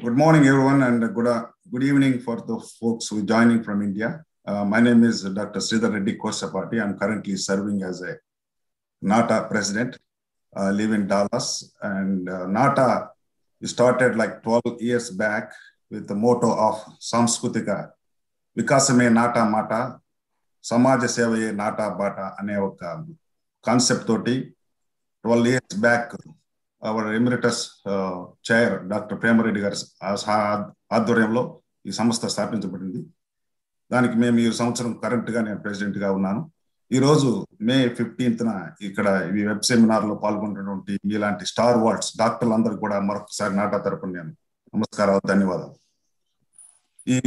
Good morning, everyone, and good, uh, good evening for the folks who are joining from India. Uh, my name is Dr. Sridhar Reddy Kosapati. I'm currently serving as a NATA president, uh, live in Dallas. And uh, NATA started like 12 years back with the motto of Samskrutika, వికాసమే నాటా మాట సమాజ సేవయే నాటా బాట అనే ఒక concept తోటి twelve years back our emeritus chair doctor Premareddy గారి ఆధ్వర్యంలో ఈ సంస్థ స్థాపించబడింది. దానికి మేము ఈ సంవత్సరం కరెంట్గా నేను ప్రెసిడెంట్గా ఉన్నాను. ఈ రోజు మే ఫిఫ్టీన్త్న ఇక్కడ ఈ వెబ్ సెమినార్లో పాల్గొన్నటువంటి మీలాంటి స్టార్ వార్డ్స్ డాక్టర్లు అందరూ కూడా మరొకసారి నాటా తరపున నేను నమస్కారాలు ధన్యవాదాలు. ఈ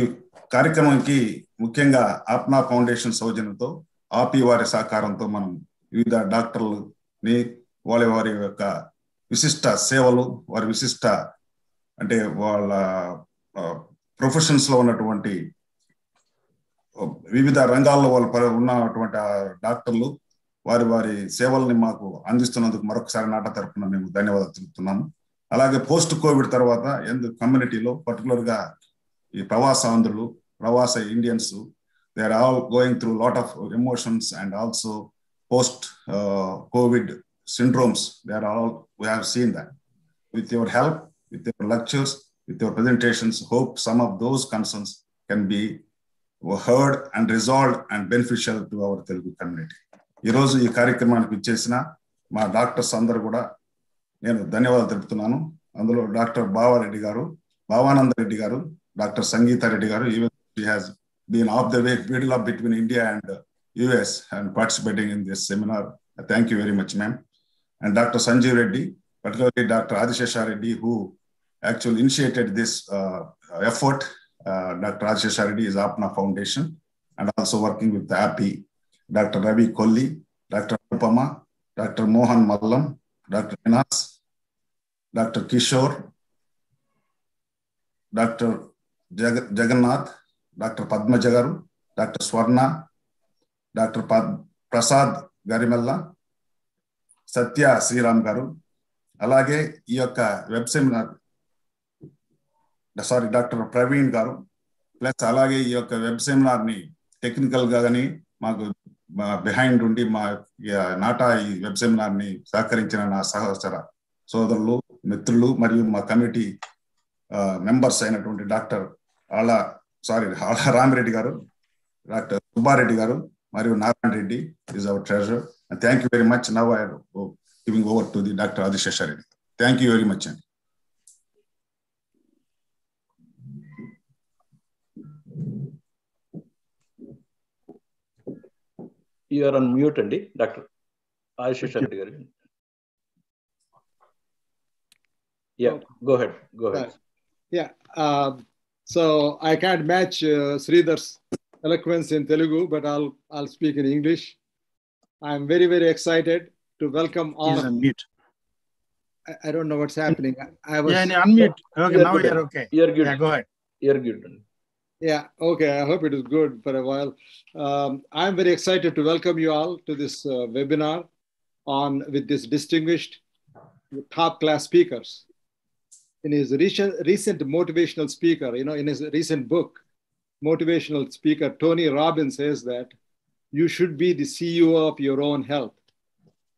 కార్యక్రమంకి ముఖ్యంగా ఆప్నా ఫౌండేషన్ సౌజన్యంతో ఆపి వారి సహకారంతో మనం వివిధ డాక్టర్లని వాళ్ళ వారి యొక్క విశిష్ట సేవలు వారి విశిష్ట అంటే వాళ్ళ ప్రొఫెషన్స్లో ఉన్నటువంటి వివిధ రంగాల్లో వాళ్ళు ఉన్నటువంటి డాక్టర్లు వారి వారి సేవల్ని మాకు అందిస్తున్నందుకు మరొకసారి నాట తరఫున మేము ధన్యవాదాలు తెలుపుతున్నాము. అలాగే పోస్ట్ కోవిడ్ తర్వాత ఎందుకు కమ్యూనిటీలో పర్టికులర్గా ఈ ప్రవాస ఆంధ్రులు ప్రవాస Indians they are all going through lot of emotions and also post COVID syndromes they are all we have seen that. With your help, with your lectures, with your presentations, hope some of those concerns can be heard and resolved and beneficial to our Telugu community. ఈరోజు ఈ కార్యక్రమానికి ఇచ్చేసిన మా doctors అందరు కూడా నేను ధన్యవాదాలు తెలుపుతున్నాను అందులో డాక్టర్ బావారెడ్డి గారు భావానంద రెడ్డి గారు డాక్టర్ సంగీత రెడ్డి గారు even she has been of the way middle of between India and US and participating in this seminar thank you very much ma'am and Dr. Sanjeev Reddy, particularly Dr. Adishesha Reddy, who actually initiated this uh, effort. Uh, Dr. Adishesha Reddy is Apna Foundation and also working with the API. Dr. Ravi Kolli, Dr. Upama, Dr. Mohan Mallam, Dr. Inas, Dr. Kishore, Dr. Jag- Jagannath, Dr. Padma Jagaru, Dr. Swarna, Dr. Pad- Prasad Garimella, Satya Sriram గారు అలాగే ఈ యొక్క web seminar sorry doctor Praveen గారు plus అలాగే ఈ యొక్క web సెమినార్ని టెక్నికల్గా technical కానీ మాకు బిహైండ్ ఉండి మా నాటా ఈ వెబ్ సెమినార్ని సహకరించిన నా సహచర సోదరులు మిత్రులు మరియు మా కమిటీ మెంబర్స్ అయినటువంటి డాక్టర్ ఆళ్ళ సారీ ఆళ్ళ రామిరెడ్డి గారు డాక్టర్ సుబ్బారెడ్డి గారు మరియు Narayana Reddy is our treasurer And thank you very much. Now I am oh, giving over to the Dr. Adishasharani. Thank you very much. You are on mute, Andy, Dr. Yeah, go ahead. Go ahead. Yeah. Um, so I can't match uh, Sridhar's eloquence in Telugu, but I'll I'll speak in English. I'm very, very excited to welcome all. He's unmute. I, I don't know what's happening. I, I was. Yeah, unmute. Okay, you're now good. you're okay. You're good. Yeah, go ahead. You're good. Yeah, okay. I hope it is good for a while. Um, I'm very excited to welcome you all to this uh, webinar on with this distinguished top class speakers. In his recent, recent motivational speaker, you know, in his recent book, motivational speaker Tony Robbins says that you should be the CEO of your own health.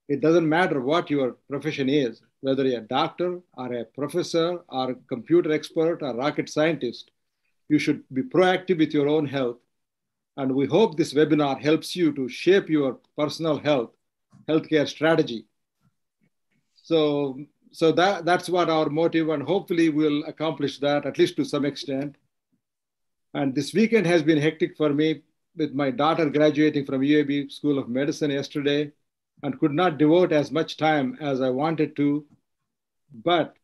It doesn't matter what your profession is, whether you're a doctor or a professor or a computer expert or rocket scientist you should be proactive with your own health. And we hope this webinar helps you to shape your personal health, healthcare strategy. So, so that, that's what our motive, and hopefully we'll accomplish that at least to some extent. And this weekend has been hectic for me with my daughter graduating from UAB School of Medicine yesterday and could not devote as much time as I wanted to. But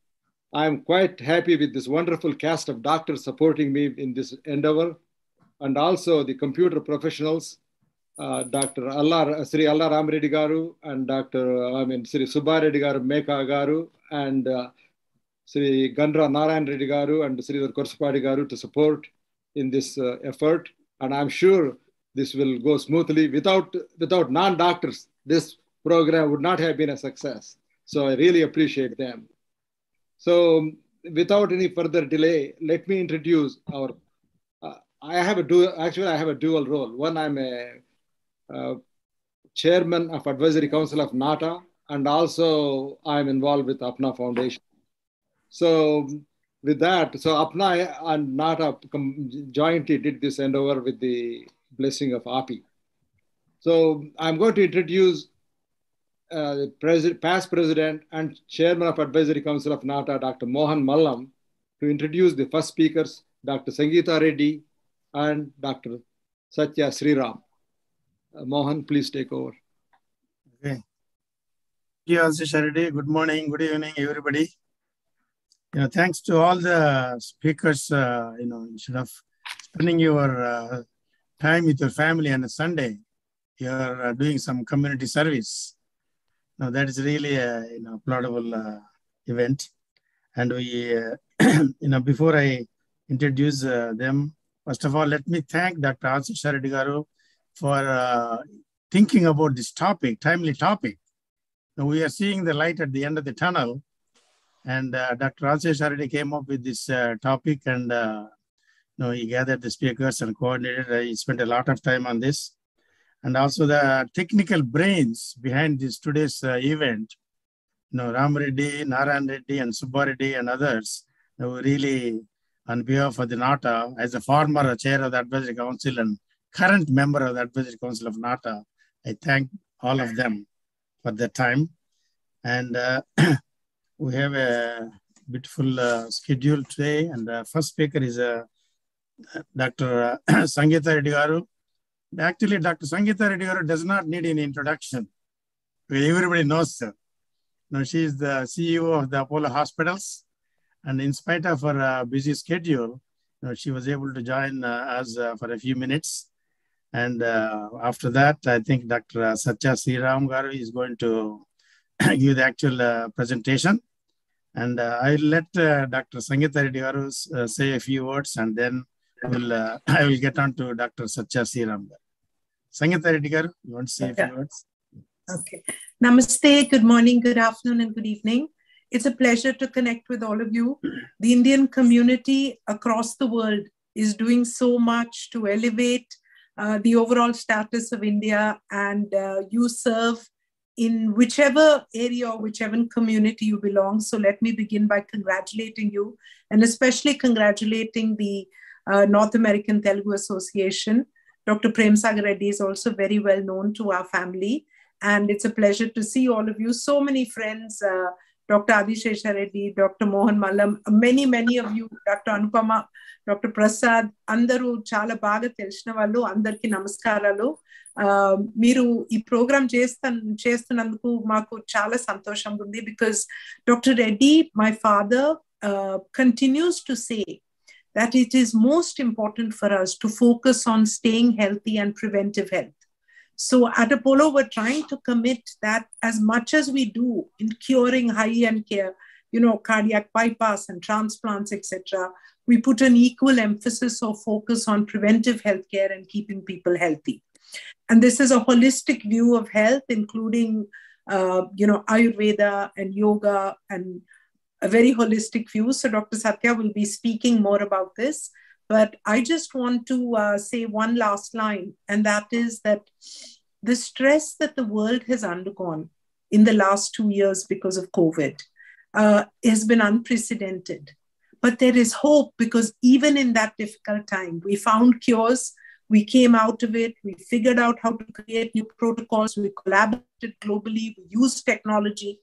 I'm quite happy with this wonderful cast of doctors supporting me in this endeavor, and also the computer professionals, uh, Dr. Alla, Sri Alla Ram Reddy Garu, and Dr. I mean Sri Subbareddy Garu, Meka Garu, and uh, Sri Gandra Narayan Reddy Garu, and Sri Kosapati Garu to support in this uh, effort. And I'm sure this will go smoothly. Without without non-doctors, this program would not have been a success. So I really appreciate them. So without any further delay, let me introduce our. Uh, I have a dual. Actually, I have a dual role. One, I'm a uh, chairman of advisory council of NATA, and also I'm involved with APNA Foundation. So with that, so APNA and NATA jointly did this endeavor with the blessing of API. So I'm going to introduce uh, president, past president and chairman of advisory council of NATA, Dr. Mohan Mallam, to introduce the first speakers, Dr. Sangeeta Reddy and Dr. Satya Sriram. Uh, Mohan, please take over. Okay. You, Sharidi. Good morning, good evening, everybody. You know, thanks to all the speakers, uh, you know, instead of spending your uh, time with your family on a Sunday, you're uh, doing some community service. Now, that is really a you know, applaudable uh, event. And we, uh, you know, before I introduce uh, them, first of all, let me thank Dr. Adishesha Reddy Garu for thinking about this topic, timely topic. Now, we are seeing the light at the end of the tunnel. And uh, Dr. Adishesha Reddy came up with this uh, topic and uh, you know, he gathered the speakers and coordinated. He spent a lot of time on this. And also the technical brains behind this today's uh, event, you know, Ram Reddy, Naran Reddy, and Subba Reddy, and others, who really, on behalf of the NATA, as a former chair of the Advisory Council and current member of the Advisory Council of NATA, I thank all of them for their time. And uh, we have a beautiful uh, schedule today. And the first speaker is uh, Dr. Sangeeta Reddy Garu. Actually, Dr. Sangeeta Reddy does not need any introduction. Everybody knows her. Now, she is the CEO of the Apollo Hospitals. And in spite of her uh, busy schedule, she was able to join uh, us uh, for a few minutes. And uh, after that, I think Dr. Satya Sriram Garu is going to give the actual uh, presentation. And uh, I'll let Dr. Sangeeta Reddy say a few words and then will, I will get on to Dr. Satya Sriram Garu. Sangeeta Reddy Garu, you want to say a few words? Okay. Namaste, good morning, good afternoon, and good evening. It's a pleasure to connect with all of you. The Indian community across the world is doing so much to elevate uh, the overall status of India, and uh, you serve in whichever area or whichever community you belong. So let me begin by congratulating you, and especially congratulating the uh, North American Telugu Association. Dr. Prem Sagar Reddy is also very well known to our family. And it's a pleasure to see all of you. So many friends, uh, Dr. Adishesha Reddy, Dr. Mohan Mallam, many, many of you, Dr. Anupama, Dr. Prasad, అందరూ చాలా బాగా తెలిసిన వాళ్ళు అందరికీ నమస్కారాలు మీరు ఈ programme చేస్తా చేస్తున్నందుకు మాకు చాలా సంతోషంగా ఉంది because Dr. Reddy my father, uh, continues to say that it is most important for us to focus on staying healthy and preventive health. So at Apollo, we're trying to commit that as much as we do in curing high-end care, you know, cardiac bypass and transplants, etc., we put an equal emphasis or focus on preventive healthcare and keeping people healthy. And this is a holistic view of health, including, uh, you know, Ayurveda and yoga and a very holistic view. So Dr. Satya will be speaking more about this. But I just want to uh, say one last line, and that is that the stress that the world has undergone in the last two years because of COVID uh, has been unprecedented. But there is hope because even in that difficult time, we found cures, we came out of it, we figured out how to create new protocols, we collaborated globally, we used technology,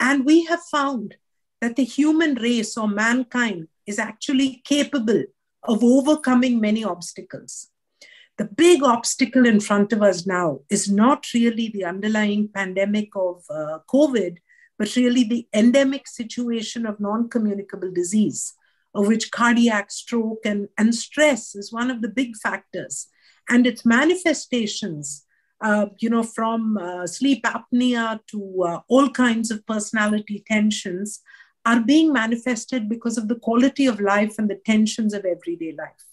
and we have found that the human race or mankind is actually capable of overcoming many obstacles. The big obstacle in front of us now is not really the underlying pandemic of uh, COVID, but really the endemic situation of non communicable disease, of which cardiac stroke and, and stress is one of the big factors. And its manifestations, uh, you know, from uh, sleep apnea to uh, all kinds of personality tensions, are being manifested because of the quality of life and the tensions of everyday life.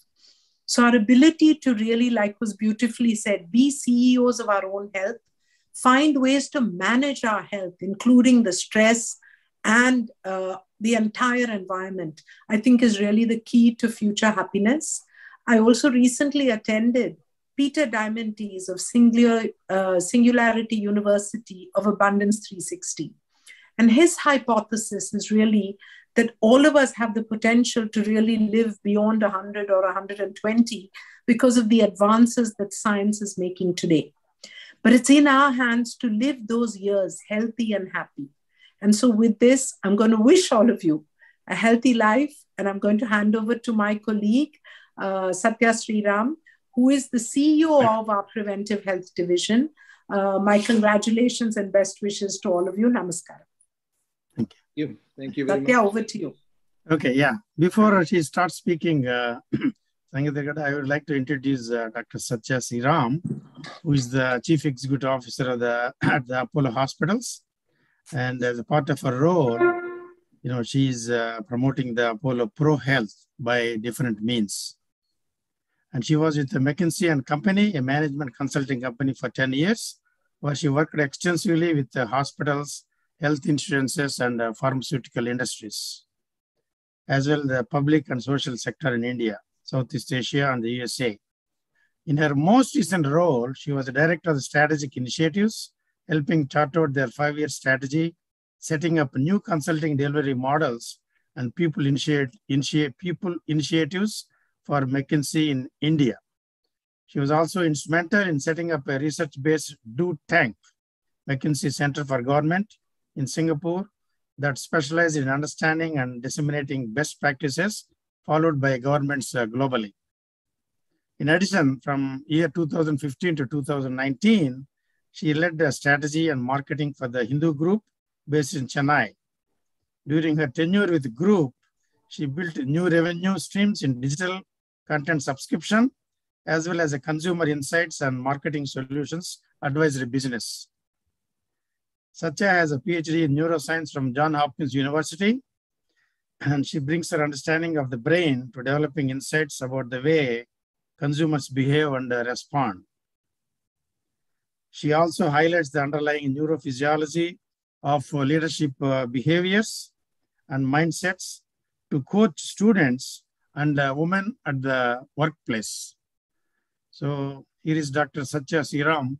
So, our ability to really, like was beautifully said, be CEOs of our own health, find ways to manage our health, including the stress and uh, the entire environment, I think is really the key to future happiness. I also recently attended Peter Diamandis of Singular, uh, Singularity University of Abundance 360. And his hypothesis is really that all of us have the potential to really live beyond 100 or 120 because of the advances that science is making today. But it's in our hands to live those years healthy and happy. And so, with this, I'm going to wish all of you a healthy life. And I'm going to hand over to my colleague, uh, Satya Sriram, who is the CEO of our Preventive Health Division. Uh, my congratulations and best wishes to all of you. Namaskar. Thank you. Thank you very Satya, much. over to you. Okay, yeah. Before she starts speaking, uh, Sangeeta I would like to introduce uh, Dr. Satya Sriram, who is the Chief Executive Officer of the, at the Apollo Hospitals. And as a part of her role, you know, she's uh, promoting the Apollo Pro Health by different means. And she was with the McKinsey and Company, a management consulting company for 10 years, where she worked extensively with the hospitals, health insurances, and uh, pharmaceutical industries, as well the public and social sector in India, Southeast Asia, and the USA. In her most recent role, she was the director of the strategic initiatives, helping chart out their five-year strategy, setting up new consulting delivery models and people initiate, initiate people initiatives for McKinsey in India. She was also instrumental in setting up a research-based do tank, McKinsey Center for Government in Singapore that specialized in understanding and disseminating best practices followed by governments uh, globally. In addition, from year 2015 to 2019, she led the strategy and marketing for the Hindu group based in Chennai. During her tenure with the group, she built new revenue streams in digital content subscription, as well as a consumer insights and marketing solutions advisory business. Satya has a PhD in neuroscience from Johns Hopkins University, and she brings her understanding of the brain to developing insights about the way consumers behave and respond. She also highlights the underlying neurophysiology of uh, leadership uh, behaviors and mindsets to coach students and uh, women at the workplace. So here is Dr. Satya Sriram.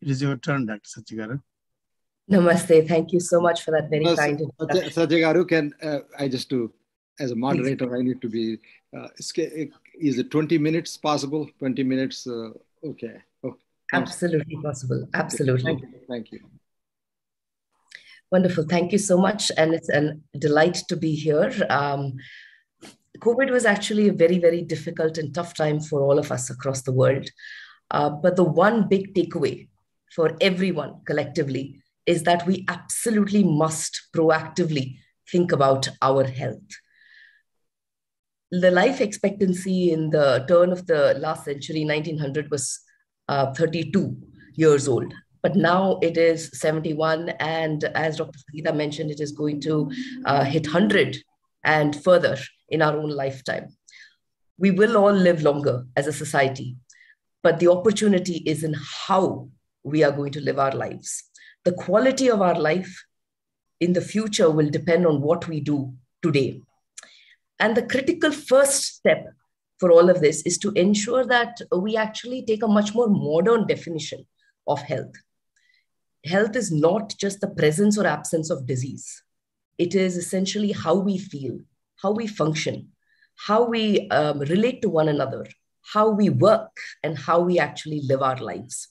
It is your turn, Dr. Satya. Namaste. Thank you so much for that very No, kind introduction. Satya Garu, can uh, I just do, as a moderator, I need to be, uh, is it 20 minutes possible? 20 minutes? Uh, okay. Oh, Absolutely possible. Absolutely. Thank you. Thank you. Wonderful. Thank you so much. And it's a delight to be here. Um, COVID was actually a very, very difficult and tough time for all of us across the world. Uh, but the one big takeaway for everyone collectively is that we absolutely must proactively think about our health. The life expectancy in the turn of the last century, 1900, was uh, 32 years old. But now it is 71. And as Dr. Sangeeta mentioned, it is going to uh, hit 100 and further in our own lifetime. We will all live longer as a society, but the opportunity is in how we are going to live our lives. The quality of our life in the future will depend on what we do today. And the critical first step for all of this is to ensure that we actually take a much more modern definition of health. Health is not just the presence or absence of disease, it is essentially how we feel, how we function, how we um, relate to one another, how we work, and how we actually live our lives.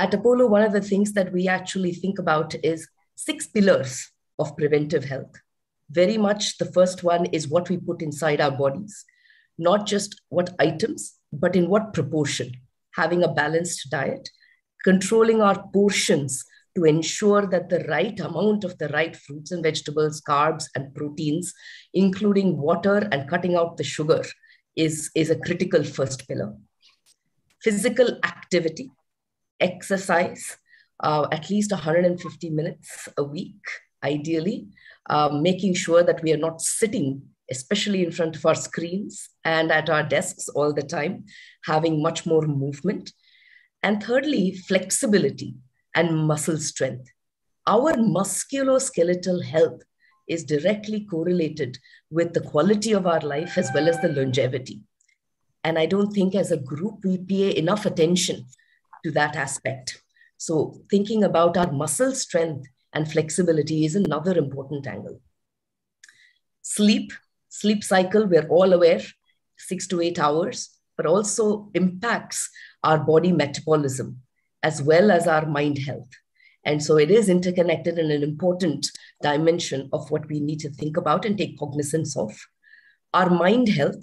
At Apollo, one of the things that we actually think about is six pillars of preventive health. Very much the first one is what we put inside our bodies, not just what items, but in what proportion. Having a balanced diet, controlling our portions to ensure that the right amount of the right fruits and vegetables, carbs, and proteins, including water and cutting out the sugar, is, is a critical first pillar. Physical activity, exercise, uh, at least 150 minutes a week, ideally, uh, making sure that we are not sitting, especially in front of our screens and at our desks all the time, having much more movement. And thirdly, flexibility and muscle strength. our musculoskeletal health is directly correlated with the quality of our life as well as the longevity. And I don't think as a group we pay enough attention to that aspect. So, thinking about our muscle strength and flexibility is another important angle. Sleep, sleep cycle, we're all aware, six to eight hours, but also impacts our body metabolism as well as our mind health. And so it is interconnected and an important dimension of what we need to think about and take cognizance of. Our mind health,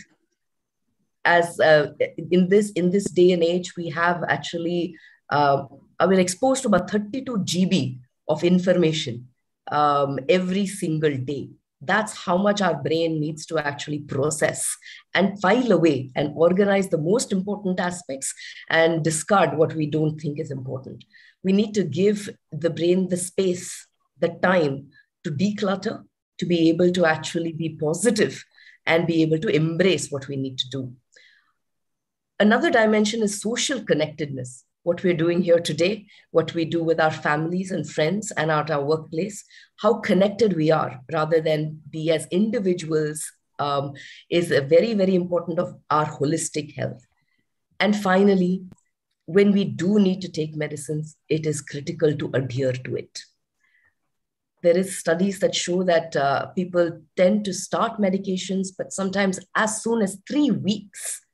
as uh, in this in this day and age, we have actually uh, I exposed to about 32 GB of information um, every single day. That's how much our brain needs to actually process and file away and organize the most important aspects and discard what we don't think is important. We need to give the brain the space, the time to declutter, to be able to actually be positive and be able to embrace what we need to do. Another dimension is social connectedness what we're doing here today, what we do with our families and friends and at our workplace, how connected we are rather than be as individuals um, is a very, very important of our holistic health. And finally, when we do need to take medicines, it is critical to adhere to it. There is studies that show that uh, people tend to start medications, but sometimes as soon as three weeks,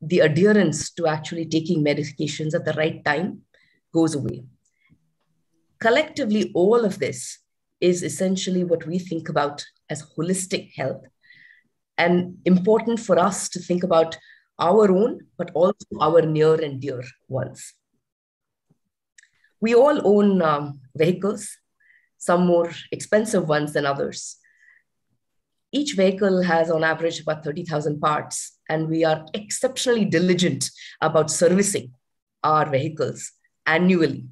the adherence to actually taking medications at the right time goes away. Collectively, all of this is essentially what we think about as holistic health and important for us to think about our own, but also our near and dear ones. We all own um, vehicles, some more expensive ones than others. Each vehicle has, on average, about 30,000 parts, and we are exceptionally diligent about servicing our vehicles annually.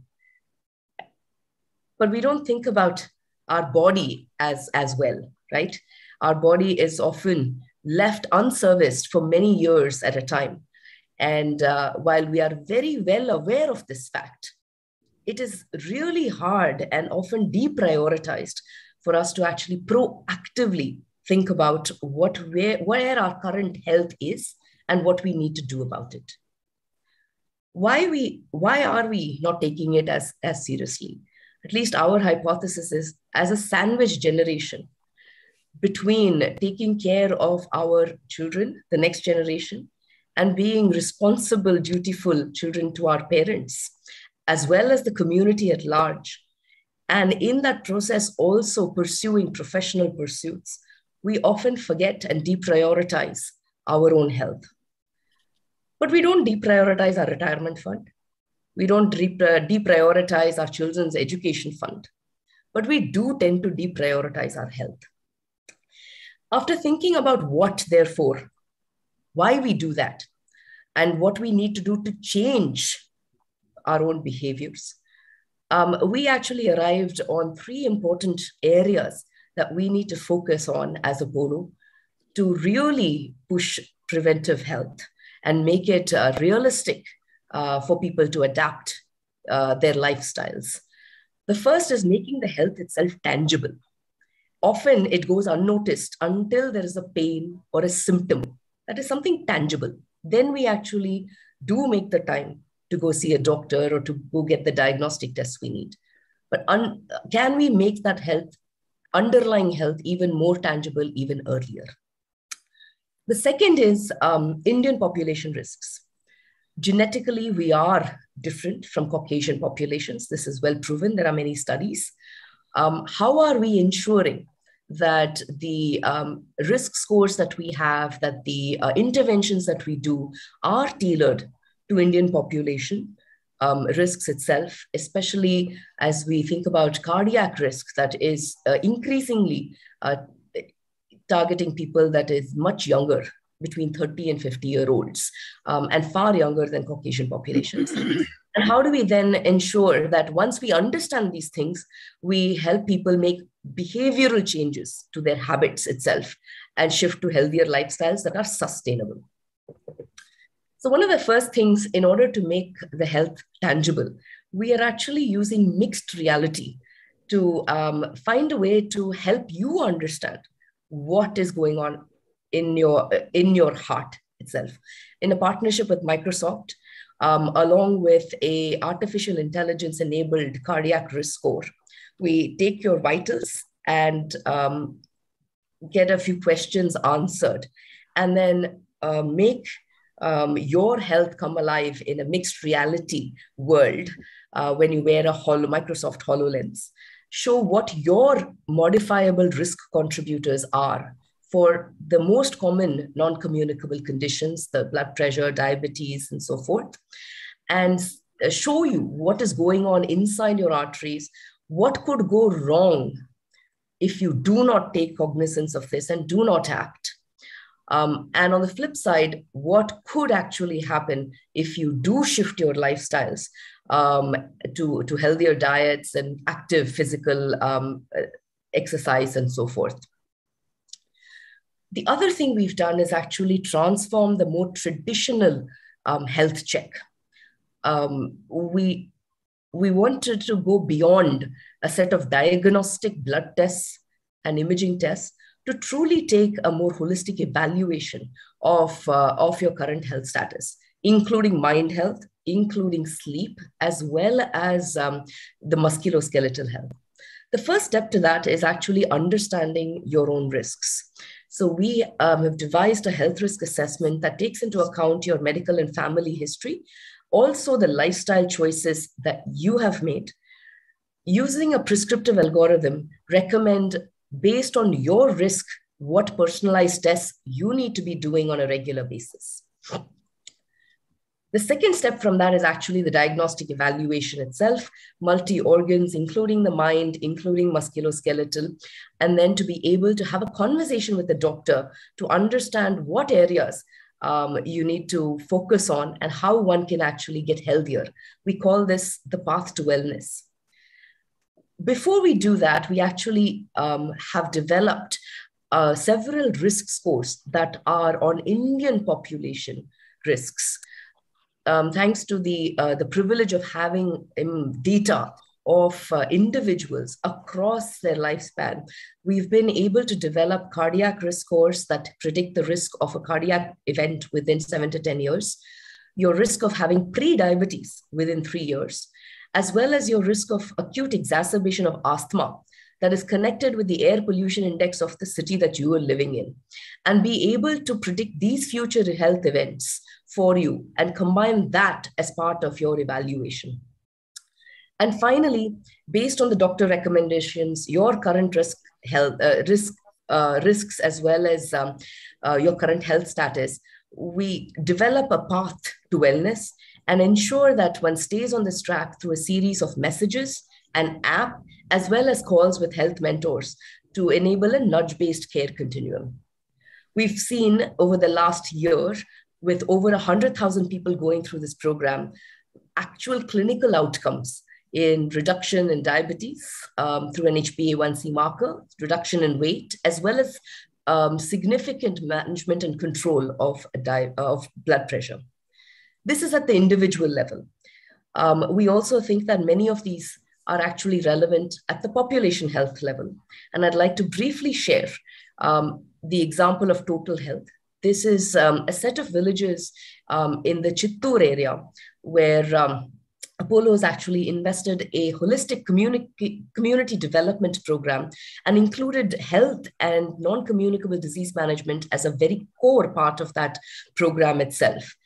But we don't think about our body as, as well, right? Our body is often left unserviced for many years at a time. And uh, while we are very well aware of this fact, it is really hard and often deprioritized for us to actually proactively think about what where, where our current health is and what we need to do about it. Why we why are we not taking it as as seriously? At least our hypothesis is as a sandwich generation between taking care of our children the next generation and being responsible dutiful children to our parents as well as the community at large and in that process also pursuing professional pursuits we often forget and deprioritize our own health. But we don't deprioritize our retirement fund. We don't deprioritize our children's education fund. But we do tend to deprioritize our health. After thinking about what, therefore, why we do that, and what we need to do to change our own behaviors, um, we actually arrived on three important areas that we need to focus on as a Bono to really push preventive health and make it uh, realistic uh, for people to adapt uh, their lifestyles. The first is making the health itself tangible. Often it goes unnoticed until there is a pain or a symptom that is something tangible. Then we actually do make the time to go see a doctor or to go get the diagnostic tests we need. But un- can we make that health underlying health even more tangible even earlier. The second is um, Indian population risks. Genetically, we are different from Caucasian populations. This is well proven. There are many studies. Um, how are we ensuring that the um, risk scores that we have, that the uh, interventions that we do are tailored to Indian population um, risks itself, especially as we think about cardiac risk that is uh, increasingly uh, targeting people that is much younger, between 30 and 50 year olds, um, and far younger than Caucasian populations. and how do we then ensure that once we understand these things, we help people make behavioral changes to their habits itself and shift to healthier lifestyles that are sustainable? So, one of the first things in order to make the health tangible, we are actually using mixed reality to um, find a way to help you understand what is going on in your in your heart itself. In a partnership with microsoft um, along with a artificial intelligence enabled cardiac risk score we take your vitals and um, get a few questions answered and then uh, make um, your health come alive in a mixed reality world uh, when you wear a Holo, Microsoft HoloLens. Show what your modifiable risk contributors are for the most common non communicable conditions, the blood pressure, diabetes, and so forth, and show you what is going on inside your arteries, what could go wrong if you do not take cognizance of this and do not act. Um, and on the flip side, what could actually happen if you do shift your lifestyles um, to, to healthier diets and active physical um, exercise and so forth? The other thing we've done is actually transform the more traditional um, health check. Um, we, we wanted to go beyond a set of diagnostic blood tests and imaging tests to truly take a more holistic evaluation of, uh, of your current health status, including mind health, including sleep, as well as um, the musculoskeletal health. The first step to that is actually understanding your own risks. So we um, have devised a health risk assessment that takes into account your medical and family history, also the lifestyle choices that you have made. Using a prescriptive algorithm, recommend based on your risk what personalized tests you need to be doing on a regular basis. The second step from that is actually the diagnostic evaluation itself, multi organs, including the mind, including musculoskeletal, and then to be able to have a conversation with the doctor to understand what areas um, you need to focus on and how one can actually get healthier. We call this the path to wellness. Before we do that, we actually um, have developed uh, several risk scores that are on Indian population risks. Um, thanks to the, uh, the privilege of having um, data of uh, individuals across their lifespan, we've been able to develop cardiac risk scores that predict the risk of a cardiac event within seven to 10 years, your risk of having pre-diabetes within three years, as well as your risk of acute exacerbation of asthma that is connected with the air pollution index of the city that you are living in, and be able to predict these future health events for you and combine that as part of your evaluation. And finally, based on the doctor recommendations, your current risk health uh, risk uh, risks as well as um, uh, your current health status, we develop a path to wellness and ensure that one stays on this track through a series of messages, an app, as well as calls with health mentors to enable a nudge-based care continuum. We've seen over the last year with over 100,000 people going through this program, actual clinical outcomes in reduction in diabetes um, through an HbA1c marker, reduction in weight, as well as um, significant management and control of, of blood pressure. This is at the individual level. Um, we also think that many of these are actually relevant at the population health level. And I'd like to briefly share um, the example of total health. This is um, a set of villages um, in the Chittoor area where um, Apollo has actually invested a holistic community, community development program and included health and non communicable disease management as a very core part of that program itself.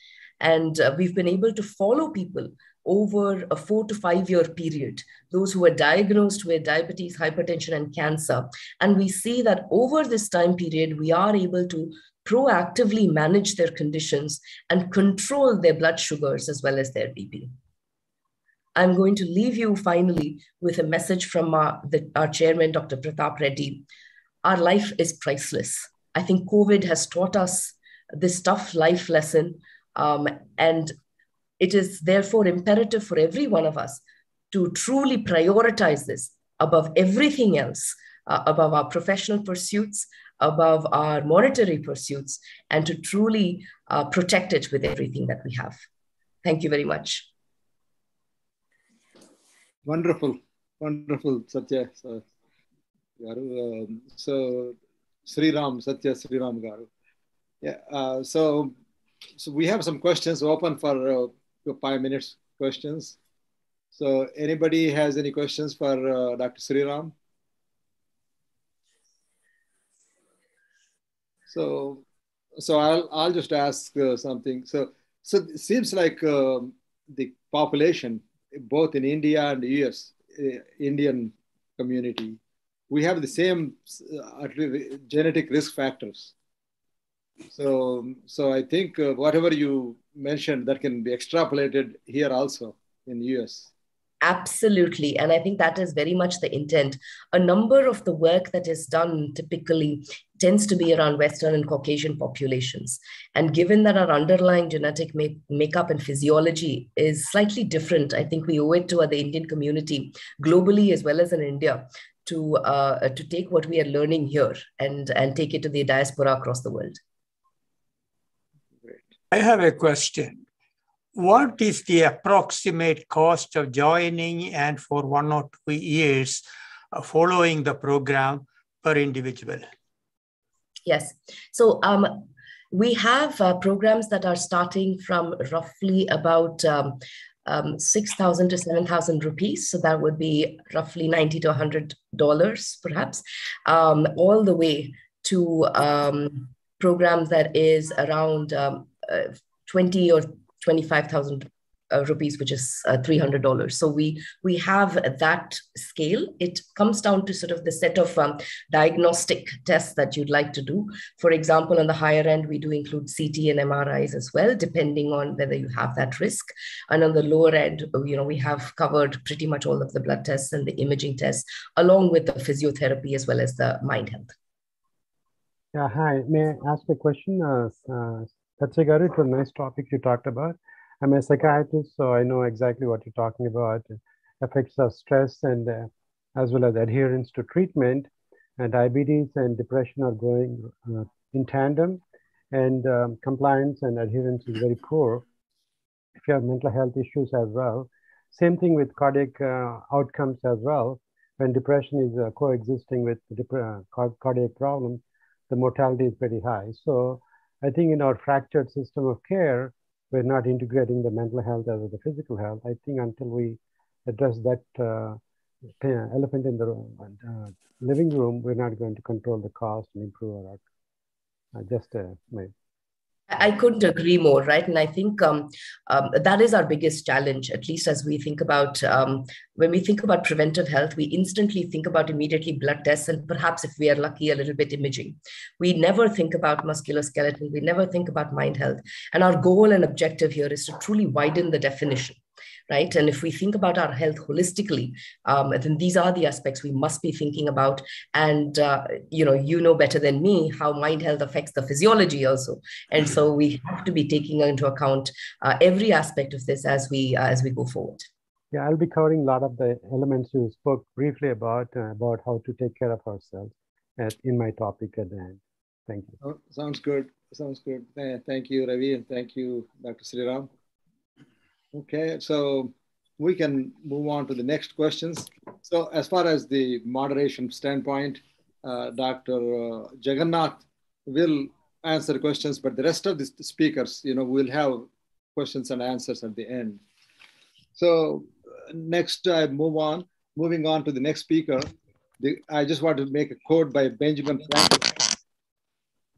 And uh, we've been able to follow people over a four to five year period, those who are diagnosed with diabetes, hypertension, and cancer. And we see that over this time period, we are able to proactively manage their conditions and control their blood sugars as well as their BP. I'm going to leave you finally with a message from our, the, our chairman, Dr. Pratap Reddy. Our life is priceless. I think COVID has taught us this tough life lesson. Um, and it is therefore imperative for every one of us to truly prioritize this above everything else, uh, above our professional pursuits, above our monetary pursuits, and to truly uh, protect it with everything that we have. Thank you very much. Wonderful. wonderful, Satya. So, Garu. Um, so, Sri Ram, Satya Sri Ram Garu. Yeah. Uh, so, so we have some questions open for uh, five minutes questions. So, anybody has any questions for uh, Dr. Sri Ram? So, so I'll I'll just ask uh, something. So, so it seems like um, the population, both in India and the US, uh, Indian community, we have the same uh, genetic risk factors. So, so I think uh, whatever you mentioned that can be extrapolated here also in the US. Absolutely. And I think that is very much the intent. A number of the work that is done typically tends to be around Western and Caucasian populations. And given that our underlying genetic make, makeup and physiology is slightly different, I think we owe it to the Indian community globally as well as in India to, uh, to take what we are learning here and, and take it to the diaspora across the world. I have a question what is the approximate cost of joining and for one or two years uh, following the program per individual? Yes. So um, we have uh, programs that are starting from roughly about um, um, 6,000 to 7,000 rupees. So that would be roughly 90 to 100 dollars, perhaps, um, all the way to um, programs that is around um, uh, 20 or 25,000 uh, rupees, which is uh, $300. So we, we have that scale. It comes down to sort of the set of um, diagnostic tests that you'd like to do. For example, on the higher end, we do include CT and MRIs as well, depending on whether you have that risk. And on the lower end, you know, we have covered pretty much all of the blood tests and the imaging tests, along with the physiotherapy as well as the mind health. Yeah, hi. May I ask a question? Uh, uh, Tatsugaru, it's a nice topic you talked about. I'm a psychiatrist, so I know exactly what you're talking about. Effects of stress and uh, as well as adherence to treatment. And diabetes and depression are going uh, in tandem, and um, compliance and adherence is very poor. If you have mental health issues as well, same thing with cardiac uh, outcomes as well. When depression is uh, coexisting with uh, cardiac problems, the mortality is very high. So I think in our fractured system of care, we're not integrating the mental health as the physical health. I think until we address that uh, elephant in the room, uh, living room, we're not going to control the cost and improve our outcome. Uh, just uh, my I couldn't agree more, right? And I think um, um, that is our biggest challenge, at least as we think about um, when we think about preventive health, we instantly think about immediately blood tests and perhaps, if we are lucky, a little bit imaging. We never think about musculoskeletal, we never think about mind health. And our goal and objective here is to truly widen the definition right? And if we think about our health holistically, um, then these are the aspects we must be thinking about. And uh, you know, you know better than me how mind health affects the physiology also, and so we have to be taking into account uh, every aspect of this as we uh, as we go forward. Yeah, I'll be covering a lot of the elements you spoke briefly about uh, about how to take care of ourselves at, in my topic at the end. Thank you. Oh, sounds good. Sounds good. Thank you, Ravi, and thank you, Dr. Sriram. Okay, so we can move on to the next questions. So as far as the moderation standpoint, uh, Dr. Uh, Jagannath will answer questions, but the rest of the speakers, you know, will have questions and answers at the end. So next, I move on. Moving on to the next speaker, the, I just want to make a quote by Benjamin Franklin.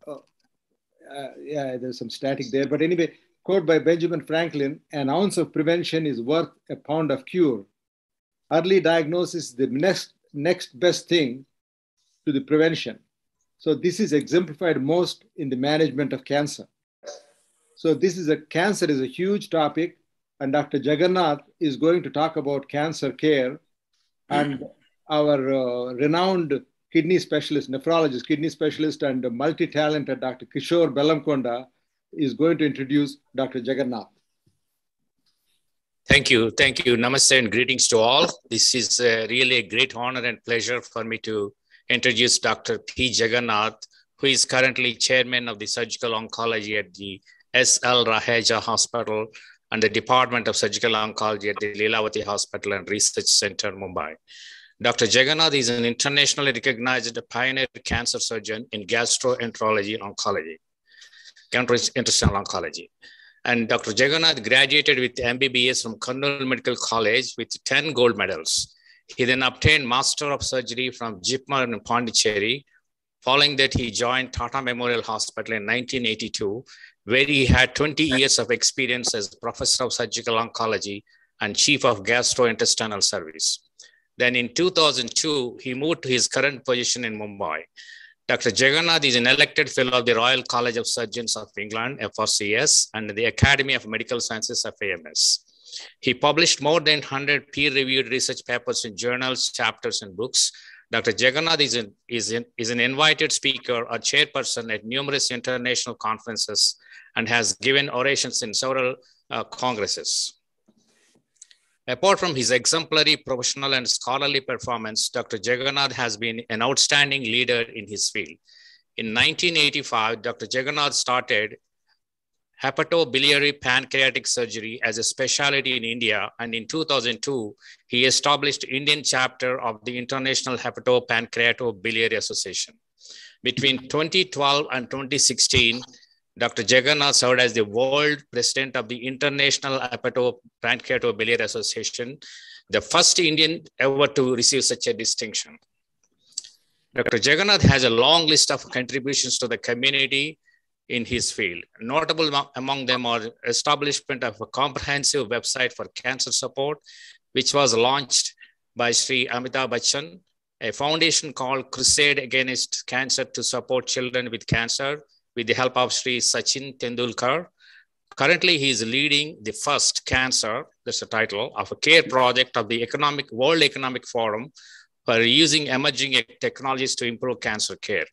Oh, uh, yeah, there's some static there, but anyway, quote by Benjamin Franklin, an ounce of prevention is worth a pound of cure. Early diagnosis is the next, next best thing to the prevention. So this is exemplified most in the management of cancer. So this is a cancer is a huge topic and Dr. Jagannath is going to talk about cancer care and our uh, renowned kidney specialist, nephrologist, kidney specialist and multi-talented Dr. Kishore Bellamkonda is going to introduce Dr. Jagannath. Thank you. Thank you. Namaste and greetings to all. This is uh, really a great honor and pleasure for me to introduce Dr. P. Jagannath, who is currently chairman of the surgical oncology at the S.L. Raheja Hospital and the Department of Surgical Oncology at the Lilavati Hospital and Research Center, Mumbai. Dr. Jagannath is an internationally recognized pioneer cancer surgeon in gastroenterology oncology, gastrointestinal oncology. And Dr. Jagannath graduated with MBBS from Kurnool Medical College with 10 gold medals. He then obtained Master of Surgery from JIPMER in Pondicherry. Following that, he joined Tata Memorial Hospital in 1982, where he had 20 years of experience as Professor of Surgical Oncology and Chief of Gastrointestinal Service. Then in 2002, he moved to his current position in Mumbai. Dr. Jagannath is an elected fellow of the Royal College of Surgeons of England, FRCS, and the Academy of Medical Sciences, FAMS. He published more than 100 peer-reviewed research papers in journals, chapters, and books. Dr. Jagannath is an, is, an, is an invited speaker or chairperson at numerous international conferences and has given orations in several uh, congresses. Apart from his exemplary professional and scholarly performance, Dr. Jagannath has been an outstanding leader in his field. In 1985, Dr. Jagannath started hepatobiliary pancreatic surgery as a specialty in India, and in 2002, he established Indian chapter of the International Hepatopancreatobiliary Association. Between 2012 and 2016, Dr. Jagannath served as the world president of the International Hepatopancreatobiliary Association, the first Indian ever to receive such a distinction. Dr. Jagannath has a long list of contributions to the community in his field. Notable among them are establishment of a comprehensive website for cancer support, which was launched by Sri Amitabh Bachchan, a foundation called Crusade Against Cancer to support children with cancer, with the help of Sri Sachin Tendulkar. Currently, he is leading the first cancer, that's the title, of a care project of the Economic World Economic Forum for using emerging technologies to improve cancer care.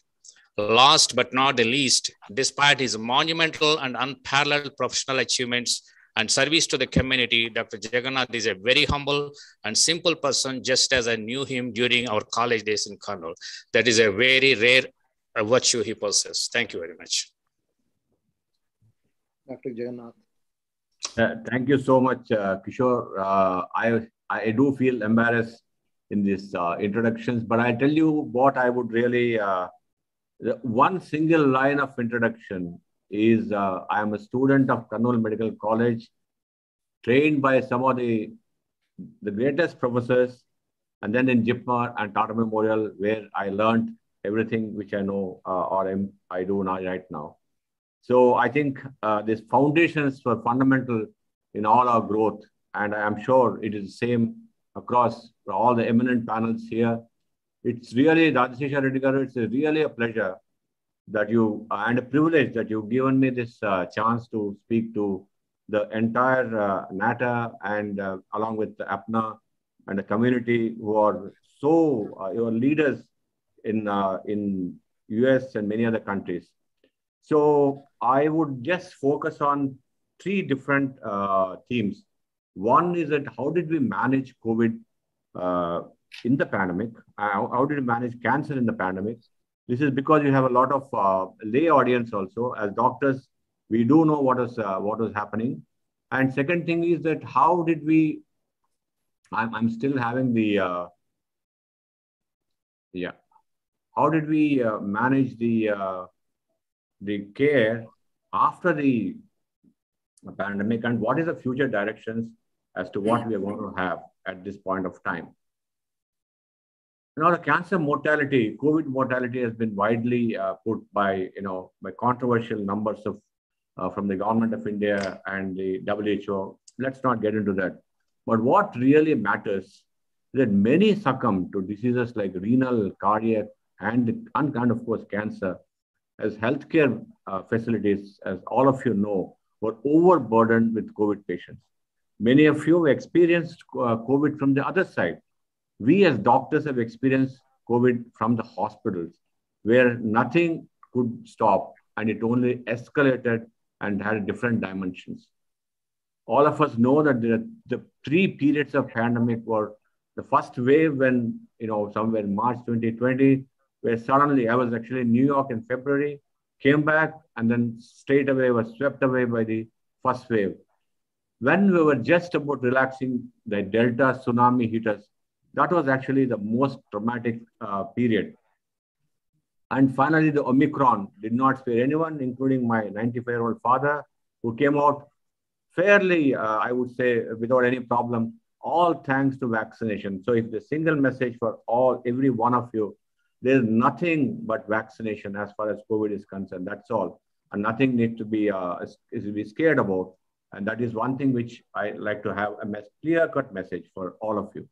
Last but not the least, despite his monumental and unparalleled professional achievements and service to the community, Dr. Jagannath is a very humble and simple person, just as I knew him during our college days in Kurnool. That is a very rare a virtue he possesses. Thank you very much. Dr. Jagannath. Uh, thank you so much, uh, Kishore. Uh, I, I do feel embarrassed in these uh, introductions, but I tell you what I would really, uh, one single line of introduction is uh, I am a student of Kurnool Medical College, trained by some of the, the greatest professors, and then in JIPMER and Tata Memorial, where I learned everything which I know uh, or am, I do now right now. So I think uh, this foundations were fundamental in all our growth, and I am sure it is the same across all the eminent panels here. It's really, Adishesha Reddy it's really a pleasure that you, uh, and a privilege that you've given me this uh, chance to speak to the entire uh, NATA and uh, along with the APNA and the community who are so, uh, your leaders in uh, in US and many other countries. So I would just focus on three different uh, themes. One is that how did we manage COVID uh, in the pandemic? How, how, did we manage cancer in the pandemic? This is because you have a lot of uh, lay audience also. As doctors, we do know what is uh, what was happening. And second thing is that how did we? I'm, I'm still having the uh, yeah how did we uh, manage the uh, the care after the pandemic? And what is the future directions as to what we are going to have at this point of time? You know, the cancer mortality covid mortality has been widely uh, put by you know by controversial numbers of uh, from the government of india and the who let's not get into that. But what really matters is that many succumb to diseases like renal cardiac and, and, of course cancer as healthcare uh, facilities, as all of you know, were overburdened with COVID patients. Many of you experienced uh, COVID from the other side. We as doctors have experienced COVID from the hospitals where nothing could stop and it only escalated and had different dimensions. All of us know that the, the three periods of pandemic were the first wave when, you know, somewhere in March 2020, where suddenly I was actually in New York in February, came back, and then straight away was swept away by the first wave. When we were just about relaxing, the Delta tsunami hit us, That was actually the most traumatic uh, period. And finally, the Omicron did not spare anyone, including my 95 year old father, who came out fairly, uh, I would say, without any problem, all thanks to vaccination. So, if the single message for all, every one of you, there's nothing but vaccination as far as COVID is concerned. That's all. And nothing needs to be, uh, is, be scared about. And that is one thing which I like to have a clear cut message for all of you.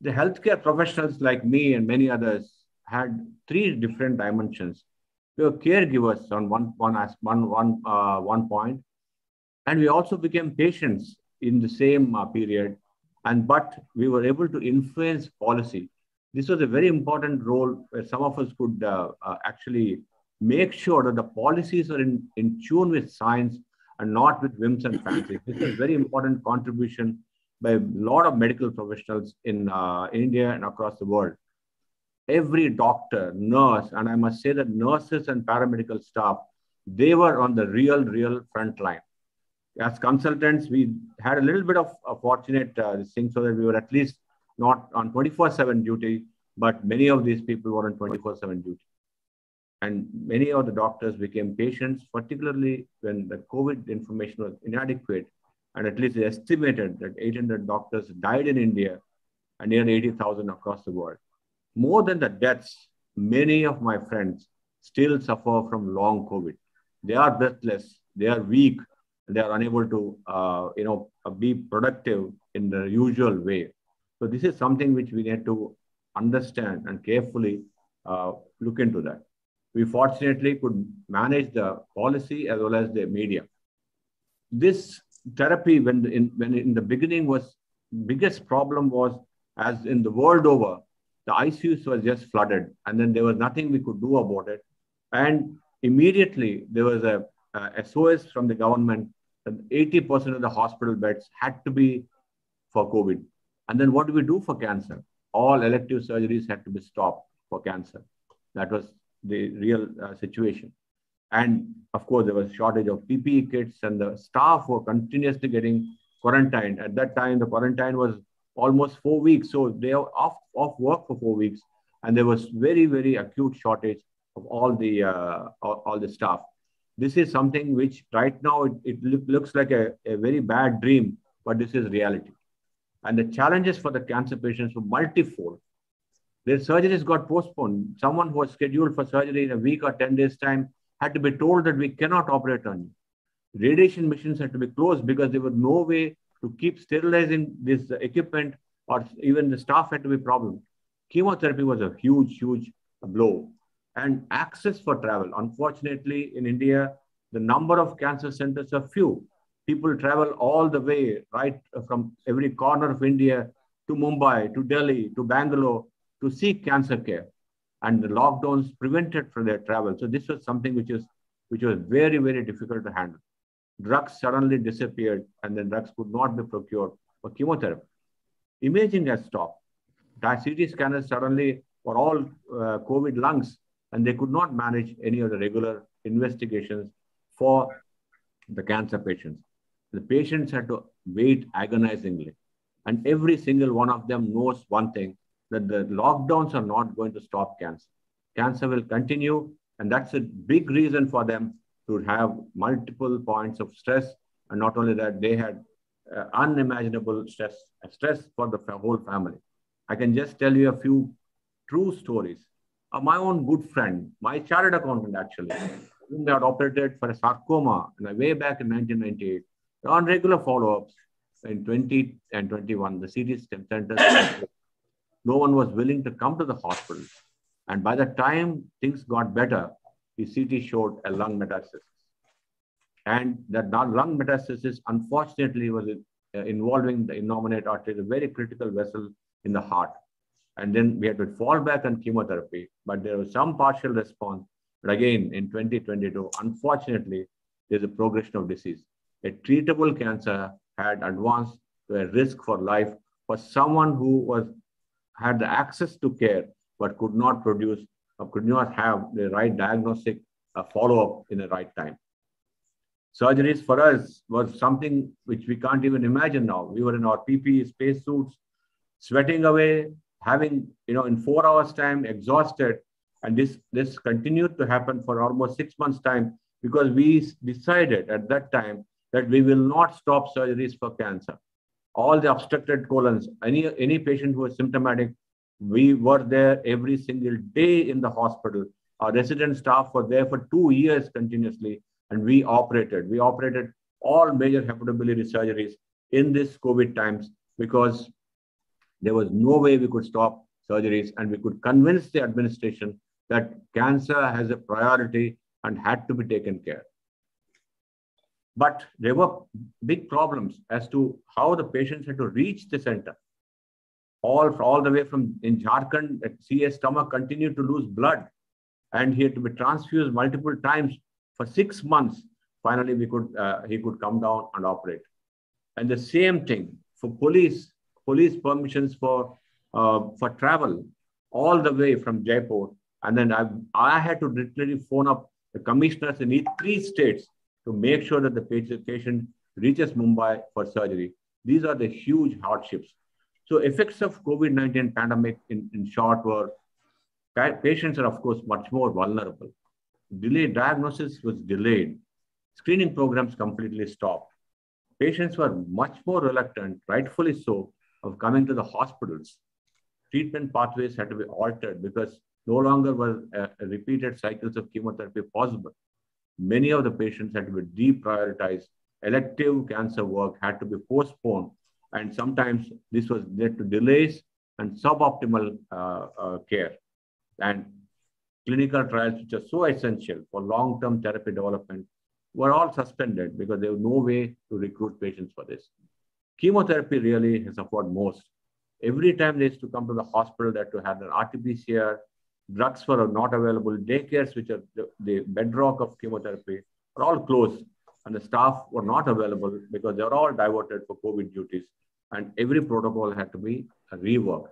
The healthcare professionals like me and many others had three different dimensions. We were caregivers on one, one, one, one, uh, one point, and we also became patients in the same uh, period. And but we were able to influence policy. This was a very important role where some of us could uh, uh actually make sure that the policies are in, in tune with science and not with whims and fancies. This is a very important contribution by a lot of medical professionals in uh, India and across the world. Every doctor, nurse, and I must say that nurses and paramedical staff, they were on the real, real front line. As consultants, we had a little bit of a fortunate uh, thing so that we were at least not on 24 7 duty, but many of these people were on 24 7 duty. And many of the doctors became patients, particularly when the COVID information was inadequate. And at least they estimated that 800 doctors died in India and nearly 80,000 across the world. More than the deaths, many of my friends still suffer from long COVID. They are breathless, they are weak, they are unable to, uh, you know, be productive in the usual way. So this is something which we need to understand and carefully uh, look into that we fortunately could manage the policy as well as the media. This therapy, when in, when in the beginning was biggest problem was as in the world over, the ICUs were just flooded, and then there was nothing we could do about it. And immediately there was a, a SOS from the government that 80% of the hospital beds had to be for COVID. And then what do we do for cancer? All elective surgeries had to be stopped for cancer. That was the real uh, situation. And of course, there was shortage of PPE kits, and the staff were continuously getting quarantined. At that time, the quarantine was almost four weeks, so they were off off work for four weeks, and there was very very acute shortage of all the uh, all, all, the staff. This is something which right now it, it look, looks like a, a very bad dream, but this is reality. And the challenges for the cancer patients were multifold. Their surgeries got postponed. Someone who was scheduled for surgery in a week or 10 days' time had to be told that we cannot operate on you. Radiation machines had to be closed because there was no way to keep sterilizing this equipment or even the staff had to be problem. Chemotherapy was a huge, huge blow. And access for travel. Unfortunately, in India, the number of cancer centers are few. People travel all the way, right from every corner of India to Mumbai, to Delhi, to Bangalore, to seek cancer care. And the lockdowns prevented from their travel. So this was something which is which was very, very difficult to handle. Drugs suddenly disappeared, and then drugs could not be procured for chemotherapy. Imaging has stopped. CT scanners suddenly were all uh, COVID lungs, and they could not manage any of the regular investigations for the cancer patients. The patients had to wait agonizingly. And every single one of them knows one thing that the lockdowns are not going to stop cancer. Cancer will continue, and that's a big reason for them to have multiple points of stress. And not only that, they had uh, unimaginable stress, stress for the whole family. I can just tell you a few true stories. Uh, my own good friend, my chartered accountant actually, whom they had operated for a sarcoma way back in 1998, on regular follow-ups in 20 and 21, the CT centers no one was willing to come to the hospital. And by the time things got better, the CT showed a lung metastasis. And that lung metastasis, unfortunately, was uh, involving the innominate artery, a very critical vessel in the heart. And then we had to fall back on chemotherapy, but there was some partial response. But again, in 2022, unfortunately, there's a progression of disease. A treatable cancer had advanced to a risk for life for someone who was had the access to care but could not produce or could not have the right diagnostic uh, follow-up in the right time. Surgeries for us was something which we can't even imagine now. We were in our PPE space suits. sweating away, having, you know, in four hours time, exhausted. And this, this continued to happen for almost six months time because we decided at that time that we will not stop surgeries for cancer. All the obstructed colons, any, any patient who was symptomatic, we were there every single day in the hospital. Our resident staff were there for two years continuously, and we operated. We operated all major hepatobiliary surgeries in this COVID times because there was no way we could stop surgeries and we could convince the administration that cancer has a priority and had to be taken care. But there were big problems as to how the patients had to reach the center. All, all the way from in Jharkhand, CS stomach continued to lose blood and he had to be transfused multiple times for six months. Finally, we could, uh, he could come down and operate. And the same thing for police, police permissions for, uh, for travel all the way from Jaipur. And then I, I had to literally phone up the commissioners in each three states to make sure that the patient reaches Mumbai for surgery. These are the huge hardships. So effects of COVID-19 pandemic in, in short were patients are of course much more vulnerable. Delayed diagnosis was delayed. Screening programs completely stopped. Patients were much more reluctant, rightfully so, of coming to the hospitals. Treatment pathways had to be altered because no longer were uh, repeated cycles of chemotherapy possible. Many of the patients had to be deprioritized. Elective cancer work had to be postponed. And sometimes this was led to delays and suboptimal uh, uh, care. And clinical trials, which are so essential for long-term therapy development, were all suspended because there was no way to recruit patients for this. Chemotherapy really has suffered most. Every time they used to come to the hospital, that to have an RT-PCR, drugs were not available, daycares, which are the, the bedrock of chemotherapy, are all closed, and the staff were not available because they were all diverted for COVID duties, and every protocol had to be reworked.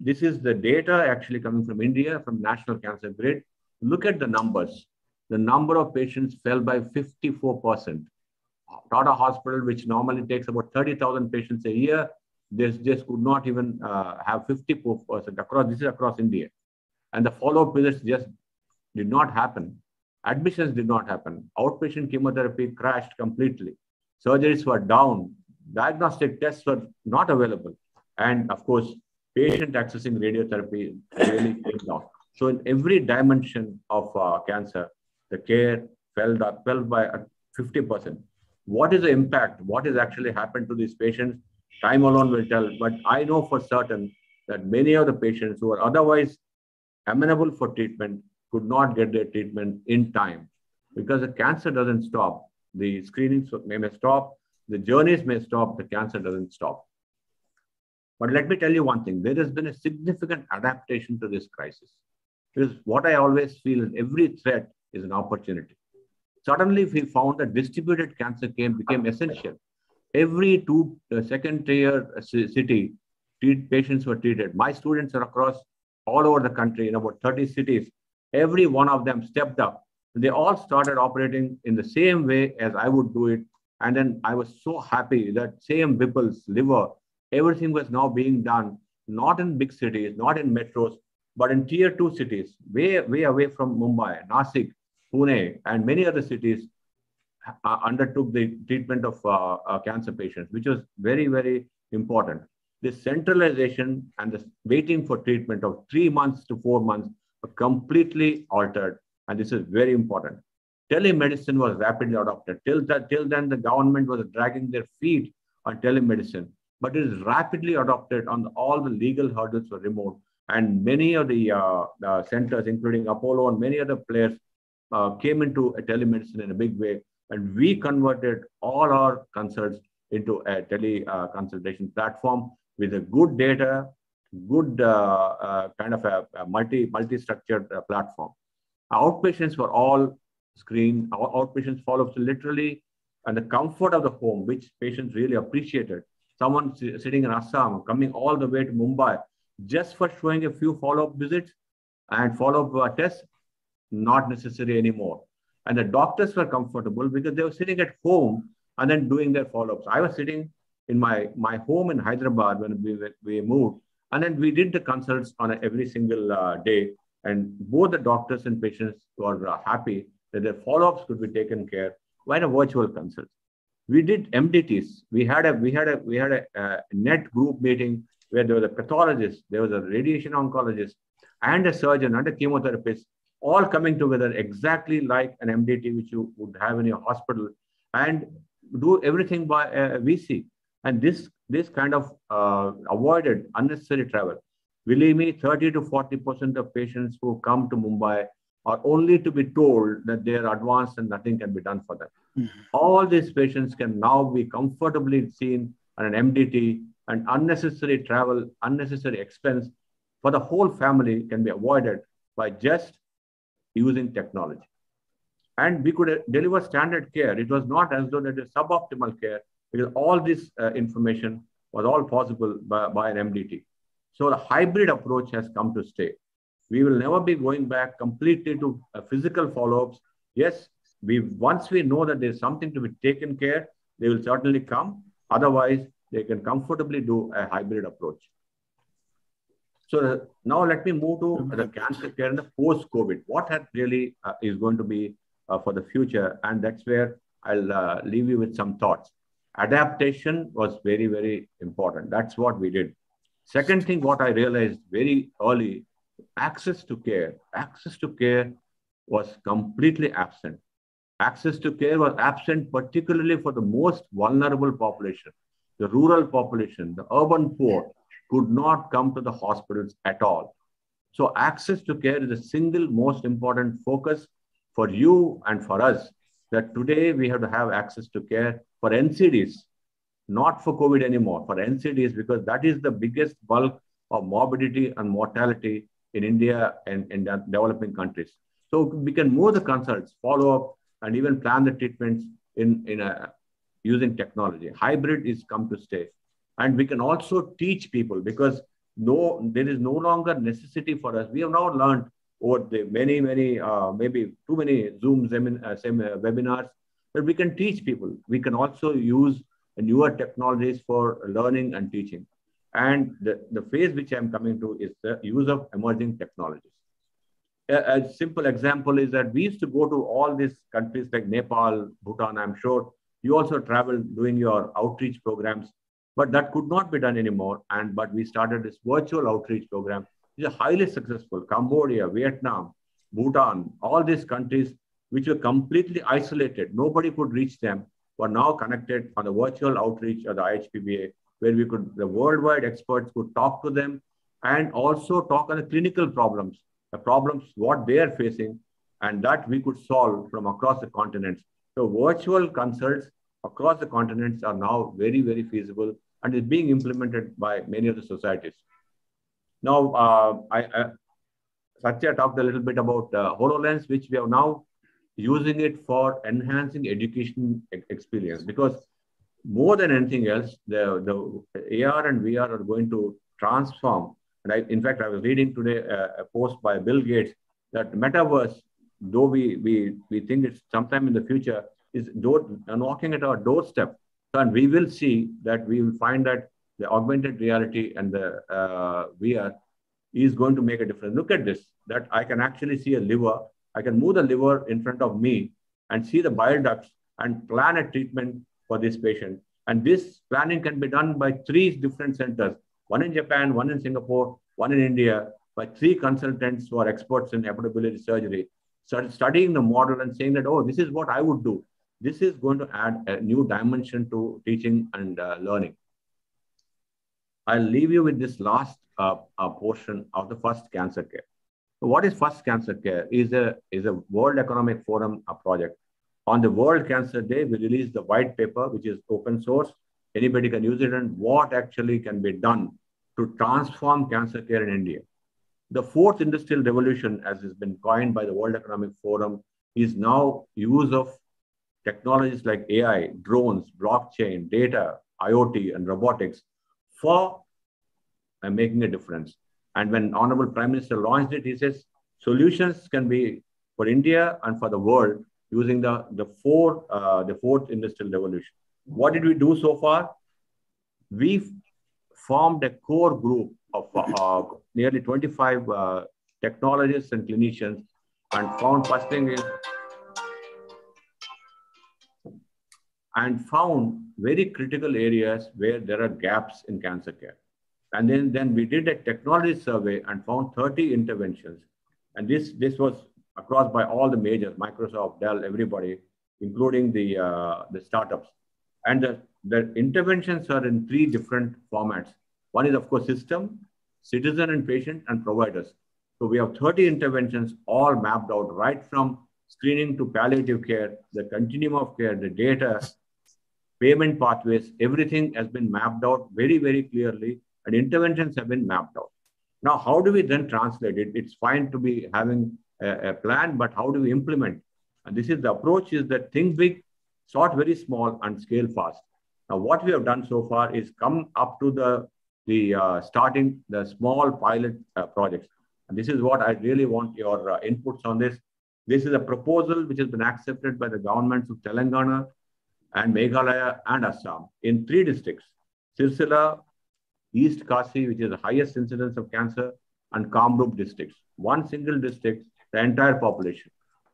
This is the data actually coming from India, from National Cancer Grid. Look at the numbers. The number of patients fell by 54%. Tata Hospital, which normally takes about 30,000 patients a year, this just could not even uh, have 54% across, this is across India. And the follow-up visits just did not happen. Admissions did not happen. Outpatient chemotherapy crashed completely. Surgeries were down. Diagnostic tests were not available. And of course, patient accessing radiotherapy really came down. So in every dimension of uh, cancer, the care fell, fell by 50%. What is the impact? What has actually happened to these patients? Time alone will tell. But I know for certain that many of the patients who are otherwise amenable for treatment could not get their treatment in time because the cancer doesn't stop. The screenings may, may stop, the journeys may stop, the cancer doesn't stop. But let me tell you one thing there has been a significant adaptation to this crisis. Because what I always feel is every threat is an opportunity. Suddenly, we found that distributed cancer came, became essential. Every two uh, second tier city, patients were treated. My students are across all over the country in about 30 cities. Every one of them stepped up. They all started operating in the same way as I would do it. And then I was so happy that same Whipple's liver, everything was now being done, not in big cities, not in metros, but in tier two cities, way, way away from Mumbai, Nasik, Pune, and many other cities uh, undertook the treatment of uh, uh, cancer patients, which was very, very important. This centralization and the waiting for treatment of three months to four months were completely altered. And this is very important. Telemedicine was rapidly adopted. Till, till then, the government was dragging their feet on telemedicine, but it is rapidly adopted on all the legal hurdles were removed. And many of the uh, uh, centers, including Apollo and many other players, uh, came into telemedicine in a big way. And we converted all our consults into a tele consultation platform with a good data, good uh, uh, kind of a, a multi multi-structured uh, platform. Outpatients were all screened. Outpatients follow up literally, and the comfort of the home, which patients really appreciated. Someone sitting in Assam, coming all the way to Mumbai, just for showing a few follow-up visits and follow-up tests, not necessary anymore. And the doctors were comfortable because they were sitting at home and then doing their follow-ups. I was sitting in my, my home in Hyderabad when we, we moved. And then we did the consults on every single uh, day. And both the doctors and patients were uh, happy that their follow-ups could be taken care by a virtual consult. We did MDTs. We had a we had a we had a, a net group meeting where there was a pathologist, there was a radiation oncologist, and a surgeon and a chemotherapist, all coming together exactly like an MDT which you would have in your hospital, and do everything by a VC. And this this kind of uh, avoided unnecessary travel. Believe me, 30 to 40 percent of patients who come to Mumbai are only to be told that they are advanced and nothing can be done for them. Mm-hmm. All these patients can now be comfortably seen on an MDT and unnecessary travel, unnecessary expense for the whole family can be avoided by just using technology. And we could deliver standard care. It was not as though it is suboptimal care because all this uh, information was all possible by, by an MDT. So the hybrid approach has come to stay. We will never be going back completely to uh, physical follow-ups. Yes, we once we know that there's something to be taken care, they will certainly come. Otherwise, they can comfortably do a hybrid approach. So uh, now let me move to the cancer care in the post-COVID. What had really uh, is going to be uh, for the future, and that's where I'll uh, leave you with some thoughts. Adaptation was very, very important. That's what we did. Second thing, what I realized very early access to care. Access to care was completely absent. Access to care was absent, particularly for the most vulnerable population, the rural population, the urban poor could not come to the hospitals at all. So access to care is the single most important focus for you and for us that today we have to have access to care for NCDs, not for COVID anymore, for NCDs, because that is the biggest bulk of morbidity and mortality in India and in developing countries. So we can move the consults, follow up, and even plan the treatments in, in a, using technology. Hybrid is come to stay. And we can also teach people because no, there is no longer necessity for us. We have now learned over the many, many, uh, maybe too many Zoom semin, uh, sem- uh, webinars that we can teach people. We can also use newer technologies for learning and teaching. And the, the phase which I'm coming to is the use of emerging technologies. A, a, simple example is that we used to go to all these countries like Nepal, Bhutan, I'm sure you also traveled doing your outreach programs, but that could not be done anymore. And but we started this virtual outreach program, is highly successful. Cambodia, Vietnam, Bhutan, all these countries which were completely isolated, nobody could reach them, were now connected on the virtual outreach of the IHPBA where we could, the worldwide experts could talk to them and also talk on the clinical problems, the problems, what they are facing, and that we could solve from across the continents. So virtual consults across the continents are now very, very feasible and is being implemented by many of the societies. Now, uh, I, I, Satya talked a little bit about uh, HoloLens, which we are now using it for enhancing education experience because more than anything else, the, the AR and VR are going to transform. And I, in fact, I was reading today a, a post by Bill Gates that metaverse, though we, we, we think it's sometime in the future, is door, knocking at our doorstep. And we will see that we will find that the augmented reality and the uh, VR is going to make a difference. Look at this, that I can actually see a liver. I can move the liver in front of me and see the bile ducts and plan a treatment for this patient. And this planning can be done by three different centers, one in Japan, one in Singapore, one in India, by three consultants who are experts in hepatobiliary surgery, started studying the model and saying that, oh, this is what I would do. This is going to add a new dimension to teaching and uh, learning. I'll leave you with this last uh, uh, portion of the first cancer care. So what is first cancer care? Is a is a World Economic Forum project on the World Cancer Day, we released the white paper, which is open source. Anybody can use it and what actually can be done to transform cancer care in India. The fourth industrial revolution, as has been coined by the World Economic Forum, is now use of technologies like AI, drones, blockchain, data, IoT, and robotics for uh, making a difference. And when Honorable Prime Minister launched it, he says solutions can be for India and for the world using the, the, four, uh, the fourth industrial revolution. What did we do so far? we formed a core group of uh, nearly 25 uh, technologists and clinicians and found first thing is and found very critical areas where there are gaps in cancer care. And then, then we did a technology survey and found 30 interventions. And this, this was across by all the majors, Microsoft, Dell, everybody, including the, uh, the startups. And the, the interventions are in three different formats. One is, of course, system, citizen and patient, and providers. So we have 30 interventions all mapped out right from screening to palliative care, the continuum of care, the data, payment pathways, everything has been mapped out very, very clearly, and interventions have been mapped out. Now, how do we then translate it? It's fine to be having a, a plan, but how do we implement? And this is the approach is that think big, start very small, and scale fast. Now, what we have done so far is come up to the, the uh, starting the small pilot uh, projects. And this is what I really want your uh, inputs on this. This is a proposal which has been accepted by the governments of Telangana, and Meghalaya and Assam in three districts, Sircilla, East Khasi, which is the highest incidence of cancer, and Kamrup districts. One single district, the entire population.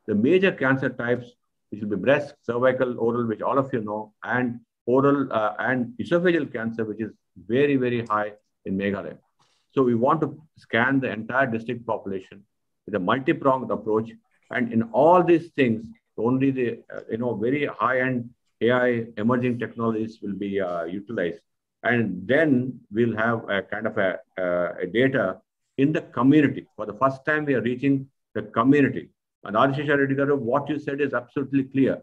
The major cancer types, which will be breast, cervical, oral, which all of you know, and oral uh, and esophageal cancer, which is very, very high in Meghalaya. So we want to scan the entire district population with a multi-pronged approach. And in all these things, only the uh, you know very high-end AI emerging technologies will be uh, utilized. And then we'll have a kind of a, uh, a, data in the community. For the first time, we are reaching the community. And Adisha Reddy what you said is absolutely clear.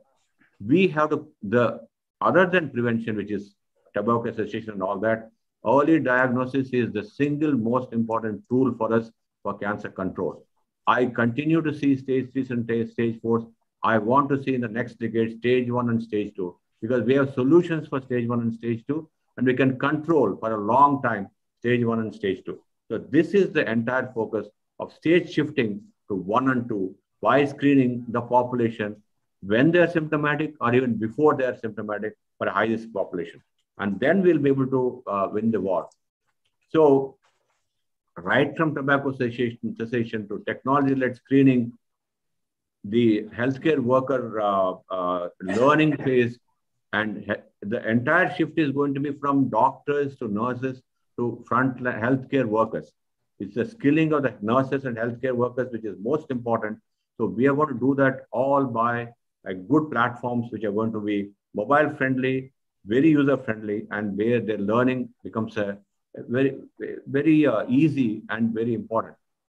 We have to, the other than prevention, which is tobacco cessation and all that, early diagnosis is the single most important tool for us for cancer control. I continue to see stage three and stage four I want to see in the next decade stage one and stage two because we have solutions for stage one and stage two, and we can control for a long time stage one and stage two. So this is the entire focus of stage shifting to one and two by screening the population when they're symptomatic or even before they're symptomatic for a high risk population. And then we'll be able to uh, win the war. So right from tobacco cessation, cessation to technology-led screening the healthcare worker uh, uh, learning phase and the entire shift is going to be from doctors to nurses to front healthcare workers. It's the skilling of the nurses and healthcare workers which is most important. So we are going to do that all by like, good platforms which are going to be mobile friendly, very user friendly, and where their learning becomes a, very very uh, easy and very important.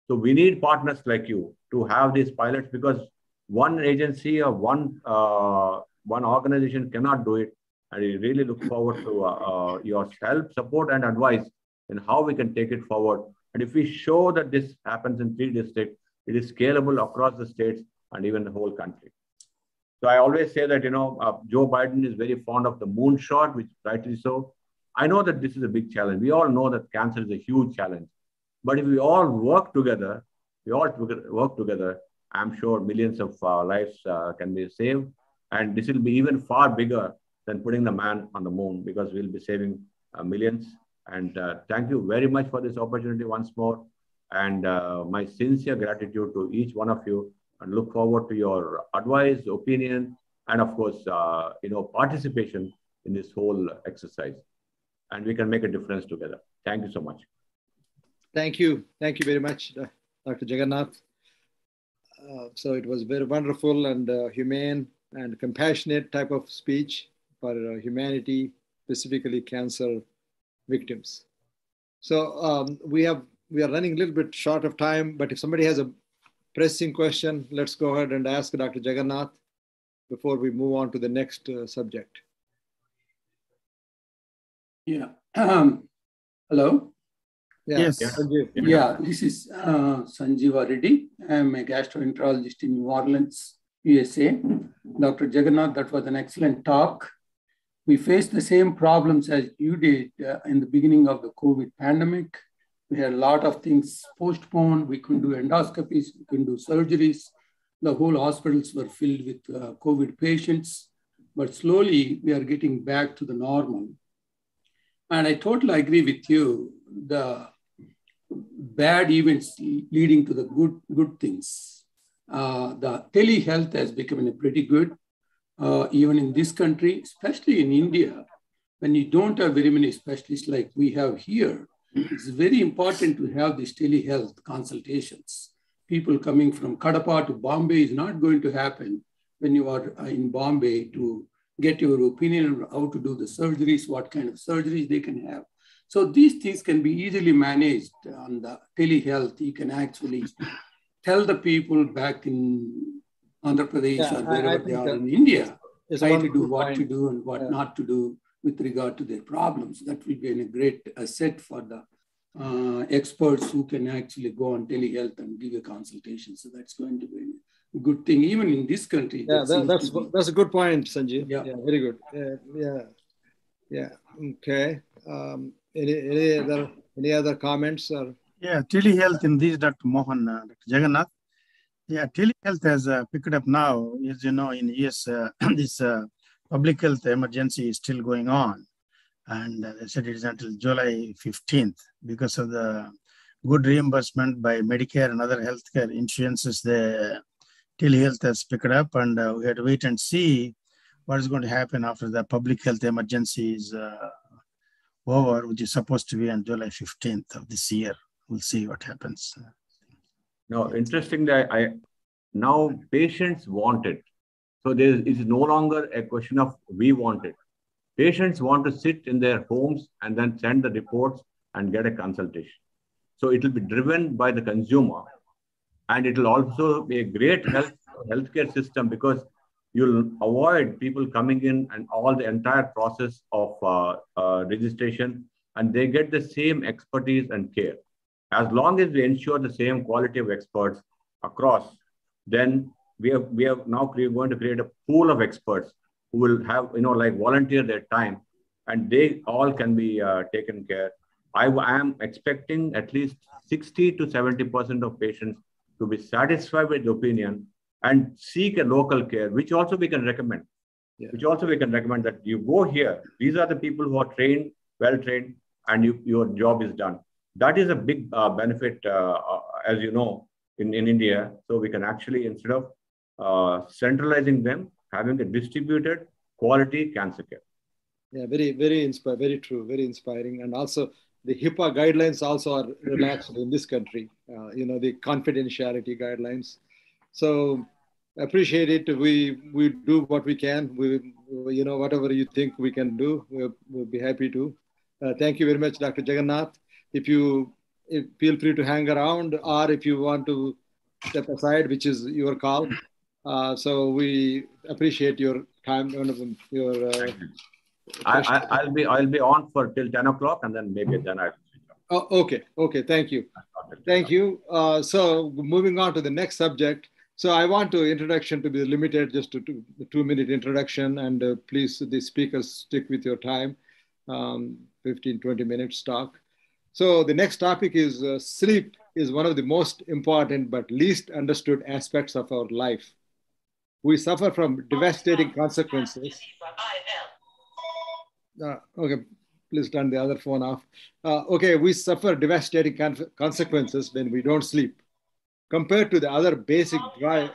So we need partners like you to have these pilots because one agency or one uh, one organization cannot do it. And we really look forward to uh, uh, your help, support, and advice in how we can take it forward. And if we show that this happens in three districts, it is scalable across the states and even the whole country. So I always say that you know uh, Joe Biden is very fond of the moonshot, which rightly so. I know that this is a big challenge. We all know that cancer is a huge challenge, but if we all work together, we all work together, I'm sure millions of uh, lives uh, can be saved. And this will be even far bigger than putting the man on the moon because we'll be saving uh, millions. And thank you very much for this opportunity once more. And my sincere gratitude to each one of you and look forward to your advice, opinion, and of course, uh, you know, participation in this whole exercise. And we can make a difference together. Thank you so much. Thank you. Thank you very much, Dr. Jagannath. Uh, so it was very wonderful and uh, humane and compassionate type of speech for uh, humanity, specifically cancer victims. So um, we have we are running a little bit short of time, but if somebody has a pressing question, let's go ahead and ask Dr. Jagannath before we move on to the next uh, subject. Yeah. Um, hello. Yeah. Yes. Sanjeev. Yeah, this is uh, Sanjeev Reddy. I'm a gastroenterologist in New Orleans, USA. Dr. Jagannath, that was an excellent talk. We faced the same problems as you did uh, in the beginning of the COVID pandemic. We had a lot of things postponed. We couldn't do endoscopies, we couldn't do surgeries. The whole hospitals were filled with uh, COVID patients. But slowly, we are getting back to the normal. And I totally agree with you. The bad events leading to the good, good things. Uh, the telehealth has become pretty good, uh, even in this country, especially in India, when you don't have very many specialists like we have here. It's very important to have these telehealth consultations. People coming from Kadapa to Bombay is not going to happen when you are uh, in Bombay to get your opinion on how to do the surgeries, what kind of surgeries they can have. So these things can be easily managed on the telehealth. You can actually tell the people back in Andhra Pradesh Yeah, or wherever they are in India, is try to do what to do and what Yeah. not to do with regard to their problems. That will be a great asset for the uh, experts who can actually go on telehealth and give a consultation. So that's going to be a good thing, even in this country. Yeah, that that, that's that's a good point, Sanjeev. Yeah. very good. Yeah, yeah, yeah. Okay. Um, any any other any other comments or? Yeah, telehealth in this, Dr. Mohan, uh, Dr. Jagannath. Yeah, telehealth has uh, picked up now. As you know, in US, uh, this uh, public health emergency is still going on. And uh, they said it is until July 15th because of the good reimbursement by Medicare and other healthcare insurances. The telehealth has picked up, and uh, we had to wait and see what is going to happen after the public health emergency is over, which is supposed to be on July 15th of this year. We'll see what happens. No, interestingly, I, I now patients want it. So there is no longer a question of we want it. Patients want to sit in their homes and then send the reports and get a consultation. So it will be driven by the consumer, and it will also be a great health healthcare system because you'll avoid people coming in and all the entire process of uh, uh, registration, and they get the same expertise and care as long as we ensure the same quality of experts across, then we have we have now cre- going to create a pool of experts who will have you know like volunteer their time, and they all can be uh, taken care. I am expecting at least sixty to seventy percent of patients to be satisfied with the opinion and seek a local care, which also we can recommend. Which also we can recommend that you go here. These are the people who are trained, well trained, and you, your job is done that is a big uh, benefit, uh, uh, as you know, in, in India. So we can actually, instead of uh, centralizing them, having a distributed quality cancer care. Yeah, very, very inspiring, very true, very inspiring. And also the HIPAA guidelines also are relaxed in this country, uh, you know, the confidentiality guidelines. So appreciate it. We, we do what we can. We, you know, whatever you think we can do, we'll, we'll be happy to. Uh, thank you very much, Dr. Jagannath. If you if, feel free to hang around or if you want to step aside, which is your call. Uh, so we appreciate your time, your uh, I, I, I'll be I'll be on for till ten o'clock, and then maybe then I. Oh, okay, okay. Thank you, thank you. Uh, so moving on to the next subject. So I want to introduction to be limited just to two, two minute introduction, and uh, please the speakers stick with your time, um, 15 20 minutes talk. So the next topic is uh, sleep is one of the most important but least understood aspects of our life. We suffer from devastating consequences. Uh, okay, please turn the other phone off. Uh, okay, we suffer devastating con- consequences when we don't sleep. Compared to the other basic drive,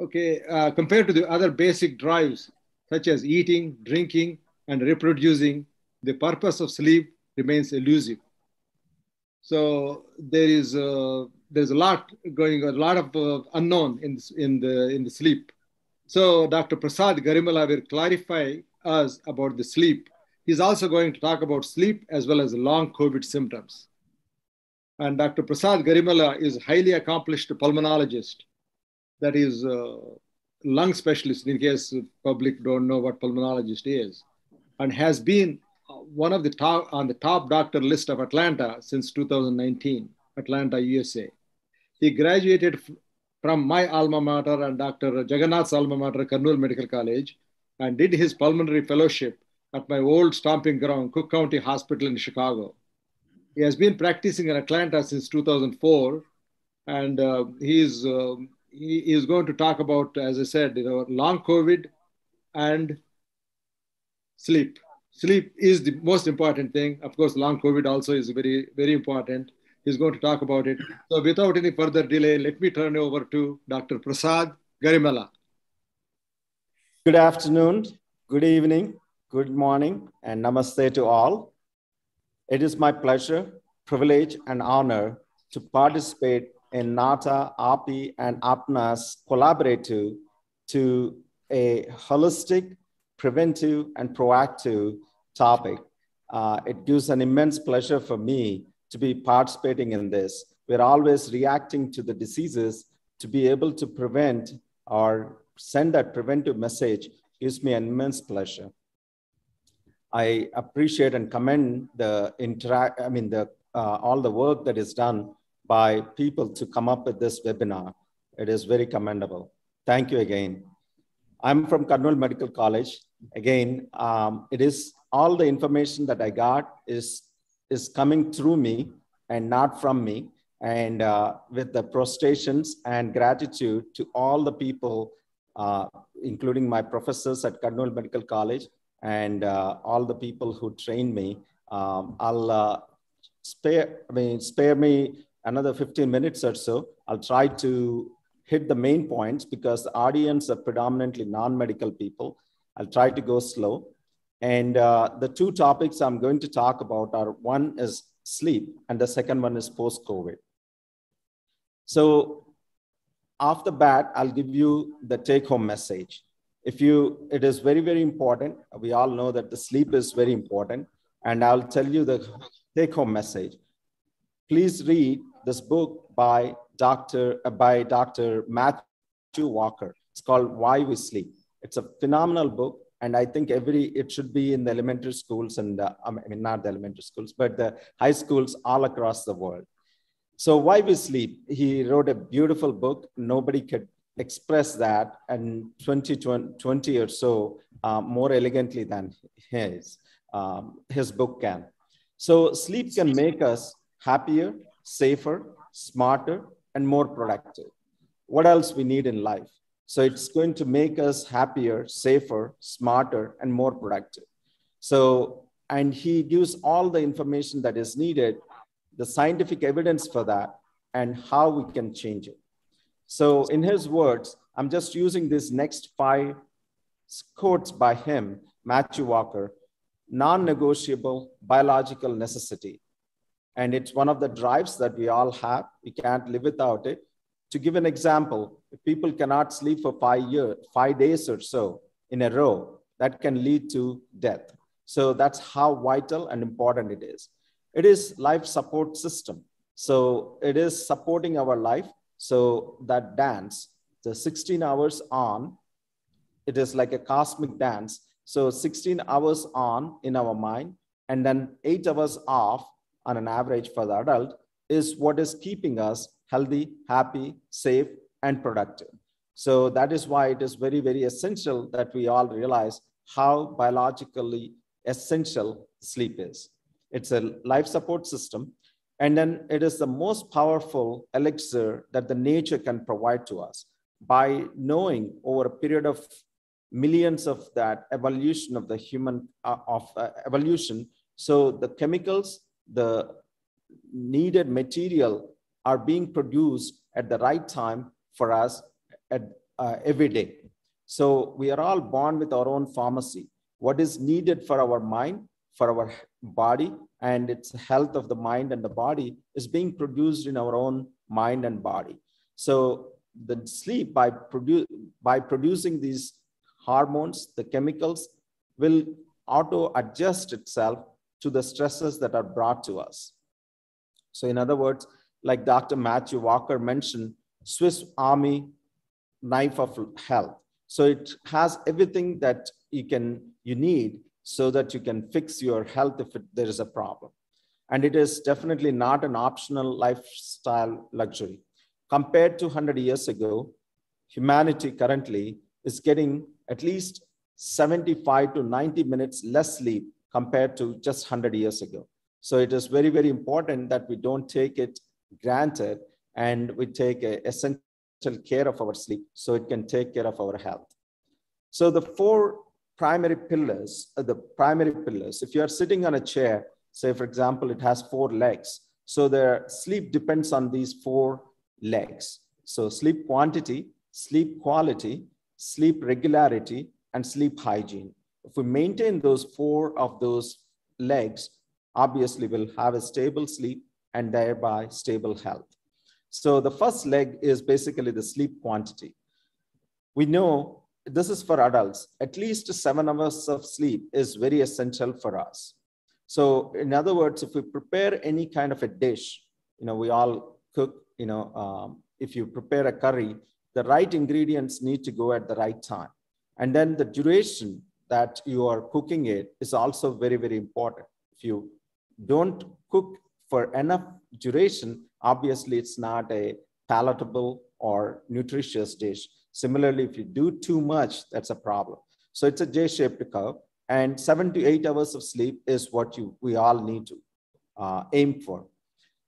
okay, uh, compared to the other basic drives such as eating, drinking, and reproducing, the purpose of sleep remains elusive. So there is uh, there's a lot going, a lot of uh, unknown in in the in the sleep. So Dr. Prasad Garimala will clarify us about the sleep. He's also going to talk about sleep as well as long COVID symptoms. And Dr. Prasad Garimala is highly accomplished pulmonologist, that is a lung specialist in case public don't know what pulmonologist is, and has been uh, one of the top on the top doctor list of Atlanta since 2019, Atlanta, USA. He graduated from my alma mater and Dr. Jagannath's alma mater, Kurnool Medical College, and did his pulmonary fellowship at my old stomping ground, Cook County Hospital in Chicago. He has been practicing in Atlanta since 2004, and uh, he is he is going to talk about, as I said, you know, long COVID and sleep. Sleep is the most important thing. Of course, long COVID also is very, very important. He's going to talk about it. So without any further delay, let me turn over to Dr. Prasad Garimala. Good afternoon, good evening, good morning, and namaste to all. It is my pleasure, privilege, and honor to participate in NATA, API, and APNA's collaborative to a holistic, preventive, and proactive topic. Uh, it gives an immense pleasure for me to be participating in this. We're always reacting to the diseases to be able to prevent or send that preventive message gives me an immense pleasure. I appreciate and commend the interact, I mean, the, uh, all the work that is done by people to come up with this webinar. It is very commendable. Thank you again. I'm from Kurnool Medical College. Again, um, it is all the information that I got is, is coming through me and not from me. And uh, with the prostrations and gratitude to all the people, uh, including my professors at Kurnool Medical College and uh, all the people who trained me, um, I'll uh, spare, I mean, spare me another 15 minutes or so. I'll try to hit the main points because the audience are predominantly non-medical people. I'll try to go slow. And uh, the two topics I'm going to talk about are one is sleep and the second one is post-COVID. So off the bat, I'll give you the take-home message. If you, it is very, very important. We all know that the sleep is very important. And I'll tell you the take-home message. Please read this book by Dr. Uh, by Dr. Matthew Walker. It's called Why We Sleep. It's a phenomenal book, and I think every it should be in the elementary schools and uh, I mean not the elementary schools, but the high schools all across the world. So Why We Sleep. He wrote a beautiful book. Nobody could express that and 20, 20 or so uh, more elegantly than his um, his book can. So sleep can make us happier, safer, smarter, and more productive. What else we need in life? So it's going to make us happier, safer, smarter, and more productive. So, and he gives all the information that is needed, the scientific evidence for that, and how we can change it. So, in his words, I'm just using this next five quotes by him, Matthew Walker, non negotiable biological necessity. And it's one of the drives that we all have. We can't live without it. To give an example, if people cannot sleep for five years, five days or so in a row, that can lead to death. So that's how vital and important it is. It is life support system. So it is supporting our life. So that dance, the 16 hours on, it is like a cosmic dance. So 16 hours on in our mind, and then eight hours off on an average for the adult is what is keeping us healthy, happy, safe, and productive. So that is why it is very, very essential that we all realize how biologically essential sleep is. It's a life support system. And then it is the most powerful elixir that the nature can provide to us by knowing over a period of millions of that evolution of the human uh, of uh, evolution. So the chemicals the needed material are being produced at the right time for us at, uh, every day. So we are all born with our own pharmacy. What is needed for our mind, for our body, and its health of the mind and the body is being produced in our own mind and body. So the sleep by, produ- by producing these hormones, the chemicals, will auto adjust itself to the stresses that are brought to us. So, in other words, like Dr. Matthew Walker mentioned, Swiss Army knife of health. So it has everything that you can you need so that you can fix your health if it, there is a problem. And it is definitely not an optional lifestyle luxury. Compared to 100 years ago, humanity currently is getting at least 75 to 90 minutes less sleep compared to just 100 years ago. So it is very, very important that we don't take it granted and we take essential care of our sleep so it can take care of our health. So the four primary pillars, uh, the primary pillars. If you are sitting on a chair, say for example, it has four legs. So the sleep depends on these four legs. So sleep quantity, sleep quality, sleep regularity, and sleep hygiene. If we maintain those four of those legs, obviously we'll have a stable sleep and thereby stable health. So the first leg is basically the sleep quantity. We know this is for adults. At least seven hours of sleep is very essential for us. So in other words, if we prepare any kind of a dish, you know, we all cook, you know, um, if you prepare a curry, the right ingredients need to go at the right time. And then the duration that you are cooking it is also very, very important. If you don't cook for enough duration, obviously it's not a palatable or nutritious dish. Similarly, if you do too much, that's a problem. So it's a J-shaped curve and seven to eight hours of sleep is what you we all need to uh, aim for.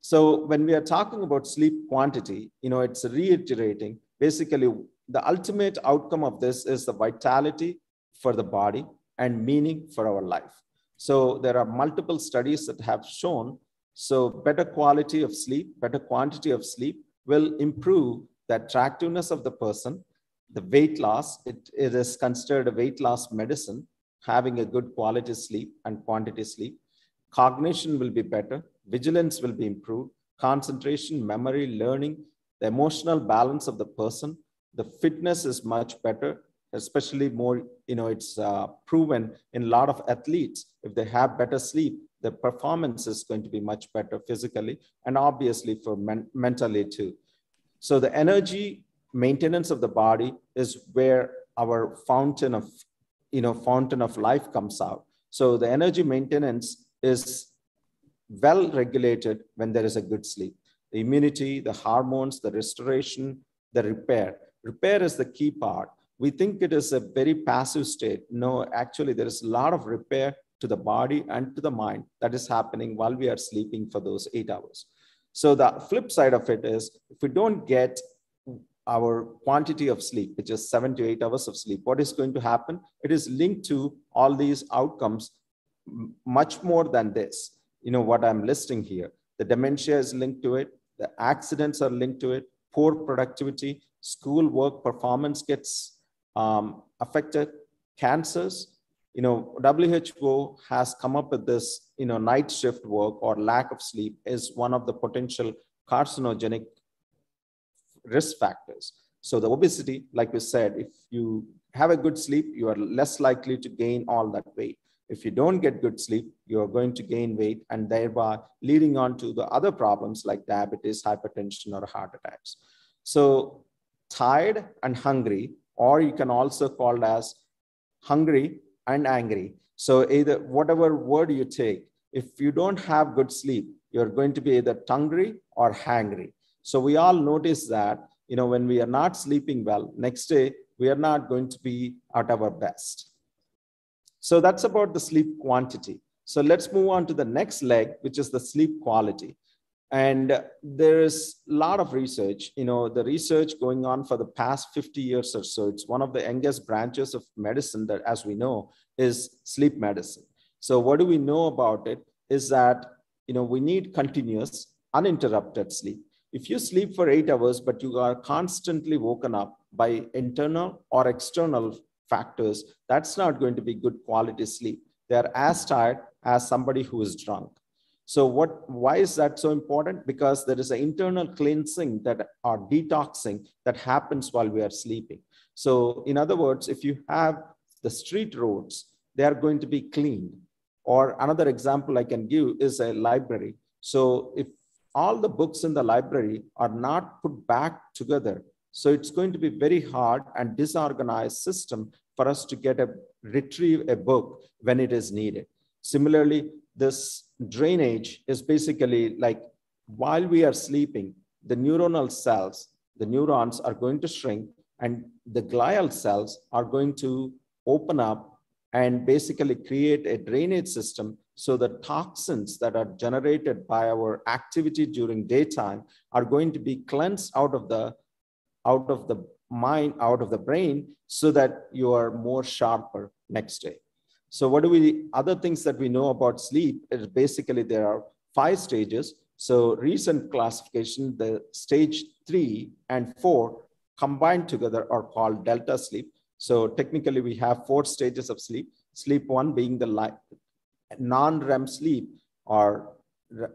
So when we are talking about sleep quantity, you know, it's reiterating basically the ultimate outcome of this is the vitality for the body and meaning for our life. So there are multiple studies that have shown so better quality of sleep, better quantity of sleep will improve the attractiveness of the person, the weight loss, it, it is considered a weight loss medicine, having a good quality sleep and quantity sleep. Cognition will be better, vigilance will be improved, concentration, memory, learning, the emotional balance of the person, the fitness is much better, especially more, you know, it's uh, proven in a lot of athletes, if they have better sleep, the performance is going to be much better physically and obviously for men mentally too. So the energy maintenance of the body is where our fountain of, you know, fountain of life comes out. So the energy maintenance is well regulated when there is a good sleep. The immunity, the hormones, the restoration, the repair. Repair is the key part. We think it is a very passive state. No, actually, there is a lot of repair to the body and to the mind that is happening while we are sleeping for those eight hours. So the flip side of it is if we don't get our quantity of sleep, which is seven to eight hours of sleep, what is going to happen? It is linked to all these outcomes much more than this. You know, what I'm listing here. The dementia is linked to it. The accidents are linked to it. Poor productivity, school work performance gets um, affected. Cancers, you know, WHO has come up with this, you know, night shift work or lack of sleep is one of the potential carcinogenic risk factors. So the obesity, like we said, if you have a good sleep, you are less likely to gain all that weight. If you don't get good sleep, you're going to gain weight and thereby leading on to the other problems like diabetes, hypertension, or heart attacks. So tired and hungry, or you can also call as hungry and angry. So either whatever word you take, if you don't have good sleep, you're going to be either hungry or hangry. So we all notice that, you know, when we are not sleeping well, next day, we are not going to be at our best. So that's about the sleep quantity. So let's move on to the next leg, which is the sleep quality. And there is a lot of research, you know, the research going on for the past 50 years or so. It's one of the youngest branches of medicine that, as we know, is sleep medicine. So what do we know about it is that, you know, we need continuous, uninterrupted sleep. If you sleep for eight hours, but you are constantly woken up by internal or external factors, that's not going to be good quality sleep. They're as tired as somebody who is drunk. So what, why is that so important? Because there is an internal cleansing that or detoxing that happens while we are sleeping. So in other words, if you have the street roads, they are going to be cleaned. Or another example I can give is a library. So if all the books in the library are not put back together, so it's going to be very hard and disorganized system for us to get a retrieve a book when it is needed. Similarly, this drainage is basically like while we are sleeping, the neuronal cells, the neurons are going to shrink and the glial cells are going to open up and basically create a drainage system so the toxins that are generated by our activity during daytime are going to be cleansed out of the out of the mind out of the brain so that you are more sharper next day. So what do we, other things that we know about sleep is basically there are five stages. So recent classification, the stage three and four combined together are called delta sleep. So technically we have four stages of sleep. Sleep one being the light, non-REM sleep or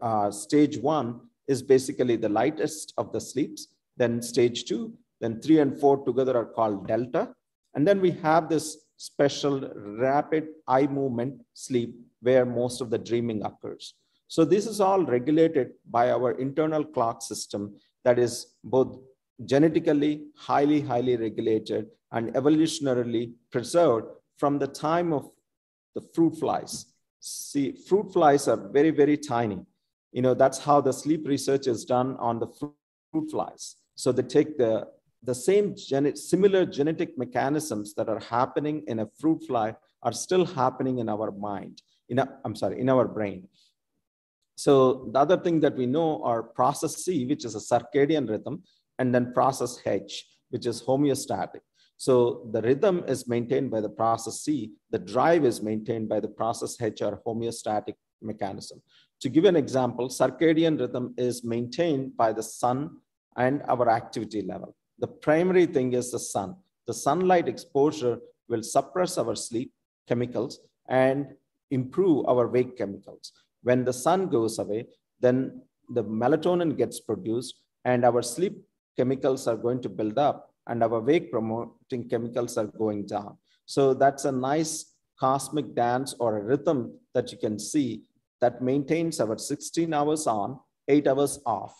uh, stage one is basically the lightest of the sleeps. Then stage two, then three and four together are called delta. And then we have this special rapid eye movement sleep where most of the dreaming occurs. So this is all regulated by our internal clock system that is both genetically highly, highly regulated and evolutionarily preserved from the time of the fruit flies. See, fruit flies are very, very tiny. You know, that's how the sleep research is done on the fruit flies. So they take the, the same genetic, similar genetic mechanisms that are happening in a fruit fly are still happening in our mind, in a, I'm sorry, in our brain. So the other thing that we know are process C, which is a circadian rhythm, and then process H, which is homeostatic. So the rhythm is maintained by the process C, the drive is maintained by the process H or homeostatic mechanism. To give an example, circadian rhythm is maintained by the sun and our activity level. The primary thing is the sun. The sunlight exposure will suppress our sleep chemicals and improve our wake chemicals. When the sun goes away, then the melatonin gets produced and our sleep chemicals are going to build up and our wake promoting chemicals are going down. So that's a nice cosmic dance or a rhythm that you can see that maintains our 16 hours on, eight hours off.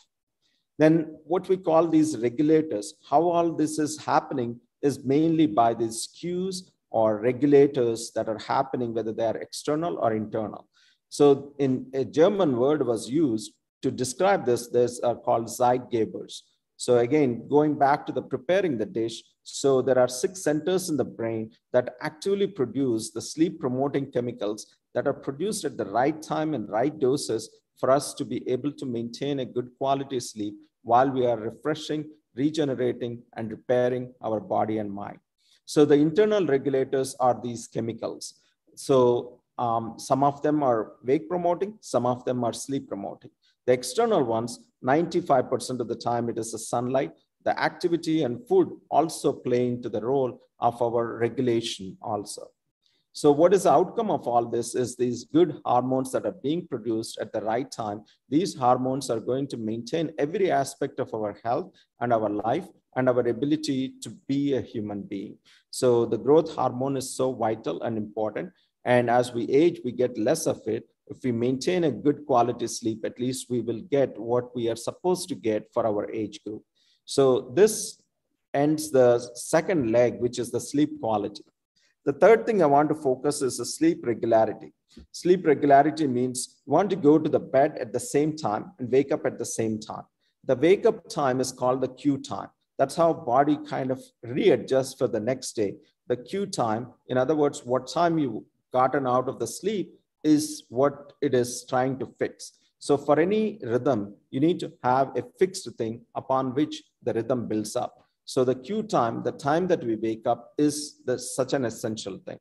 Then what we call these regulators, how all this is happening is mainly by these cues or regulators that are happening, whether they are external or internal. So in a German word was used to describe this, these are uh, called Zeitgebers. So again, going back to the preparing the dish, so there are six centers in the brain that actually produce the sleep promoting chemicals that are produced at the right time and right doses for us to be able to maintain a good quality sleep while we are refreshing, regenerating, and repairing our body and mind. So the internal regulators are these chemicals. So um, some of them are wake promoting, some of them are sleep promoting. The external ones, 95% of the time, it is the sunlight. The activity and food also play into the role of our regulation also. So what is the outcome of all this is these good hormones that are being produced at the right time. These hormones are going to maintain every aspect of our health and our life and our ability to be a human being. So the growth hormone is so vital and important. And as we age, we get less of it. If we maintain a good quality sleep, at least we will get what we are supposed to get for our age group. So this ends the second leg, which is the sleep quality. The third thing I want to focus is the sleep regularity. Sleep regularity means you want to go to the bed at the same time and wake up at the same time. The wake up time is called the cue time. That's how body kind of readjusts for the next day. The cue time, in other words, what time you gotten out of the sleep is what it is trying to fix. So for any rhythm, you need to have a fixed thing upon which the rhythm builds up. So the cue time, the time that we wake up is the, such an essential thing.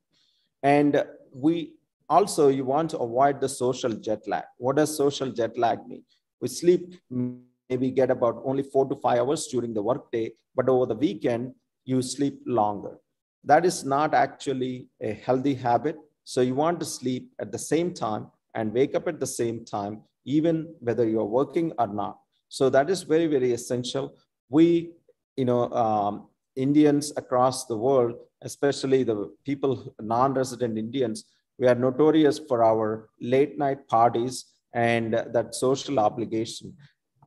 And we also, you want to avoid the social jet lag. What does social jet lag mean? We sleep, maybe get about only four to five hours during the workday, but over the weekend, you sleep longer. That is not actually a healthy habit. So you want to sleep at the same time and wake up at the same time, even whether you're working or not. So that is very, very essential. We, you know, um, Indians across the world, especially the people, non-resident Indians, we are notorious for our late night parties and that social obligation.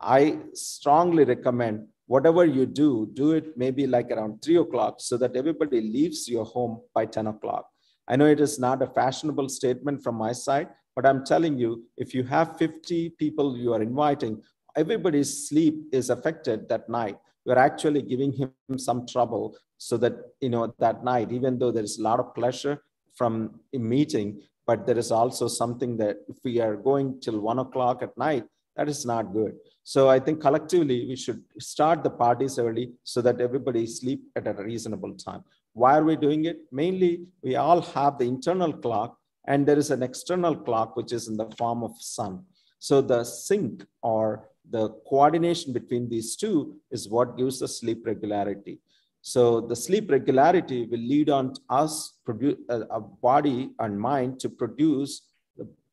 I strongly recommend whatever you do, do it maybe like around three o'clock so that everybody leaves your home by 10 o'clock. I know it is not a fashionable statement from my side, but I'm telling you, if you have 50 people you are inviting, everybody's sleep is affected that night. You're actually giving him some trouble so that, you know, that night, even though there is a lot of pleasure from a meeting, but there is also something that if we are going till one o'clock at night, that is not good. So I think collectively we should start the parties early so that everybody sleep at a reasonable time. Why are we doing it? Mainly, we all have the internal clock and there is an external clock which is in the form of sun. So the sync or the coordination between these two is what gives the sleep regularity. So the sleep regularity will lead on us, produce uh, a body and mind to produce,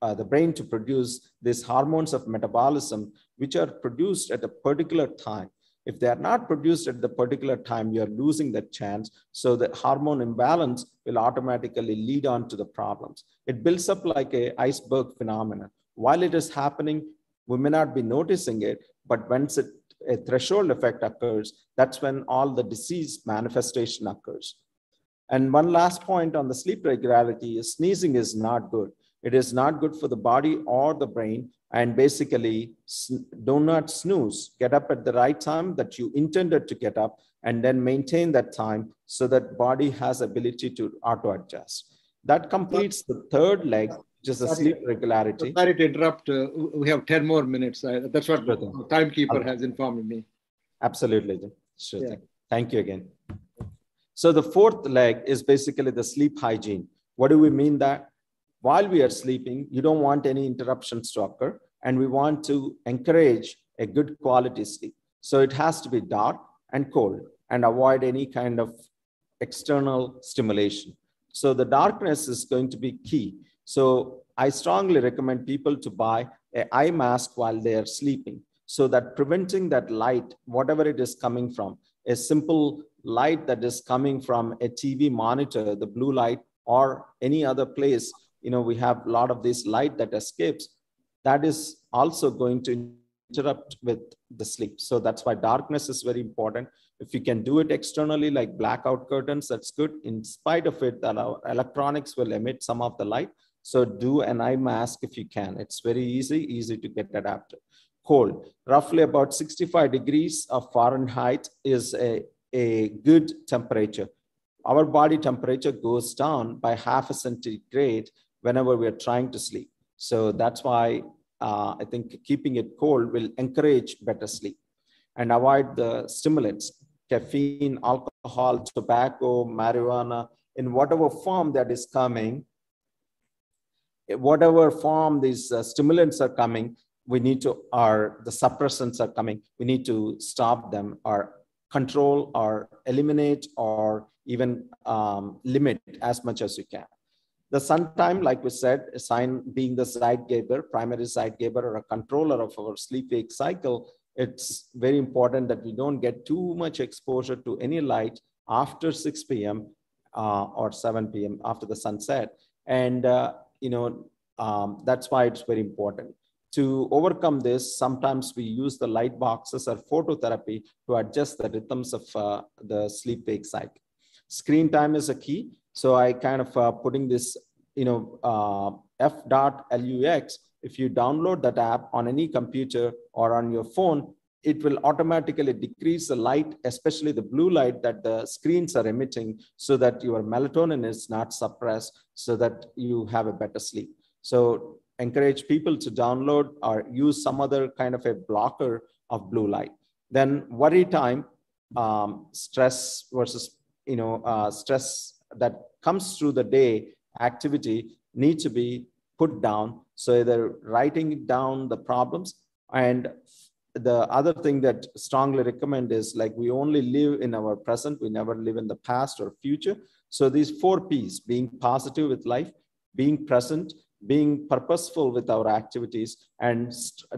uh, the brain to produce these hormones of metabolism, which are produced at a particular time. If they are not produced at the particular time, you're losing that chance. So the hormone imbalance will automatically lead on to the problems. It builds up like a iceberg phenomenon. While it is happening, we may not be noticing it, but once it, a threshold effect occurs, that's when all the disease manifestation occurs. And one last point on the sleep regularity is sneezing is not good. It is not good for the body or the brain. And basically, do not snooze. Get up at the right time that you intended to get up, and then maintain that time so that body has ability to auto adjust. That completes the third leg, which is the Sorry. sleep regularity. Sorry to interrupt. Uh, we have 10 more minutes. That's what the Sure. timekeeper Okay. has informed me. Absolutely. Sure Yeah. Thank you again. So the fourth leg is basically the sleep hygiene. What do we mean that? While we are sleeping, you don't want any interruptions to occur, and we want to encourage a good quality sleep. So it has to be dark and cold and avoid any kind of external stimulation. So the darkness is going to be key. So I strongly recommend people to buy a eye mask while they are sleeping so that preventing that light, whatever it is coming from, a simple light that is coming from a TV monitor, the blue light, or any other place, you know, we have a lot of this light that escapes, that is also going to interrupt with the sleep. So that's why darkness is very important. If you can do it externally, like blackout curtains, that's good. In spite of it, that our electronics will emit some of the light. So do an eye mask if you can. It's very easy, easy to get adapted. Cold, roughly about 65 degrees of Fahrenheit is a, a good temperature. Our body temperature goes down by half a centigrade whenever we're trying to sleep. So that's why uh, I think keeping it cold will encourage better sleep and avoid the stimulants, caffeine, alcohol, tobacco, marijuana, in whatever form that is coming, whatever form these uh, stimulants are coming, we need to, or the suppressants are coming, we need to stop them or control or eliminate or even um, limit as much as you can. The sun time, like we said, a sign being the Zeitgeber, primary Zeitgeber or a controller of our sleep-wake cycle, it's very important that we don't get too much exposure to any light after 6 p.m. Uh, or 7 p.m. after the sunset. And, uh, you know, um, that's why it's very important. To overcome this, sometimes we use the light boxes or phototherapy to adjust the rhythms of uh, the sleep-wake cycle. Screen time is a key. So I kind of uh, putting this, you know, uh, f.lux. If you download that app on any computer or on your phone, it will automatically decrease the light, especially the blue light that the screens are emitting so that your melatonin is not suppressed so that you have a better sleep. So encourage people to download or use some other kind of a blocker of blue light. Then worry time, um, stress versus, you know, uh, stress that comes through the day activity need to be put down. So either writing down the problems and the other thing that strongly recommend is like we only live in our present, we never live in the past or future. So these four P's, being positive with life, being present, being purposeful with our activities and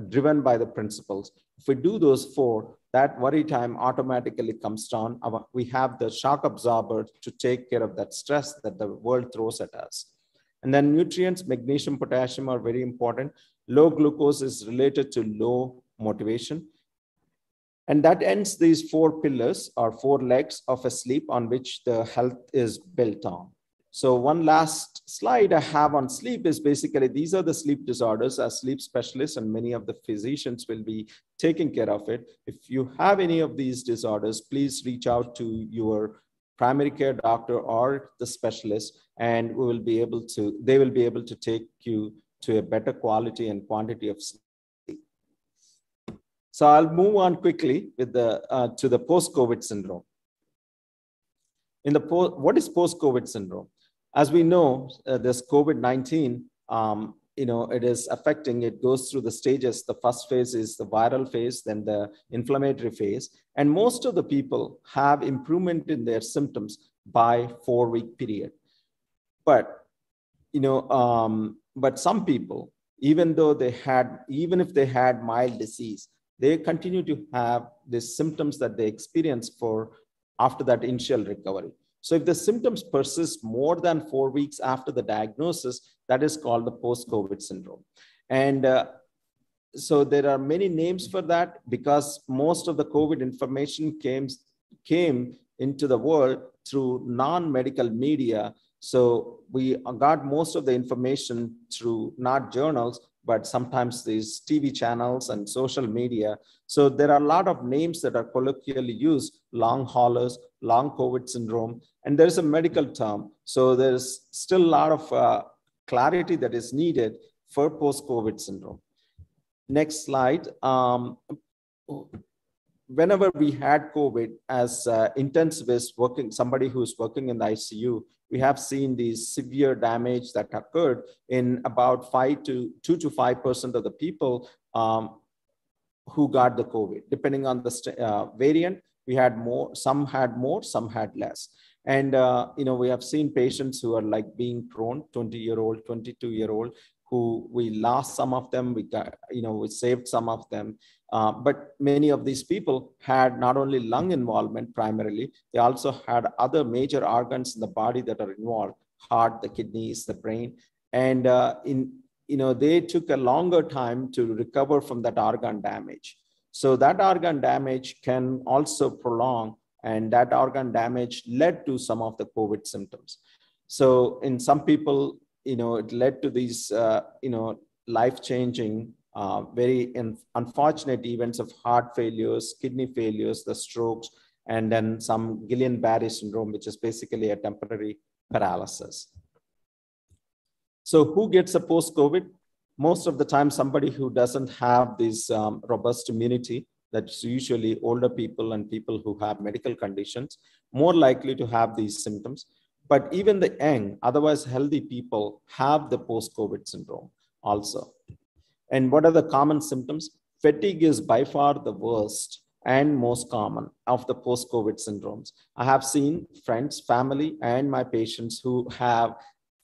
driven by the principles. If we do those four, that worry time automatically comes down. We have the shock absorber to take care of that stress that the world throws at us. And then nutrients, magnesium, potassium are very important. Low glucose is related to low motivation. And that ends these four pillars or four legs of a sleep on which the health is built on. So one last slide I have on sleep is basically these are the sleep disorders as sleep specialists and many of the physicians will be taking care of it. If you have any of these disorders, please reach out to your primary care doctor or the specialist and we will be able to, they will be able to take you to a better quality and quantity of sleep. So I'll move on quickly with the, uh, to the post-COVID syndrome. In the po what is post-COVID syndrome? As we know, uh, this COVID-19, um, you know, it is affecting, it goes through the stages. The first phase is the viral phase, then the inflammatory phase. And most of the people have improvement in their symptoms by four week period. But, you know, um, but some people, even though they had, even if they had mild disease, they continue to have the symptoms that they experience for after that initial recovery. So if the symptoms persist more than four weeks after the diagnosis, that is called the post-COVID syndrome. And uh, so there are many names for that because most of the COVID information came, came into the world through non-medical media. So we got most of the information through not journals, but sometimes these TV channels and social media. So there are a lot of names that are colloquially used, long haulers, long COVID syndrome, and there's a medical term. So there's still a lot of uh, clarity that is needed for post-COVID syndrome. Next slide. Um, whenever we had COVID as uh, working, somebody who's working in the ICU, we have seen these severe damage that occurred in about five to two to five percent of the people um, who got the COVID. Depending on the uh, variant, we had more. Some had more, some had less. And uh, you know, we have seen patients who are like being prone, 20 year old, 22 year old, who we lost some of them. We got, you know, we saved some of them. Uh, but many of these people had not only lung involvement primarily, they also had other major organs in the body that are involved, heart, the kidneys, the brain. And uh, in, you know, they took a longer time to recover from that organ damage. So that organ damage can also prolong and that organ damage led to some of the COVID symptoms. So in some people, you know, it led to these, uh, you know, life-changing uh, very unfortunate events of heart failures, kidney failures, the strokes, and then some Guillain-Barré syndrome, which is basically a temporary paralysis. So who gets a post-COVID? Most of the time, somebody who doesn't have this um, robust immunity, that's usually older people and people who have medical conditions, more likely to have these symptoms. But even the young, otherwise healthy people have the post-COVID syndrome also. And what are the common symptoms? Fatigue is by far the worst and most common of the post COVID syndromes. I have seen friends, family, and my patients who have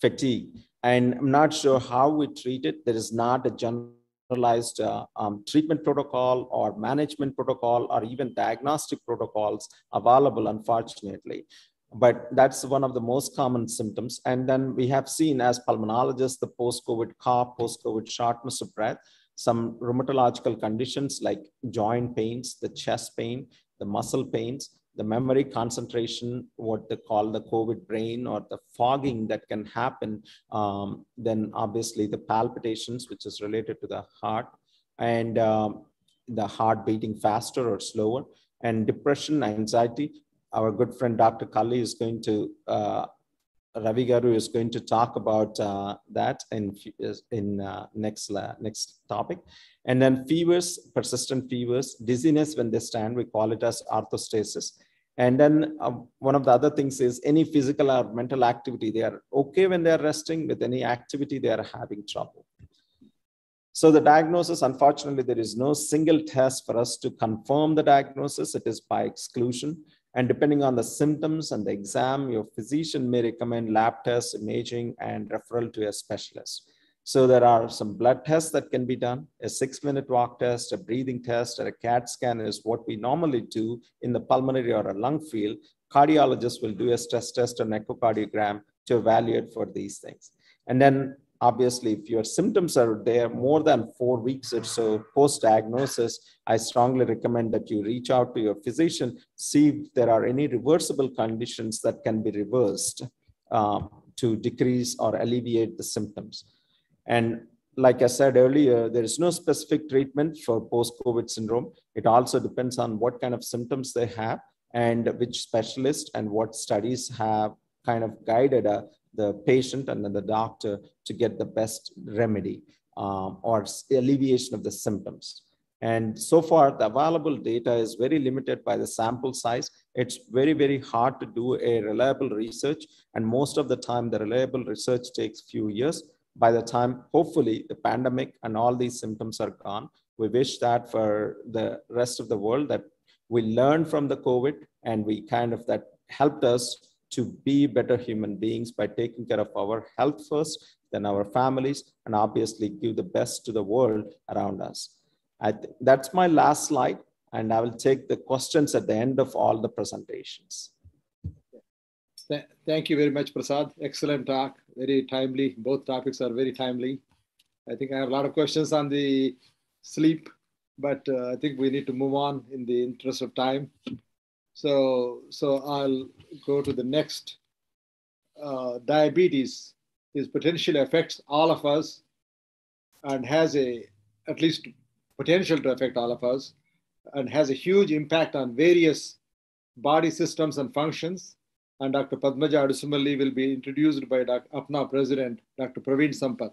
fatigue. And I'm not sure how we treat it. There is not a generalized uh, um, treatment protocol or management protocol or even diagnostic protocols available, unfortunately but that's one of the most common symptoms. And then we have seen as pulmonologists, the post-COVID cough, post-COVID shortness of breath, some rheumatological conditions like joint pains, the chest pain, the muscle pains, the memory concentration, what they call the COVID brain or the fogging that can happen. Um, then obviously the palpitations, which is related to the heart and um, the heart beating faster or slower and depression, anxiety, our good friend Dr. Kali is going to, uh, Ravi Garu is going to talk about uh, that in, in uh, next, next topic. And then fevers, persistent fevers, dizziness when they stand, we call it as orthostasis. And then uh, one of the other things is any physical or mental activity, they are okay when they're resting, with any activity, they are having trouble. So the diagnosis, unfortunately, there is no single test for us to confirm the diagnosis. It is by exclusion. And depending on the symptoms and the exam, your physician may recommend lab tests, imaging, and referral to a specialist. So there are some blood tests that can be done. A six minute walk test, a breathing test, or a CAT scan is what we normally do in the pulmonary or a lung field. Cardiologists will do a stress test or an echocardiogram to evaluate for these things. And then obviously if your symptoms are there more than four weeks or so post diagnosis i strongly recommend that you reach out to your physician see if there are any reversible conditions that can be reversed um, to decrease or alleviate the symptoms and like I said earlier, there is no specific treatment for post-COVID syndrome. It also depends on what kind of symptoms they have and which specialist and what studies have kind of guided uh, the patient and then the doctor to get the best remedy um, or alleviation of the symptoms. And so far, the available data is very limited by the sample size. It's very, very hard to do a reliable research. And most of the time, the reliable research takes few years. By the time, hopefully, the pandemic and all these symptoms are gone, we wish that for the rest of the world that we learn from the COVID and we kind of that helped us to be better human beings by taking care of our health first, then our families, and obviously give the best to the world around us. I th- that's my last slide, and I will take the questions at the end of all the presentations. Th- thank you very much, Prasad. Excellent talk. Very timely. Both topics are very timely. I think I have a lot of questions on the sleep, but uh, I think we need to move on in the interest of time. So, so I'll go to the next. Uh, diabetes is potentially affects all of us and has a at least potential to affect all of us and has a huge impact on various body systems and functions. And Dr. Padmaja Adusumalli will be introduced by Dr. APNA President, Dr. Praveen Sampath.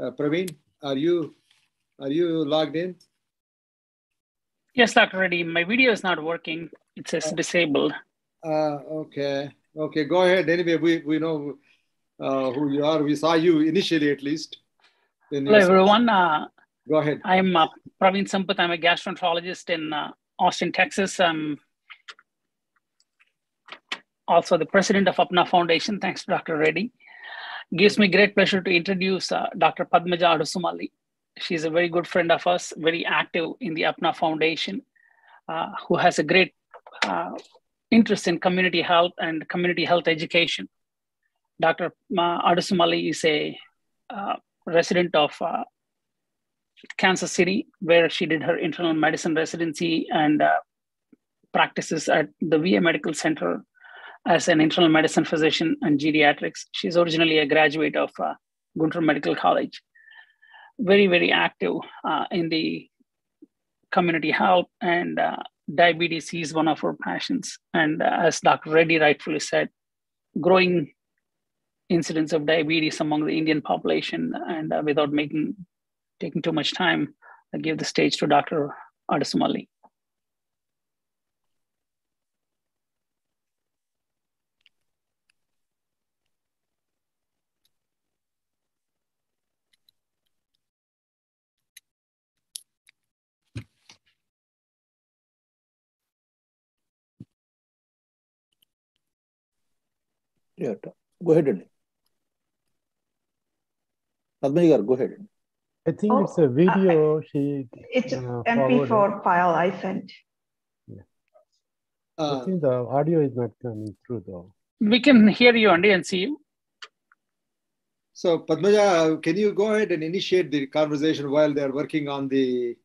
Uh, Praveen, are you are you logged in? Yes, Dr. Reddy, my video is not working. It says disabled. Uh, okay, okay, go ahead. Anyway, we, we know uh, who you are. We saw you initially, at least. Hello, everyone. Uh, Go ahead. I'm uh, Praveen Sampath. I'm a gastroenterologist in uh, Austin, Texas. I'm also the president of APNA Foundation. Thanks to Dr. Reddy. Gives me great pleasure to introduce uh, Dr. Padmaja Adusumali. She's a very good friend of us, very active in the APNA Foundation, uh, who has a great uh, interest in community health and community health education. Dr. Adusumali is a uh, resident of uh, Kansas City, where she did her internal medicine residency and uh, practices at the VA Medical Center as an internal medicine physician and geriatrics. She's originally a graduate of uh, Guntur Medical College. Very, very active uh, in the community health and uh, diabetes is one of her passions. And uh, as Dr. Reddy rightfully said, growing incidence of diabetes among the Indian population. And uh, without making taking too much time, I give the stage to Dr. Adusumalli. Go ahead, and. Padmajigar, go ahead. I think oh, it's a video uh, she. It's uh, MP4 file I sent. Yeah. Uh, I think the audio is not coming through though. We can hear you, Andy, and see you. So, Padmaja, uh, can you go ahead and initiate the conversation while they're working on the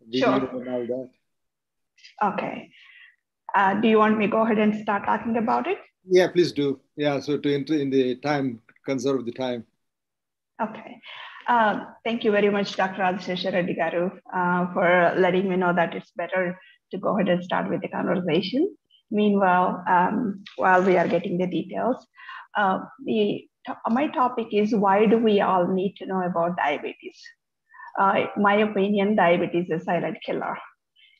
video sure. and all that? Okay. Uh, do you want me to go ahead and start talking about it? Yeah, please do. Yeah, so to enter in the time, conserve the time. Okay. Uh, thank you very much, Dr. Adishesha Reddy uh, for letting me know that it's better to go ahead and start with the conversation. Meanwhile, um, while we are getting the details, uh, the, my topic is why do we all need to know about diabetes? Uh, my opinion, diabetes is a silent killer.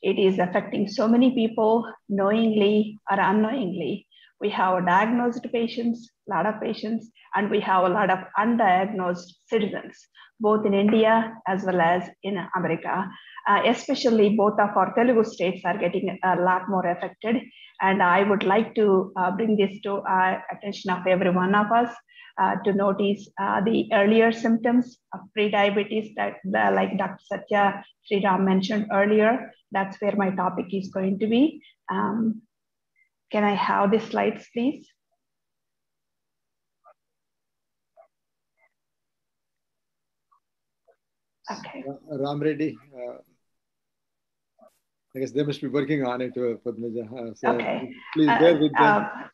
It is affecting so many people knowingly or unknowingly. We have diagnosed patients, a lot of patients, and we have a lot of undiagnosed citizens, both in India as well as in America. Uh, especially both of our Telugu states are getting a lot more affected. And I would like to uh, bring this to uh, attention of every one of us uh, to notice uh, the earlier symptoms of pre-diabetes that, like Dr. Satya Sriram mentioned earlier. That's where my topic is going to be. Um, can I have the slides, please? Okay. Uh, Ram Reddy, uh, I guess they must be working on it, uh, Padmaja. Uh, so Okay. Please Uh, bear with them. uh,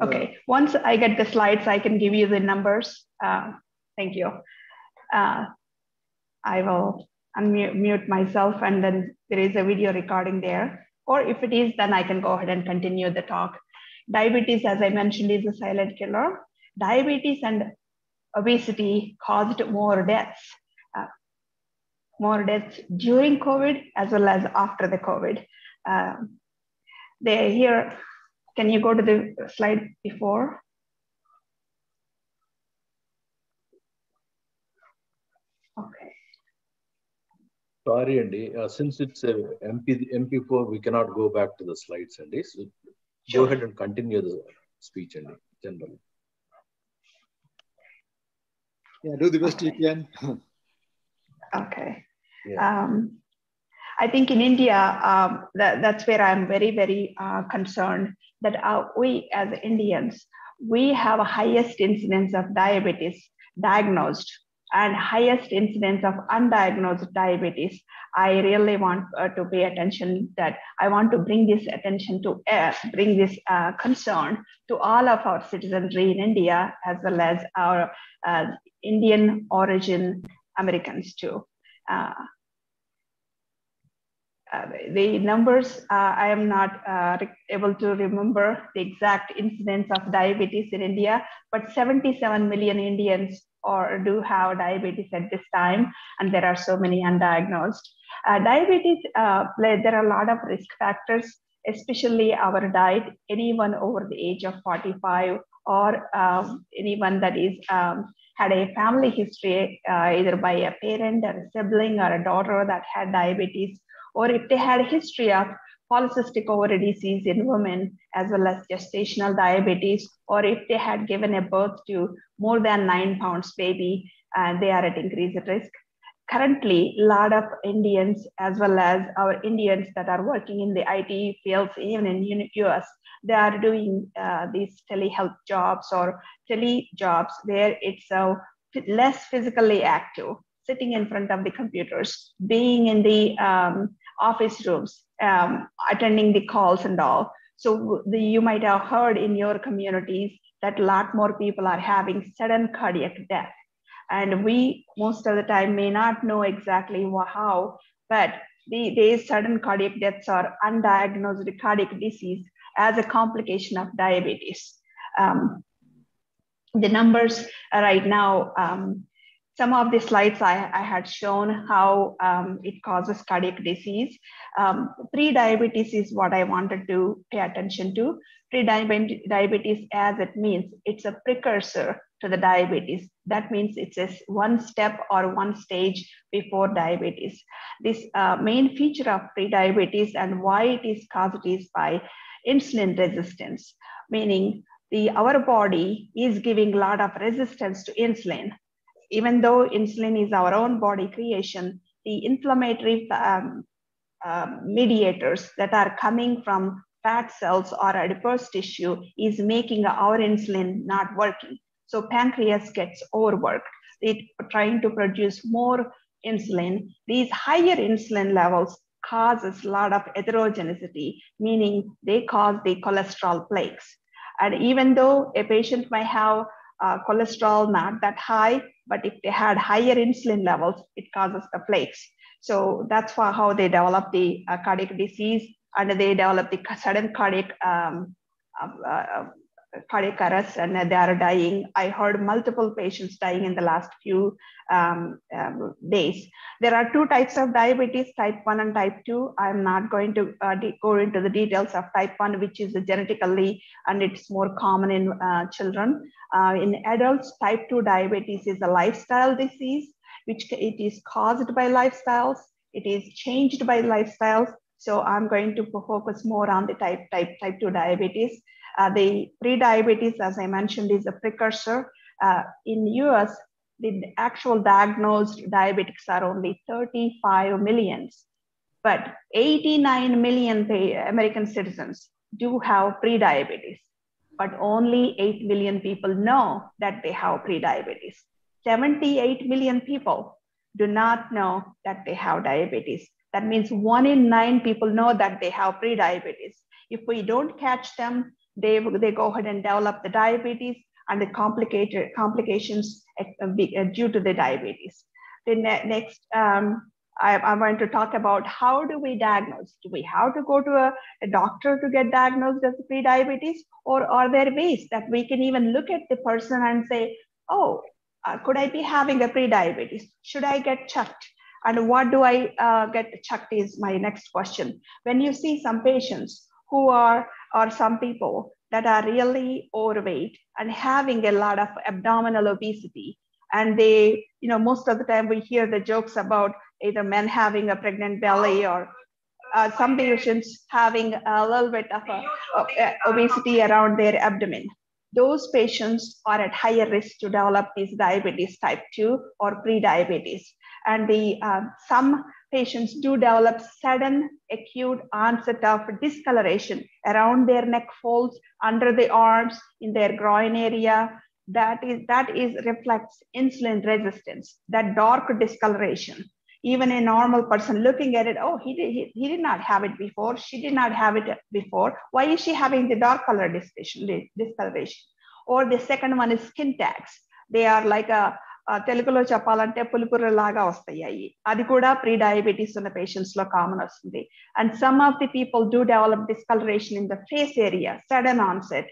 Okay, once I get the slides, I can give you the numbers. Uh, thank you. Uh, I will unmute myself and then there is a video recording there. Or if it is, then I can go ahead and continue the talk. Diabetes, as I mentioned, is a silent killer. Diabetes and obesity caused more deaths. Uh, more deaths during COVID as well as after the COVID. Um, they here, can you go to the slide before? Sorry, Andy. Uh, since it's a MP, MP4, we cannot go back to the slides, Andy. So go ahead and continue the speech, Andy, generally. Yeah, do the best you can. Okay. Yeah. Um, I think in India, um, that, that's where I'm very, very uh, concerned that uh, we as Indians, we have a highest incidence of diabetes diagnosed and highest incidence of undiagnosed diabetes. I really want uh, to pay attention that I want to bring this attention to uh, bring this uh, concern to all of our citizenry in India as well as our uh, Indian origin Americans too. Uh, uh, the numbers, I am not able to remember the exact incidence of diabetes in India, but 77 million Indians or do have diabetes at this time, and there are so many undiagnosed. Uh, diabetes, uh, there are a lot of risk factors, especially our diet. Anyone over the age of 45 or um, anyone that is um, had a family history, uh, either by a parent or a sibling or a daughter that had diabetes, or if they had a history of polycystic ovary disease in women, as well as gestational diabetes, or if they had given a birth to more than nine pounds baby, uh, they are at increased risk. Currently, a lot of Indians, as well as our Indians that are working in the IT fields, even in US, they are doing uh, these telehealth jobs or tele jobs where it's uh, less physically active, sitting in front of the computers, being in the um, office rooms, um, attending the calls and all. So the, you might have heard in your communities that a lot more people are having sudden cardiac death. And we most of the time may not know exactly how, but the, these sudden cardiac deaths are undiagnosed cardiac disease as a complication of diabetes. Um, the numbers right now, um, some of the slides I, I had shown how um, it causes cardiac disease. Um, pre-diabetes is what I wanted to pay attention to. Pre-diabetes as it means, it's a precursor to the diabetes. That means it's a one step or one stage before diabetes. This uh, main feature of pre-diabetes and why it is caused is by insulin resistance, meaning the our body is giving a lot of resistance to insulin even though insulin is our own body creation, the inflammatory um, uh, mediators that are coming from fat cells or adipose tissue is making our insulin not working. So pancreas gets overworked. It trying to produce more insulin. These higher insulin levels causes a lot of heterogeneity, meaning they cause the cholesterol plaques. And even though a patient may have uh, cholesterol not that high, but if they had higher insulin levels, it causes the plaques. So that's why how they develop the uh, cardiac disease and they develop the sudden cardiac um, uh, cardiac arrest and they are dying. I heard multiple patients dying in the last few um, um, days. There are two types of diabetes, type 1 and type 2. I'm not going to uh, go into the details of type 1, which is genetically and it's more common in uh, children. Uh, in adults, type 2 diabetes is a lifestyle disease, which it is caused by lifestyles. It is changed by lifestyles. So I'm going to focus more on the type, type, type 2 diabetes. Uh, the pre-diabetes, as I mentioned, is a precursor. Uh, in the US, the actual diagnosed diabetics are only 35 millions, but 89 million American citizens do have pre-diabetes, but only 8 million people know that they have pre-diabetes. 78 million people do not know that they have diabetes. That means one in nine people know that they have pre-diabetes. If we don't catch them, they, they go ahead and develop the diabetes and the complicated complications due to the diabetes. The ne next, um, I, I want to talk about how do we diagnose? Do we have to go to a, a doctor to get diagnosed as pre-diabetes? Or are there ways that we can even look at the person and say, oh, uh, could I be having a pre-diabetes? Should I get checked? And what do I uh, get checked is my next question. When you see some patients who are, or some people that are really overweight and having a lot of abdominal obesity, and they, you know, most of the time we hear the jokes about either men having a pregnant belly or uh, some patients having a little bit of a, obesity around their abdomen. Those patients are at higher risk to develop this diabetes type 2 or pre-diabetes. And the uh, some patients do develop sudden acute onset of discoloration around their neck folds, under the arms, in their groin area. That is that is reflects insulin resistance, that dark discoloration even a normal person looking at it, oh, he did, he, he did not have it before. She did not have it before. Why is she having the dark color discoloration? Or the second one is skin tags. They are like a తెలుగులో చెప్పాలంటే పులుపురు లాగా వస్తాయి అవి అది కూడా pre diabetes ఉన్న patients లో common వస్తుంది and some of the people do develop discolouration in the face area sudden onset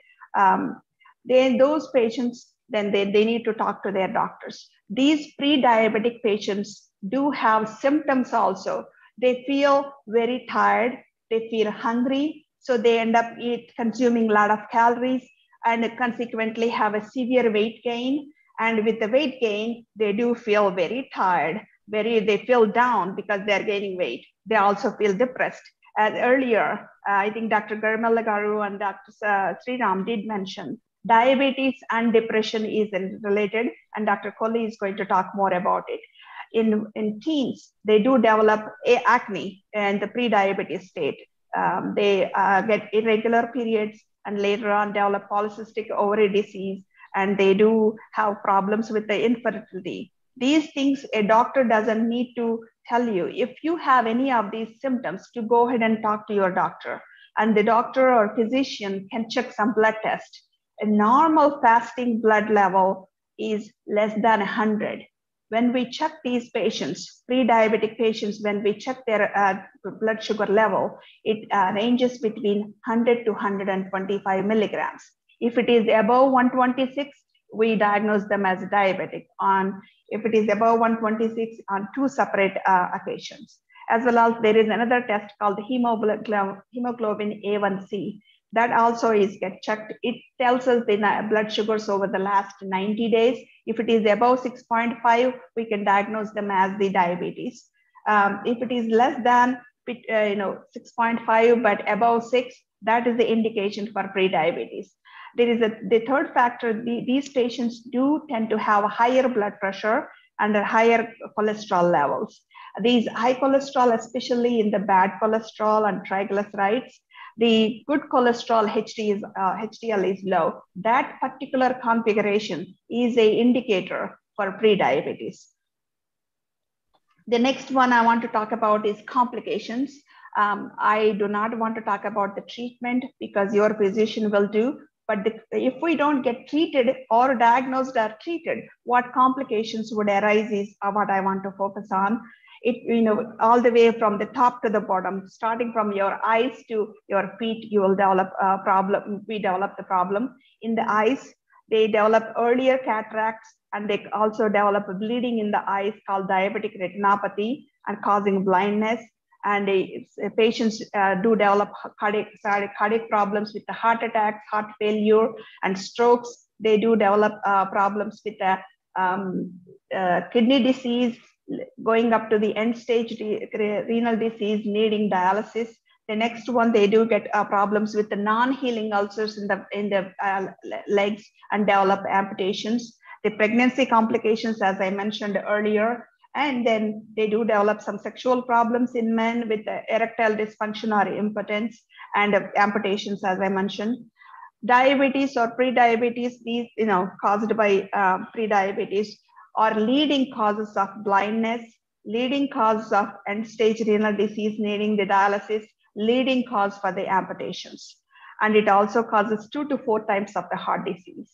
they those patients then they, they need to talk to their doctors. These pre-diabetic patients do have symptoms also. They feel very tired, they feel hungry, so they end up eat, consuming a lot of calories and consequently have a severe weight gain. And with the weight gain, they do feel very tired, very they feel down because they're gaining weight. They also feel depressed. As earlier, uh, I think Dr. Garmalagaru and Dr. Uh, did mention diabetes and depression is related, and Dr. Kohli is going to talk more about it. In, in teens, they do develop acne and the pre-diabetes state. Um, they uh, get irregular periods and later on develop polycystic ovary disease, and they do have problems with the infertility. These things a doctor doesn't need to tell you. If you have any of these symptoms, to go ahead and talk to your doctor, and the doctor or physician can check some blood test a normal fasting blood level is less than 100. When we check these patients, pre-diabetic patients, when we check their uh, blood sugar level, it uh, ranges between 100 to 125 milligrams. If it is above 126, we diagnose them as diabetic. On if it is above 126 on two separate uh, occasions. As well as there is another test called hemoglobin A1C that also is get checked. It tells us the blood sugars over the last 90 days. If it is above 6.5, we can diagnose them as the diabetes. Um, if it is less than uh, you know 6.5 but above 6, that is the indication for pre-diabetes. There is a the third factor. The, these patients do tend to have higher blood pressure and higher cholesterol levels. These high cholesterol, especially in the bad cholesterol and triglycerides, the good cholesterol HD is, uh, HDL is low. That particular configuration is a indicator for pre-diabetes. The next one I want to talk about is complications. Um, I do not want to talk about the treatment because your physician will do, but if we don't get treated or diagnosed or treated, what complications would arise is uh, what I want to focus on. It you know all the way from the top to the bottom starting from your eyes to your feet you will develop a problem we develop the problem. In the eyes they develop earlier cataracts and they also develop a bleeding in the eyes called diabetic retinopathy and causing blindness and they, patients uh, do develop cardiac, cardiac problems with the heart attacks heart failure and strokes they do develop uh, problems with the um, uh, kidney disease going up to the end stage renal disease needing dialysis. The next one, they do get uh, problems with the non-healing ulcers in the in the uh, legs and develop amputations. The pregnancy complications, as I mentioned earlier, and then they do develop some sexual problems in men with erectile dysfunction or impotence and uh, amputations, as I mentioned. Diabetes or pre-diabetes, these you know caused by pre-diabetes or leading causes of blindness, leading causes of end-stage renal disease needing the dialysis, leading cause for the amputations. And it also causes two to four times of the heart disease.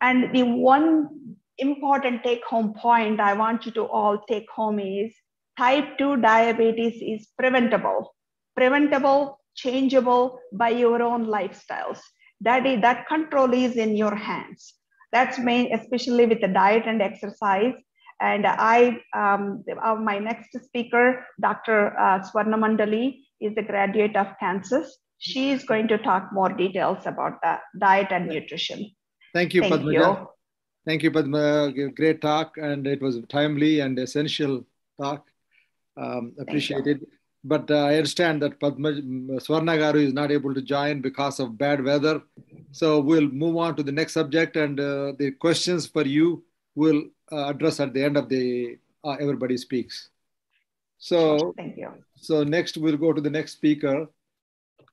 And the one important take-home point I want you to all take home is type 2 diabetes is preventable, preventable, changeable by your own lifestyles. That, is, that control is in your hands. That's main, especially with the diet and exercise. And I, um, uh, my next speaker, Dr. Uh, Swarna Mandali, is a graduate of Kansas. She is going to talk more details about the diet and nutrition. Thank you, Thank Padma. you. Thank you, Padma. Great talk, and it was timely and essential talk. Um, appreciated. But uh, I understand that Padma Swarna Garu is not able to join because of bad weather. So we'll move on to the next subject, and uh, the questions for you will uh, address at the end of the uh, everybody speaks. So Thank you. so next we'll go to the next speaker.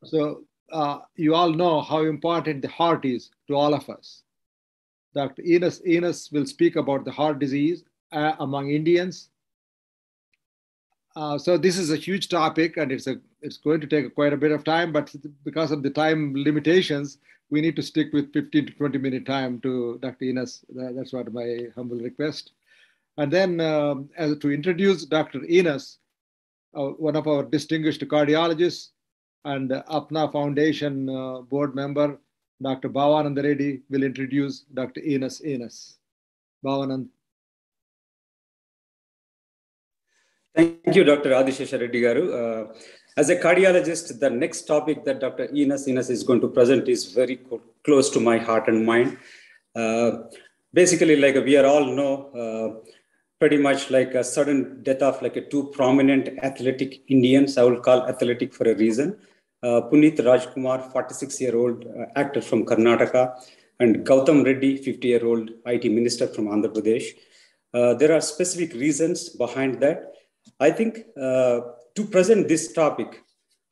So uh, you all know how important the heart is to all of us. Dr. Enas, Enas will speak about the heart disease uh, among Indians. Uh, so this is a huge topic and it's a it's going to take quite a bit of time, but because of the time limitations, we need to stick with 15 to 20 minute time to Dr. Enas. That- That's what my humble request. And then um, as to introduce Dr. Enas, uh, one of our distinguished cardiologists and APNA Foundation uh, board member, Dr. Bhavanand Reddy will introduce Dr. Enas Enas. Bhavanand. Thank you, Dr. Adishesha Reddy Garu. Uh, as a cardiologist, the next topic that Dr. Enas Enas is going to present is very co- close to my heart and mind. Uh, basically, like we are all know, uh, pretty much like a sudden death of like a two prominent athletic Indians. I will call athletic for a reason. Uh, Puneet Rajkumar, 46 year old uh, actor from Karnataka, and Gautam Reddy, 50 year old IT minister from Andhra Pradesh. Uh, there are specific reasons behind that. I think uh, to present this topic,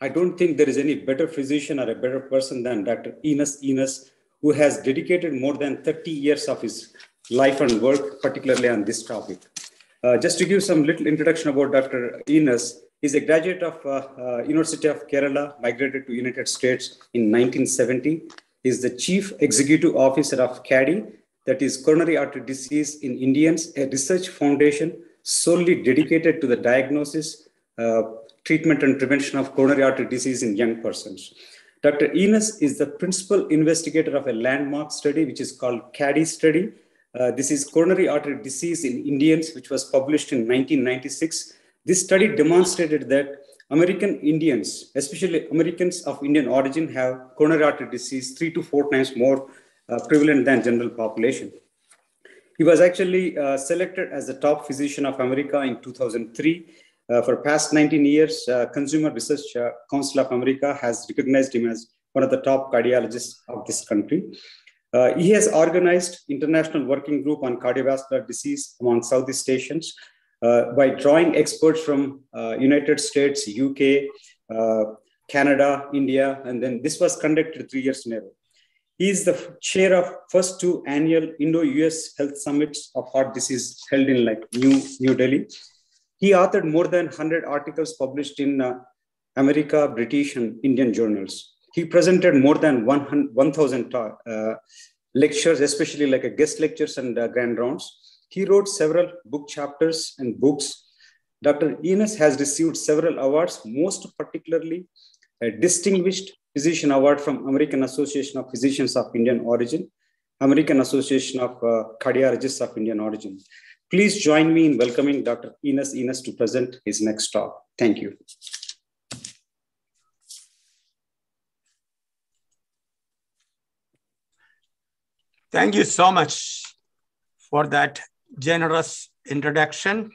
I don't think there is any better physician or a better person than Dr. Enas Enas, who has dedicated more than 30 years of his life and work, particularly on this topic. Uh, just to give some little introduction about Dr. Enas, he's a graduate of uh, uh, University of Kerala, migrated to United States in 1970. He's the chief executive officer of CADI, that is coronary artery disease in Indians, a research foundation solely dedicated to the diagnosis, uh, treatment, and prevention of coronary artery disease in young persons. Dr. Enas is the principal investigator of a landmark study, which is called CADI study. Uh, this is coronary artery disease in Indians, which was published in 1996. This study demonstrated that American Indians, especially Americans of Indian origin, have coronary artery disease three to four times more uh, prevalent than general population. He was actually uh, selected as the top physician of America in 2003. Uh, for past 19 years, uh, Consumer Research uh, Council of America has recognized him as one of the top cardiologists of this country. Uh, he has organized international working group on cardiovascular disease among Southeast Asians by drawing experts from uh, United States, UK, Canada, India, and then this was conducted three years in a row. He is the chair of first two annual Indo-US Health Summits of Heart Disease held in like New, New Delhi. He authored more than 100 articles published in uh, America, British, and Indian journals. He presented more than 1,000 uh, lectures, especially like a guest lectures and uh, grand rounds. He wrote several book chapters and books. Dr. Enas has received several awards, most particularly a distinguished physician award from American Association of Physicians of Indian origin, American Association of uh, Cardiologists of Indian origin. Please join me in welcoming Dr. Enas Enas to present his next talk. Thank you. Thank you so much for that generous introduction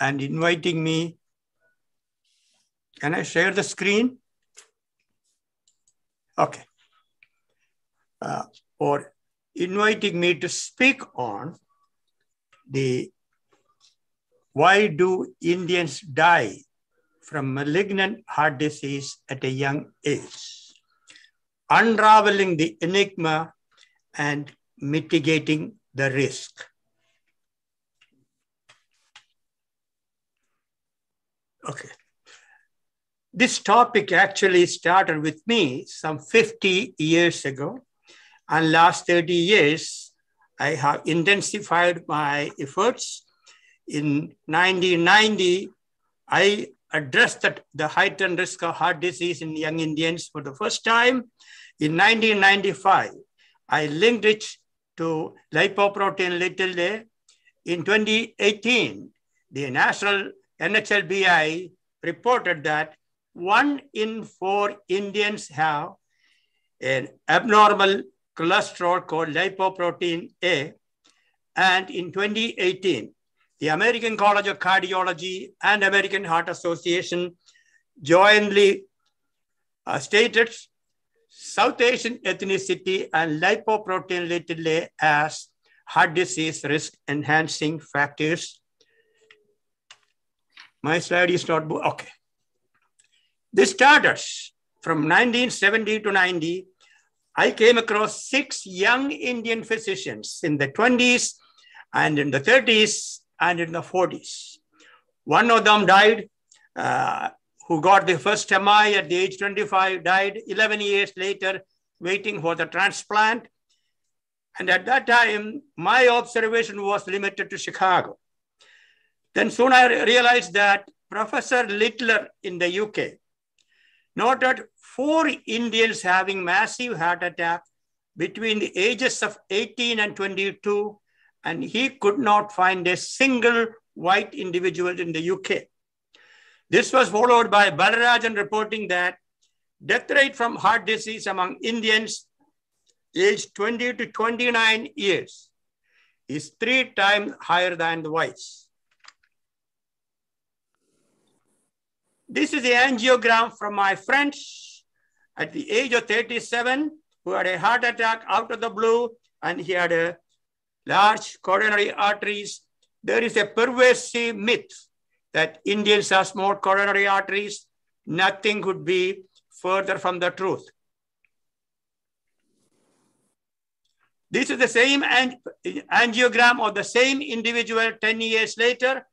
and inviting me. Can I share the screen? Okay. Uh, or inviting me to speak on the why do Indians die from malignant heart disease at a young age? Unraveling the enigma and mitigating the risk. Okay. This topic actually started with me some 50 years ago. And last 30 years, I have intensified my efforts. In 1990, I addressed the, heightened risk of heart disease in young Indians for the first time. In 1995, I linked it to lipoprotein little. In 2018, the National NHLBI reported that one in four Indians have an abnormal cholesterol called lipoprotein A. And in 2018, the American College of Cardiology and American Heart Association jointly uh, stated South Asian ethnicity and lipoprotein little as heart disease risk enhancing factors. My slide is not, okay. This started from 1970 to 90. I came across six young Indian physicians in the 20s and in the 30s and in the 40s. One of them died, uh, who got the first MI at the age 25, died 11 years later, waiting for the transplant. And at that time, my observation was limited to Chicago. Then soon I realized that Professor Littler in the UK noted four Indians having massive heart attack between the ages of 18 and 22, and he could not find a single white individual in the UK. This was followed by Balarajan reporting that death rate from heart disease among Indians aged 20 to 29 years is three times higher than the whites. This is the angiogram from my friends at the age of 37 who had a heart attack out of the blue and he had a large coronary arteries. There is a pervasive myth that Indians have small coronary arteries. Nothing could be further from the truth. This is the same angiogram of the same individual 10 years later.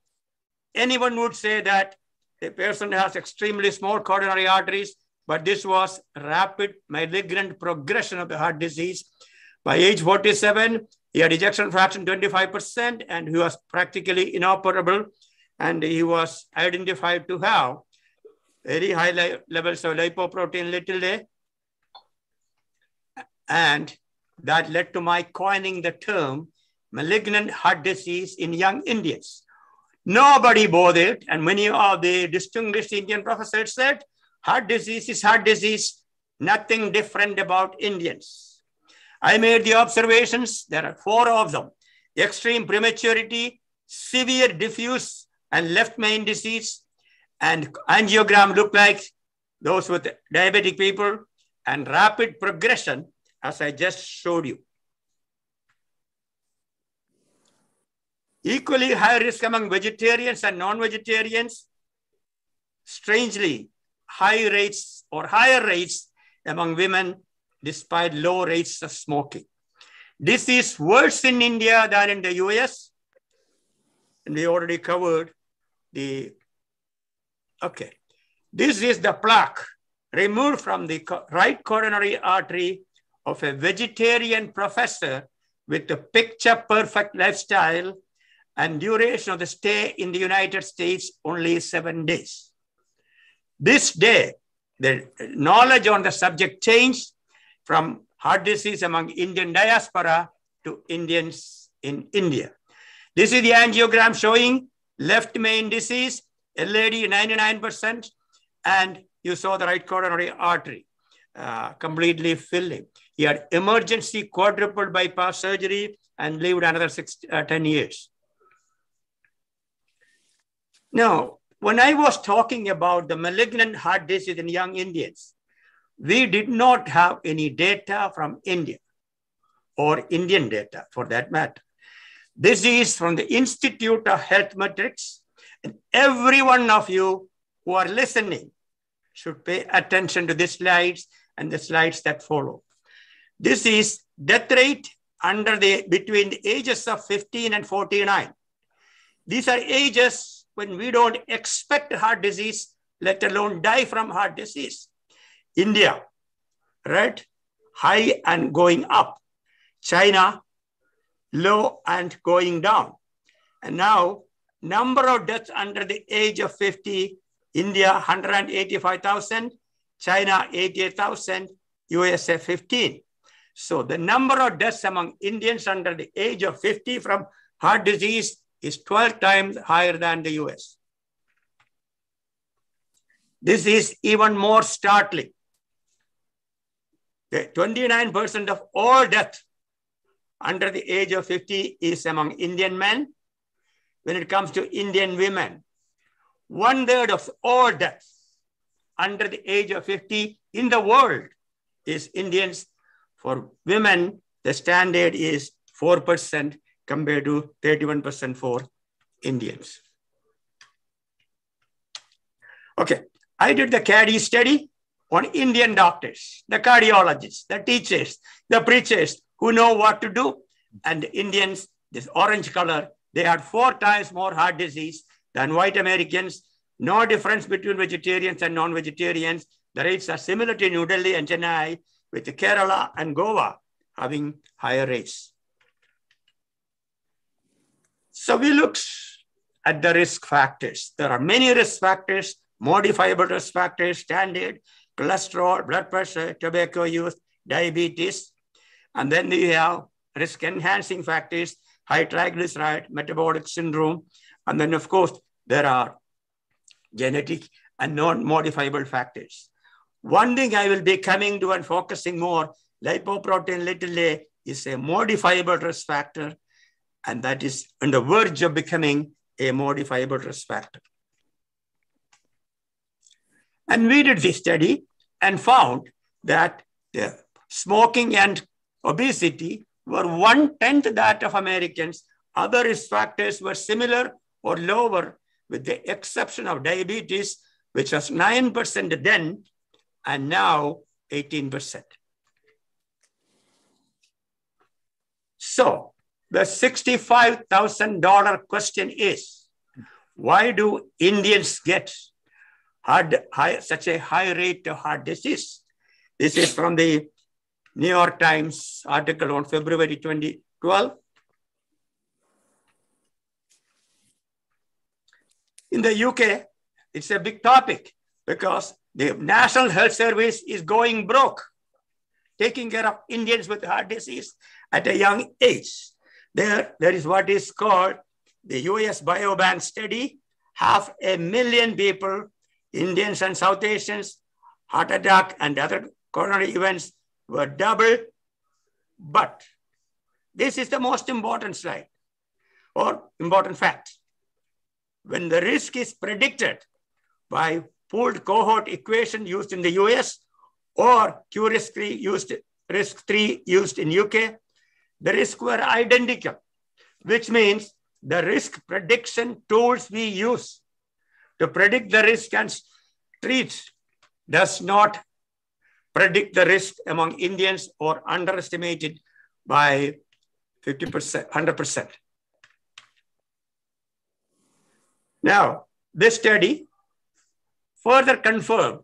Anyone would say that a person has extremely small coronary arteries, but this was rapid malignant progression of the heart disease. By age 47, he had ejection fraction 25%, and he was practically inoperable. And he was identified to have very high levels of lipoprotein little a. And that led to my coining the term malignant heart disease in young Indians. Nobody bothered, and many of the distinguished Indian professors said, heart disease is heart disease, nothing different about Indians. I made the observations, there are four of them. Extreme prematurity, severe diffuse and left main disease, and angiogram look like those with diabetic people, and rapid progression, as I just showed you. Equally high risk among vegetarians and non-vegetarians. Strangely, high rates or higher rates among women despite low rates of smoking. This is worse in India than in the US. We already covered the, okay. This is the plaque removed from the right coronary artery of a vegetarian professor with a picture perfect lifestyle and duration of the stay in the United States only seven days. This day, the knowledge on the subject changed from heart disease among Indian diaspora to Indians in India. This is the angiogram showing left main disease, LAD 99%, and you saw the right coronary artery uh, completely filling. He had emergency quadruple bypass surgery and lived another six, uh, 10 years. Now, when I was talking about the malignant heart disease in young Indians, we did not have any data from India or Indian data for that matter. This is from the Institute of Health Metrics. And every one of you who are listening should pay attention to the slides and the slides that follow. This is death rate under the between the ages of 15 and 49. These are ages when we don't expect heart disease, let alone die from heart disease. India, right? High and going up. China, low and going down. And now, number of deaths under the age of 50, India 185,000, China 88,000, USA 15. So the number of deaths among Indians under the age of 50 from heart disease is 12 times higher than the US. This is even more startling. The 29% of all death under the age of 50 is among Indian men. When it comes to Indian women, one third of all deaths under the age of 50 in the world is Indians. For women, the standard is 4% compared to 31% for Indians. Okay, I did the CADI study on Indian doctors, the cardiologists, the teachers, the preachers who know what to do. And the Indians, this orange color, they had four times more heart disease than white Americans. No difference between vegetarians and non-vegetarians. The rates are similar to New Delhi and Chennai, with Kerala and Goa having higher rates. So we looked at the risk factors. There are many risk factors, modifiable risk factors, standard, cholesterol, blood pressure, tobacco use, diabetes. And then you have risk enhancing factors, high triglyceride, metabolic syndrome. And then of course, there are genetic and non-modifiable factors. One thing I will be coming to and focusing more, lipoprotein little a is a modifiable risk factor, and that is on the verge of becoming a modifiable risk factor. And we did this study and found that the smoking and obesity were one tenth that of Americans. Other risk factors were similar or lower, with the exception of diabetes, which was 9% then and now 18%. So the $65,000 question is, why do Indians get high, such a high rate of heart disease? This is from the New York Times article on February 2012. In the UK, it's a big topic because the National Health Service is going broke, taking care of Indians with heart disease at a young age. There, there is what is called the US Biobank study. Half a million people, Indians and South Asians, heart attack and other coronary events were double, But this is the most important slide or important fact. When the risk is predicted by pooled cohort equation used in the US or QRISK3 used, risk 3 used in UK, the risks were identical, which means the risk prediction tools we use to predict the risk and treat does not predict the risk among Indians or underestimated by 50%, 100%. Now, this study further confirmed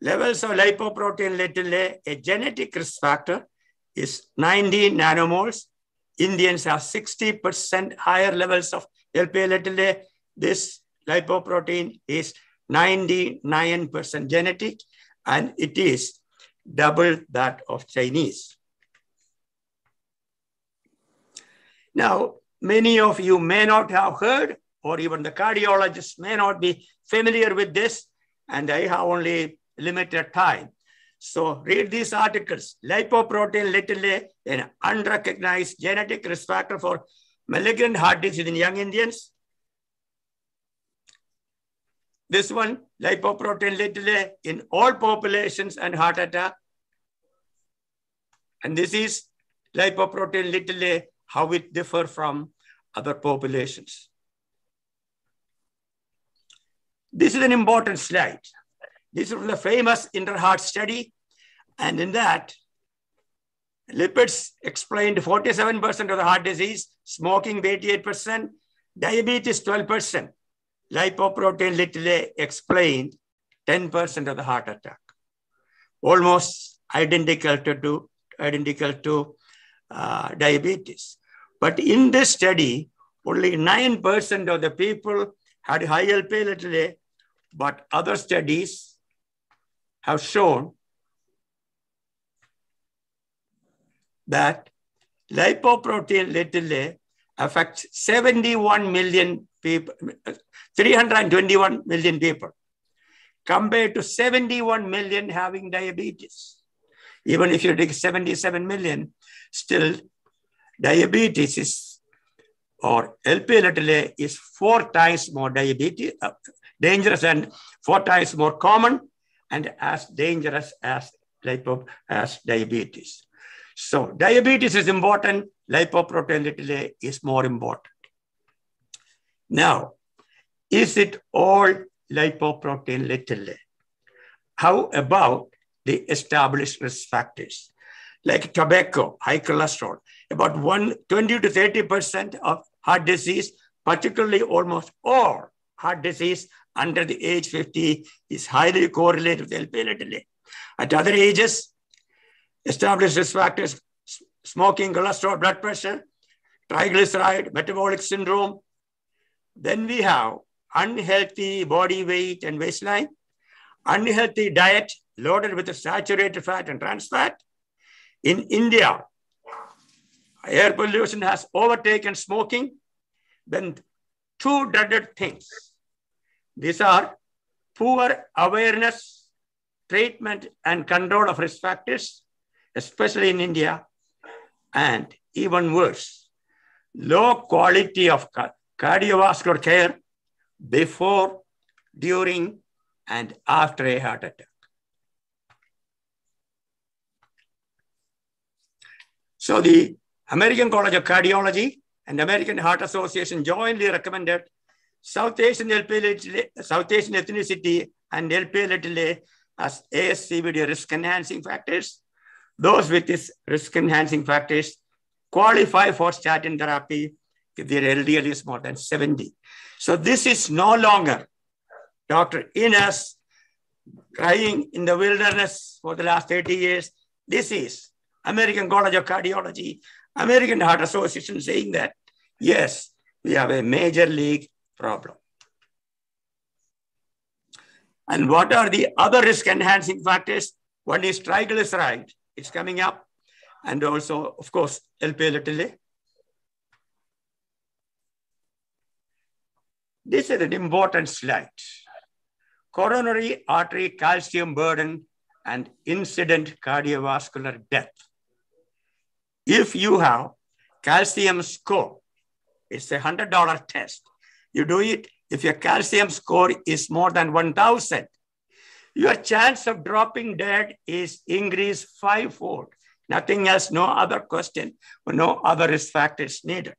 levels of lipoprotein little a, genetic risk factor, is 90 nanomoles. Indians have 60% higher levels of LPA little a. This lipoprotein is 99% genetic and it is double that of Chinese. Now, many of you may not have heard, or even the cardiologists may not be familiar with this, and I have only limited time. So read these articles. Lipoprotein little a, an unrecognized genetic risk factor for malignant heart disease in young Indians. This one, lipoprotein little a in all populations and heart attack. And this is lipoprotein little a, how it differ from other populations. This is an important slide. This is the famous interheart study. And in that, lipids explained 47% of the heart disease, smoking 88%, diabetes 12%, lipoprotein little explained 10% of the heart attack. Almost identical to, to identical to uh, diabetes. But in this study, only 9% of the people had high LP little a, but other studies have shown that lipoprotein little a affects 71 million people, 321 million people, compared to 71 million having diabetes. Even if you take 77 million, still diabetes is, or LP little a is four times more diabetes, uh, dangerous and four times more common and as dangerous as lipo as diabetes. So diabetes is important, lipoprotein little a is more important. Now, is it all lipoprotein little? How about the established risk factors? Like tobacco, high cholesterol, about one, 20 to 30% of heart disease, particularly almost all heart disease under the age 50 is highly correlated with LP little. At other ages, established risk factors, smoking, cholesterol, blood pressure, triglyceride, metabolic syndrome. Then we have unhealthy body weight and waistline, unhealthy diet loaded with saturated fat and trans fat. In India, air pollution has overtaken smoking. Then two dreaded things. These are poor awareness, treatment, and control of risk factors, especially in India, and even worse, low quality of cardiovascular care before, during, and after a heart attack. So the American College of Cardiology and American Heart Association jointly recommended South Asian South Asian ethnicity and LP little a as ASCVD risk enhancing factors. Those with these risk enhancing factors qualify for statin therapy their LDL is more than 70. So this is no longer Dr. Enas crying in the wilderness for the last 30 years. This is American College of Cardiology, American Heart Association saying that, yes, we have a major league problem. And what are the other risk enhancing factors? One is triglyceride, it's coming up. And also, of course, LP little a. This is an important slide. Coronary artery calcium burden and incident cardiovascular death. If you have calcium score, it's a $100 test. You do it, if your calcium score is more than 1,000, your chance of dropping dead is increased fivefold. Nothing else, no other question, no other risk factors needed.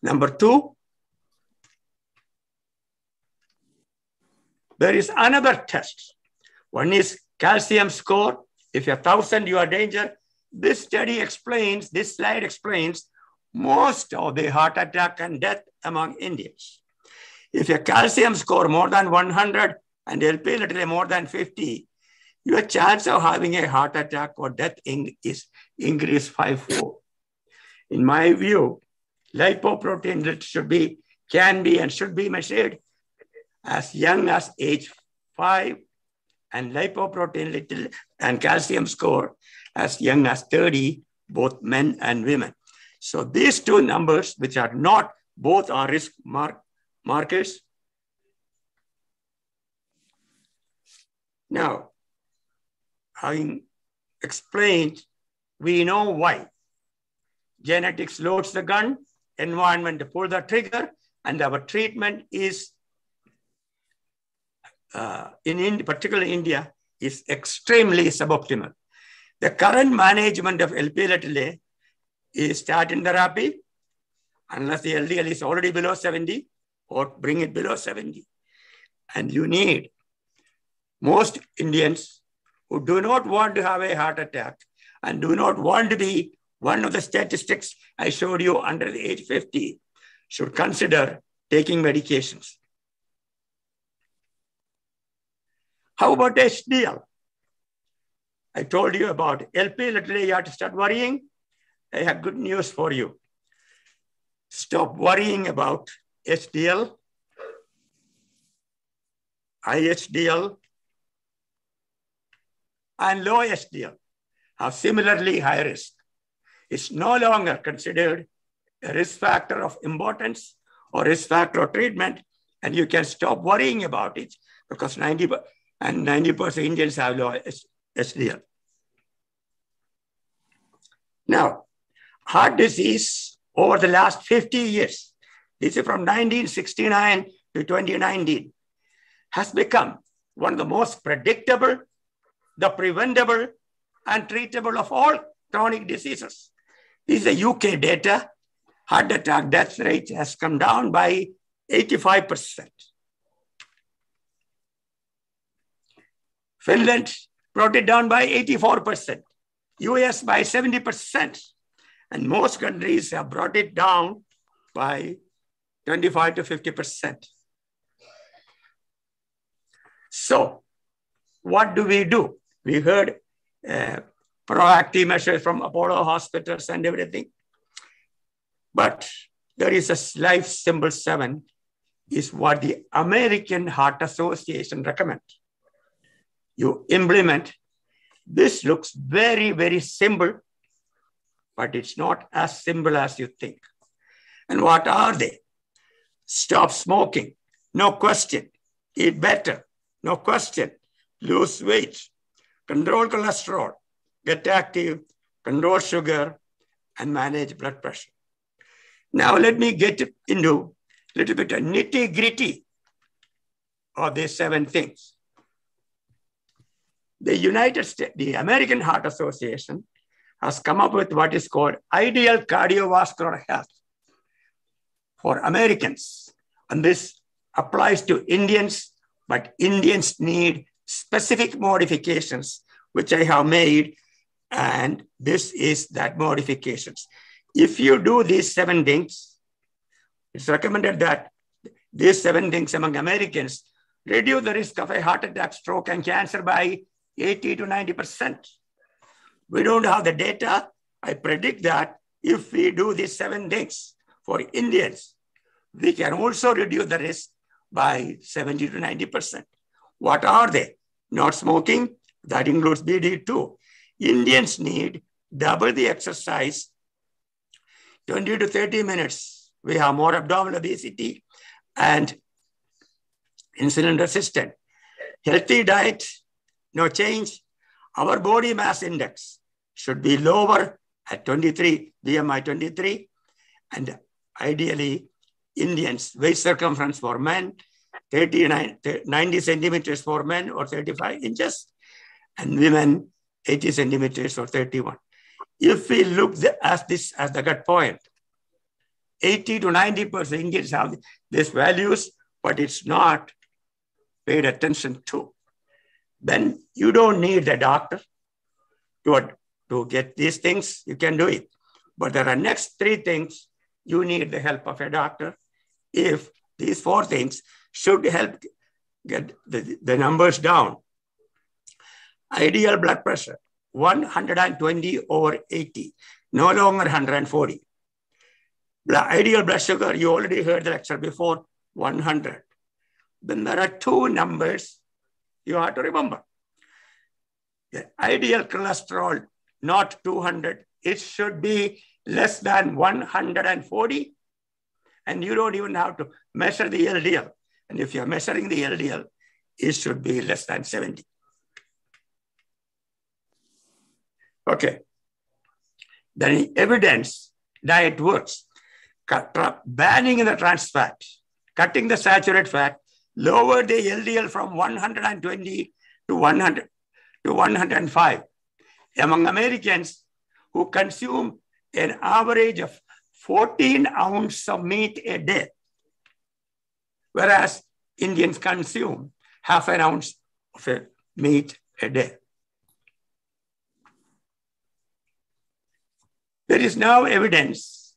Number two, there is another test. One is calcium score. If you're 1,000, you are danger. This study explains, this slide explains most of the heart attack and death among Indians. If your calcium score more than 100 and LP little more than 50, your chance of having a heart attack or death in, is increased fivefold. In my view, lipoprotein should be, can be and should be measured as young as age five and lipoprotein little and calcium score as young as 30, both men and women. So these two numbers, which are not, both are risk mark, markers. Now, having explained, we know why. Genetics loads the gun, environment pull the trigger, and our treatment is, uh, in India, particularly India, is extremely suboptimal. The current management of LP little a is statin therapy, unless the LDL is already below 70, or bring it below 70. And you need most Indians who do not want to have a heart attack and do not want to be one of the statistics I showed you under the age 50 should consider taking medications. How about HDL? I told you about LP little you have to start worrying. I have good news for you. Stop worrying about HDL, IHDL, and low HDL. have similarly high risk. It's no longer considered a risk factor of importance or risk factor of treatment, and you can stop worrying about it because 90 and 90% Indians have low HDL. Now, heart disease over the last 50 years, this is from 1969 to 2019, has become one of the most predictable, the preventable, and treatable of all chronic diseases. This is the UK data. Heart attack death rate has come down by 85%. Finland brought it down by 84%, US by 70%, and most countries have brought it down by 25 to 50%. So, what do we do? We heard uh, proactive measures from Apollo hospitals and everything. But there is a life Simple seven is what the American Heart Association recommend. You implement. This looks very, very simple, but it's not as simple as you think. And what are they? Stop smoking, no question. Eat better, no question. Lose weight, control cholesterol, get active, control sugar, and manage blood pressure. Now let me get into a little bit of nitty gritty of these seven things. The United States, the American Heart Association has come up with what is called ideal cardiovascular health for Americans. And this applies to Indians, but Indians need specific modifications, which I have made. And this is that modifications. If you do these seven things, it's recommended that these seven things among Americans reduce the risk of a heart attack, stroke, and cancer by 80 to 90%. We don't have the data. I predict that if we do these seven things for Indians, we can also reduce the risk by 70 to 90%. What are they? Not smoking, that includes bidi too. Indians need double the exercise, 20 to 30 minutes. We have more abdominal obesity and insulin resistant. Healthy diet, no change. Our body mass index should be lower at 23, BMI 23. And ideally, Indians, waist circumference for men, 39, 90 centimeters for men or 35 inches, and women 80 centimeters or 31. If we look at this as the gut point, 80 to 90% Indians have these values, but it's not paid attention to. Then you don't need a doctor to, to get these things, you can do it. But there are next three things you need the help of a doctor if these four things should help get the, the numbers down. Ideal blood pressure, 120 over 80, no longer 140. Ideal blood sugar, you already heard the lecture before, 100. Then there are two numbers you have to remember. The ideal cholesterol, not 200, it should be less than 140 and you don't even have to measure the LDL. And if you're measuring the LDL, it should be less than 70. Okay. Then evidence diet works. Banning the trans fat, cutting the saturated fat, lower the LDL from 120 to 100 to 105. Among Americans who consume an average of 14 ounces of meat a day, whereas Indians consume half an ounce of meat a day. There is now evidence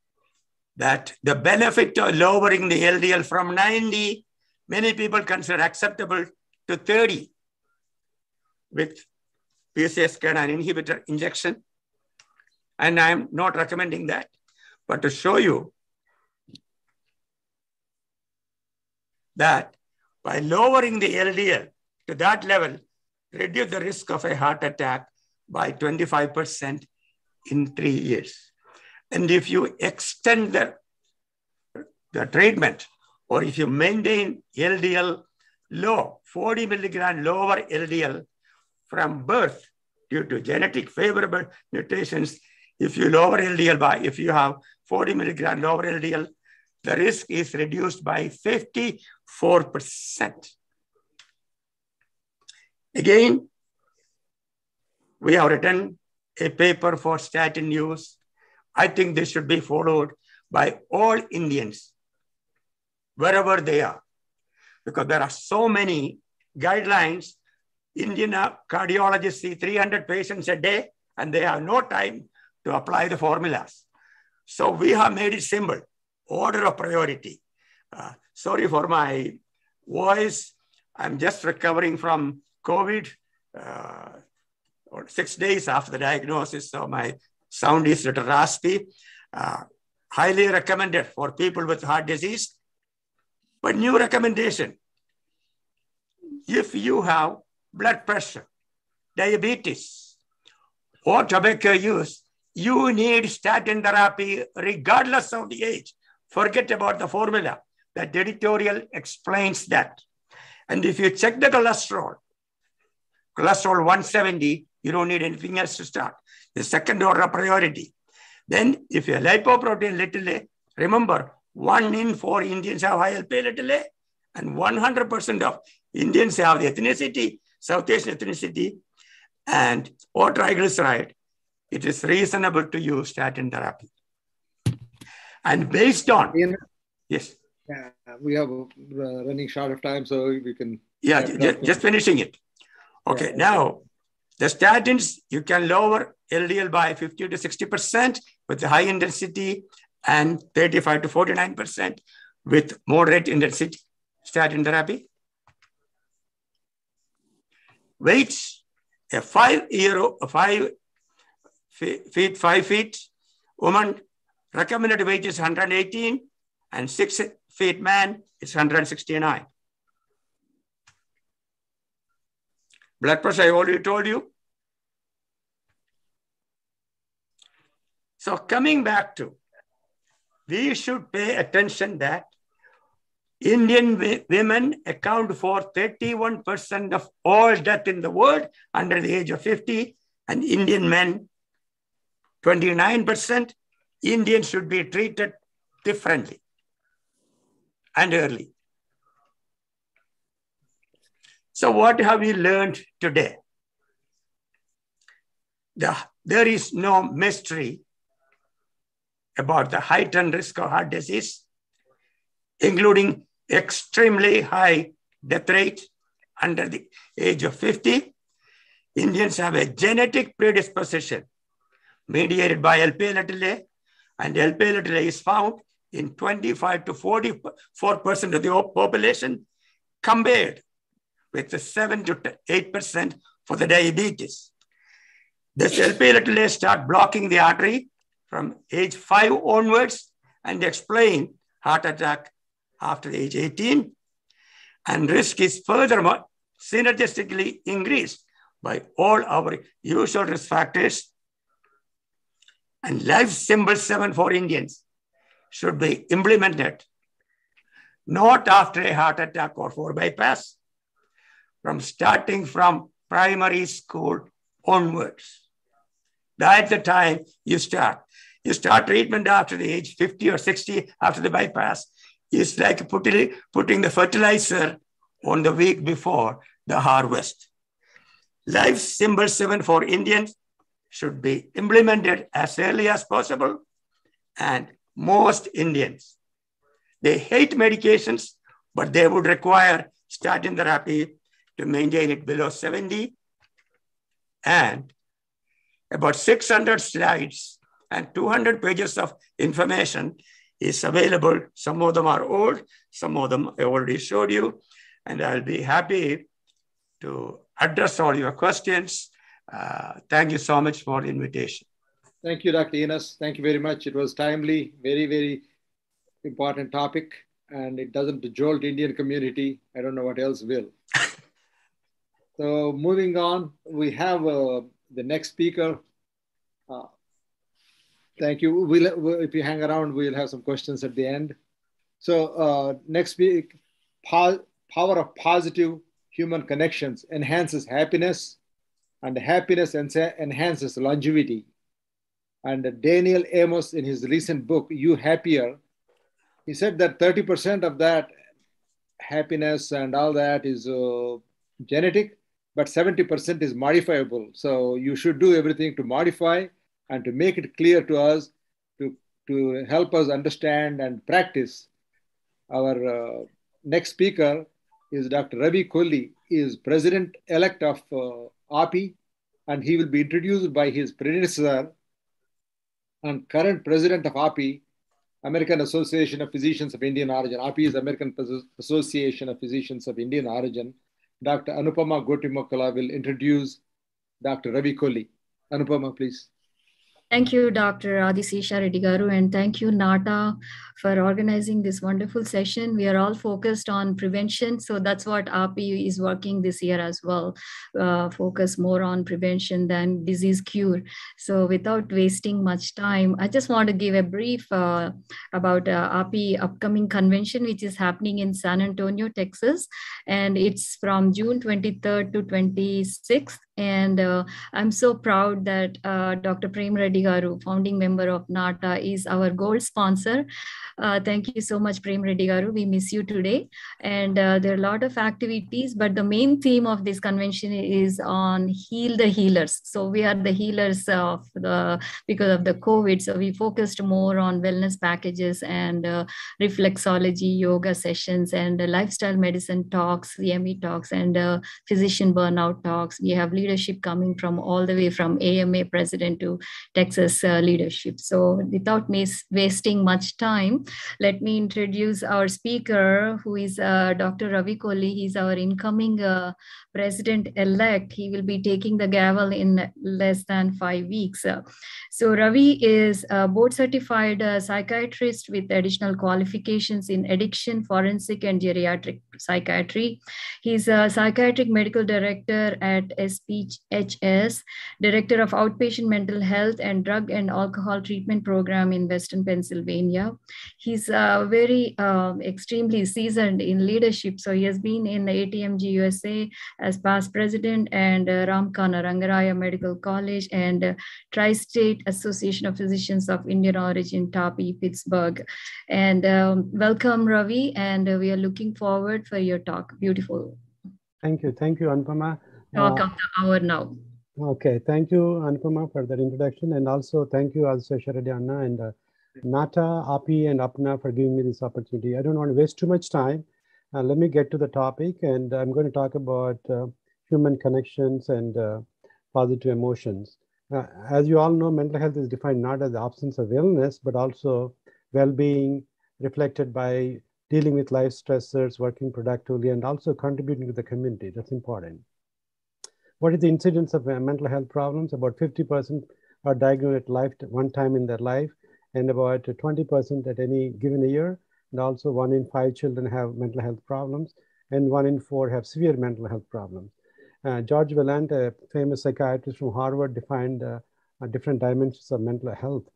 that the benefit of lowering the LDL from 90, many people consider acceptable to 30 with PCSK9 inhibitor injection. And I'm not recommending that. But to show you that by lowering the LDL to that level, reduce the risk of a heart attack by 25% in three years. And if you extend the, the treatment, or if you maintain LDL low, 40 milligram lower LDL from birth due to genetic favorable mutations, if you lower LDL by, if you have 40 milligram lower LDL, the risk is reduced by 54%. Again, we have written a paper for statin use. I think this should be followed by all Indians, wherever they are, because there are so many guidelines. Indian cardiologists see 300 patients a day, and they have no time to apply the formulas. So we have made it simple, order of priority. Uh, sorry for my voice. I'm just recovering from COVID. Uh, or six days after the diagnosis, so my sound is a little raspy. Uh, highly recommended for people with heart disease. But new recommendation, if you have blood pressure, diabetes, or tobacco use, you need statin therapy regardless of the age. Forget about the formula. That editorial explains that. And if you check the cholesterol, cholesterol 170, you don't need anything else to start. The second order priority. Then if your lipoprotein little a, remember, one in four Indians have high a, and 100% of Indians have the ethnicity, South Asian ethnicity, and or triglyceride. It is reasonable to use statin therapy. And based on, yes. Yeah, we have uh, running short of time, so we can. Yeah, just, just finishing it. Okay, yeah, now the statins, you can lower LDL by 50 to 60% with the high intensity and 35 to 49% with moderate intensity statin therapy. Weights, a five year, five feet, five feet woman recommended weight is 118 and six feet man is 169. Blood pressure, I already told you. So coming back to, we should pay attention that Indian women account for 31% of all death in the world under the age of 50, and Indian men 29%. Indians should be treated differently and early. So what have we learned today? The, there is no mystery about the heightened risk of heart disease, including extremely high death rate under the age of 50. Indians have a genetic predisposition mediated by LPA and LPA is found in 25 to 44% of the population compared with the 7 to 8% for the diabetes. This LPA start blocking the artery from age 5 onwards and explain heart attack after age 18. And risk is furthermore synergistically increased by all our usual risk factors. And life Simple 7 for Indians should be implemented not after a heart attack or for bypass, from starting from primary school onwards. That's the time you start. You start treatment after the age 50 or 60 after the bypass. It's like putting, putting the fertilizer on the week before the harvest. Life Simple seven for Indians should be implemented as early as possible. And most Indians, they hate medications, but they would require statin therapy to maintain it below 70. And about 600 slides and 200 pages of information is available. Some of them are old, some of them I already showed you, and I'll be happy to address all your questions. Uh, thank you so much for the invitation. Thank you, Dr. Enas. Thank you very much. It was timely, very, very important topic, and it doesn't jolt Indian community. I don't know what else will. so moving on, we have uh, the next speaker. Uh, thank you. We'll, if you hang around, we'll have some questions at the end. So uh, next week, power of positive human connections enhances happiness and happiness enhances longevity. And Daniel Amen in his recent book, You Happier, he said that 30% of that happiness and all that is uh, genetic, but 70% is modifiable. So you should do everything to modify and to make it clear to us to, to help us understand and practice. Our uh, next speaker is Dr. Ravi Kolli, he is president-elect of uh, API, and he will be introduced by his predecessor and current president of API, American Association of Physicians of Indian Origin. API is American Association of Physicians of Indian Origin. Dr. Anupama Gotimukula will introduce Dr. Ravi Kolli. Anupama, please. Thank you, Dr. Adishesha Reddy Garu, and thank you, NATA, for organizing this wonderful session. We are all focused on prevention, so that's what API is working this year as well. Uh, focus more on prevention than disease cure. So, without wasting much time, I just want to give a brief uh, about uh, API upcoming convention, which is happening in San Antonio, Texas, and it's from June 23rd to 26th. And uh, I'm so proud that uh, Dr. Prem Reddy Garu, founding member of NATA, is our gold sponsor. Uh, thank you so much, Prem Reddy Garu. We miss you today. And uh, there are a lot of activities, but the main theme of this convention is on heal the healers. So we are the healers of the because of the COVID. So we focused more on wellness packages and uh, reflexology, yoga sessions, and lifestyle medicine talks, CME talks, and physician burnout talks. We have leadership coming from all the way from AMA president to Uh, leadership. So without wasting much time, let me introduce our speaker, who is uh, Dr. Ravi Kolli. He's our incoming uh, president-elect. He will be taking the gavel in less than five weeks. so Ravi is a board-certified psychiatrist with additional qualifications in addiction, forensic, and geriatric psychiatry. He's a psychiatric medical director at SPHS, director of outpatient mental health and drug and alcohol treatment program in Western Pennsylvania. He's uh, very uh, extremely seasoned in leadership. So he has been in the ATMG USA as past president and uh, Ramkana Rangaraya Medical College and uh, Tri-State Association of Physicians of Indian Origin, TAPI, Pittsburgh. And um, welcome, Ravi, and uh, we are looking forward for your talk. Beautiful. Thank you. Thank you, Anupama. Talk of the hour now. Okay, thank you, Anupama, for that introduction. And also thank you, also Sharadi Anna and uh, Nata, Api, and Apna for giving me this opportunity. I don't want to waste too much time. Uh, let me get to the topic, and I'm going to talk about uh, human connections and uh, positive emotions. Uh, as you all know, mental health is defined not as the absence of illness, but also well-being reflected by dealing with life stressors, working productively, and also contributing to the community. That's important. What is the incidence of mental health problems? About 50% are diagnosed at life one time in their life, and about 20% at any given year. And also one in five children have mental health problems, and one in four have severe mental health problems. Uh, George Vaillant, a famous psychiatrist from Harvard, defined uh, different dimensions of mental health,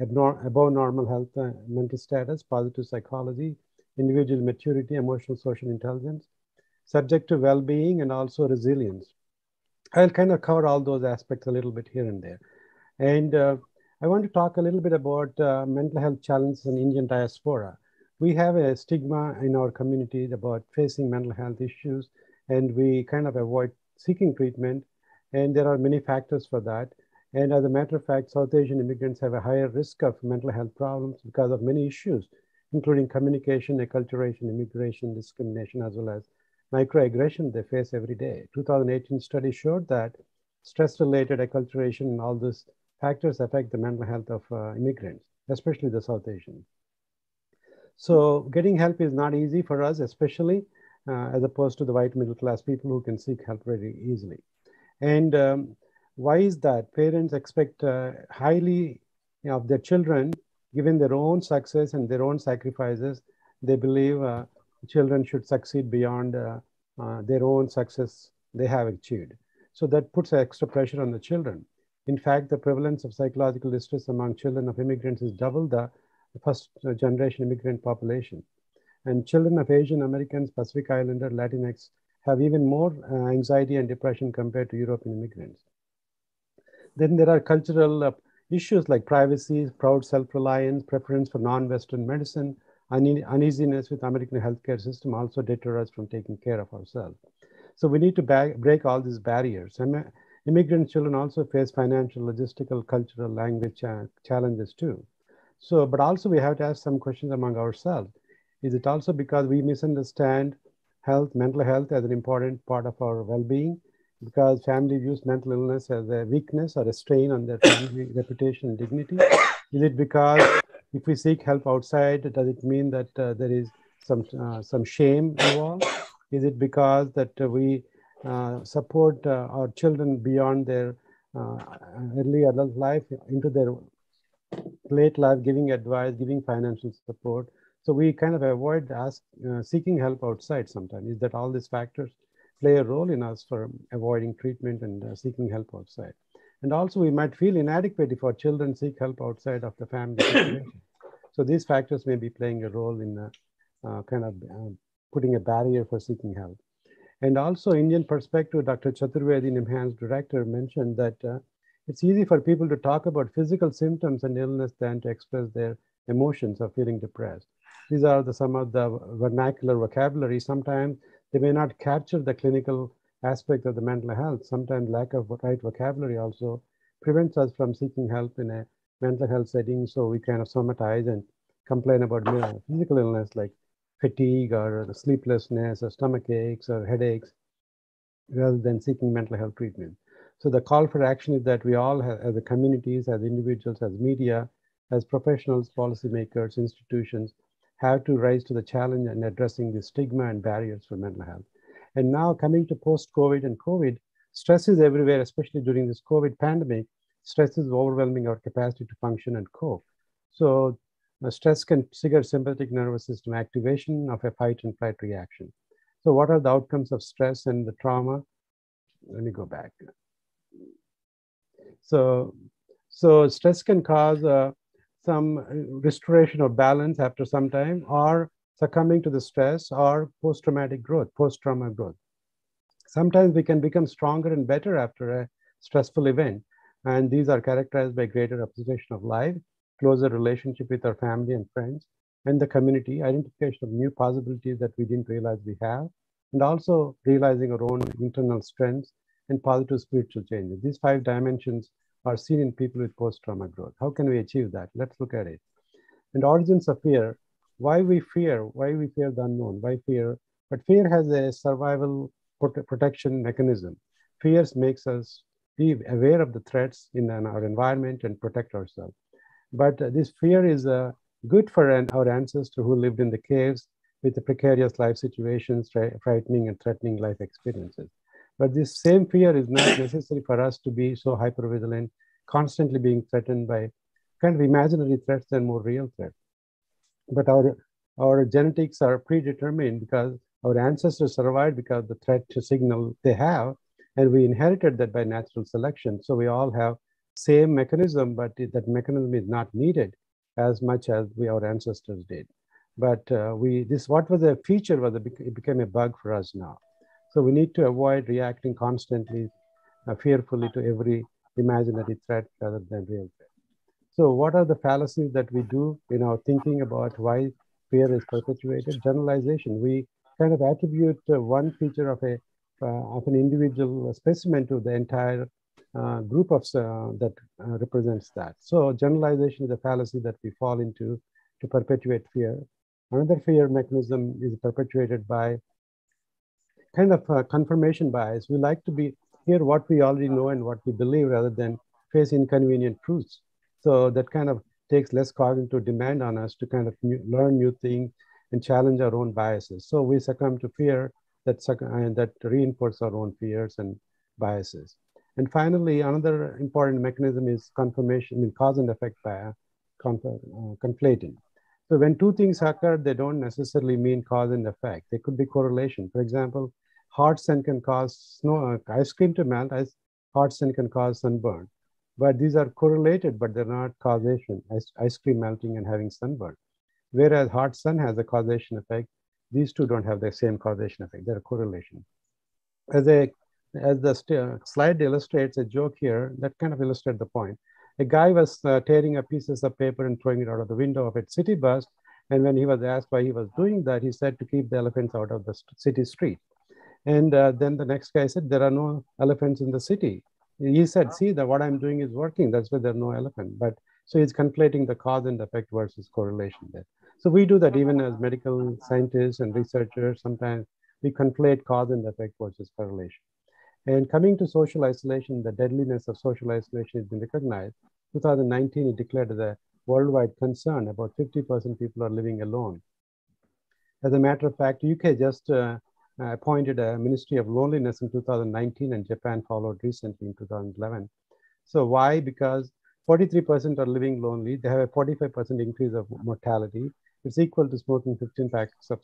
above normal health, uh, mental status, positive psychology, individual maturity, emotional social intelligence, subjective well-being, and also resilience. I'll kind of cover all those aspects a little bit here and there. And uh, I want to talk a little bit about uh, mental health challenges in Indian diaspora. We have a stigma in our community about facing mental health issues, and we kind of avoid seeking treatment. And there are many factors for that. And as a matter of fact, South Asian immigrants have a higher risk of mental health problems because of many issues, including communication, acculturation, immigration, discrimination, as well as microaggression they face every day. 2018 study showed that stress-related acculturation and all these factors affect the mental health of uh, immigrants, especially the South Asians. So getting help is not easy for us, especially uh, as opposed to the white middle class people who can seek help very easily. And um, why is that? Parents expect uh, highly you know, of their children, given their own success and their own sacrifices, they believe uh, children should succeed beyond uh, uh, their own success they have achieved. So that puts extra pressure on the children. In fact, the prevalence of psychological distress among children of immigrants is double the first generation immigrant population. And children of Asian Americans, Pacific Islander, Latinx have even more uh, anxiety and depression compared to European immigrants. Then there are cultural uh, issues like privacy, proud self-reliance, preference for non-Western medicine, une uneasiness with American healthcare system also deter us from taking care of ourselves. So we need to break all these barriers. Im immigrant children also face financial, logistical, cultural, language challenges too. So, but also we have to ask some questions among ourselves. Is it also because we misunderstand health, mental health as an important part of our well-being? Because family views mental illness as a weakness or a strain on their family reputation and dignity? Is it because if we seek help outside, does it mean that uh, there is some uh, some shame involved? Is it because that uh, we uh, support our children beyond their early adult life into their late life, giving advice, giving financial support? So we kind of avoid ask, seeking help outside sometimes. Is that all these factors play a role in us for avoiding treatment and seeking help outside? And also we might feel inadequate if our children seek help outside of the family so these factors may be playing a role in uh, uh, kind of uh, putting a barrier for seeking help. And also Indian perspective, Dr. Chaturvedi, NIMHANS director mentioned that uh, it's easy for people to talk about physical symptoms and illness than to express their emotions of feeling depressed. These are the, some of the vernacular vocabulary. Sometimes they may not capture the clinical aspect of the mental health. Sometimes lack of right vocabulary also prevents us from seeking help in a mental health setting. So we kind of somatize and complain about physical illness like fatigue or sleeplessness or stomach aches or headaches rather than seeking mental health treatment. So the call for action is that we all have, as a communities, as individuals, as media, as professionals, policymakers, institutions, have to rise to the challenge in addressing the stigma and barriers for mental health. And now coming to post-COVID and COVID, stress is everywhere, especially during this COVID pandemic. Stress is overwhelming our capacity to function and cope. So uh, stress can trigger sympathetic nervous system activation of a fight and flight reaction. So what are the outcomes of stress and the trauma? Let me go back. So, so stress can cause uh, some restoration of balance after some time or succumbing to the stress or post-traumatic growth, post-trauma growth. Sometimes we can become stronger and better after a stressful event. And these are characterized by greater appreciation of life, closer relationship with our family and friends, and the community, identification of new possibilities that we didn't realize we have, and also realizing our own internal strengths and positive spiritual changes. These five dimensions are seen in people with post-trauma growth. How can we achieve that? Let's look at it. And origins of fear why we fear, why we fear the unknown, why fear, but fear has a survival protection mechanism. Fears makes us be aware of the threats in our environment and protect ourselves. But uh, this fear is uh, good for an, our ancestors who lived in the caves with the precarious life situations, frightening and threatening life experiences. But this same fear is not necessary for us to be so hypervigilant, constantly being threatened by kind of imaginary threats and more real threats but our our genetics are predetermined because our ancestors survived because the threat to signal they have and we inherited that by natural selection. So we all have same mechanism but that mechanism is not needed as much as we our ancestors did. But uh, we this what was a feature was it became a bug for us now. So we need to avoid reacting constantly uh, fearfully to every imaginary threat rather than real threat so what are the fallacies that we do in our thinking about why fear is perpetuated? Generalization. We kind of attribute uh, one feature of a uh, of an individual specimen to the entire uh, group of uh, that uh, represents that. So generalization is a fallacy that we fall into to perpetuate fear. Another fear mechanism is perpetuated by kind of confirmation bias. We like to be hear what we already know and what we believe rather than face inconvenient truths. So that kind of takes less cognitive demand on us to kind of new, learn new things and challenge our own biases. So we succumb to fear that, and that reinforce our own fears and biases. And finally, another important mechanism is confirmation, I mean, cause and effect by uh, conflating. So when two things occur, they don't necessarily mean cause and effect. They could be correlation. For example, hot sun can cause snow, uh, ice cream to melt, ice, hot sun can cause sunburn. But these are correlated, but they're not causation, ice, cream melting and having sunburn. Whereas hot sun has a causation effect, these two don't have the same causation effect, they're a correlation. As, a, as the slide illustrates a joke here, that kind of illustrates the point. A guy was uh, tearing up pieces of paper and throwing it out of the window of a city bus. And when he was asked why he was doing that, he said to keep the elephants out of the city street. And uh, then the next guy said, there are no elephants in the city. He said, see that what I'm doing is working. That's why there are no elephant. But so he's conflating the cause and effect versus correlation there. So we do that even as medical scientists and researchers. Sometimes we conflate cause and effect versus correlation. And coming to social isolation, the deadliness of social isolation has been recognized. 2019, it declared as a worldwide concern. About 50% people are living alone. As a matter of fact, UK just uh, appointed a Ministry of Loneliness in 2019, and Japan followed recently in 2011. So why? Because 43% are living lonely. They have a 45% increase of mortality. It's equal to smoking 15 packs of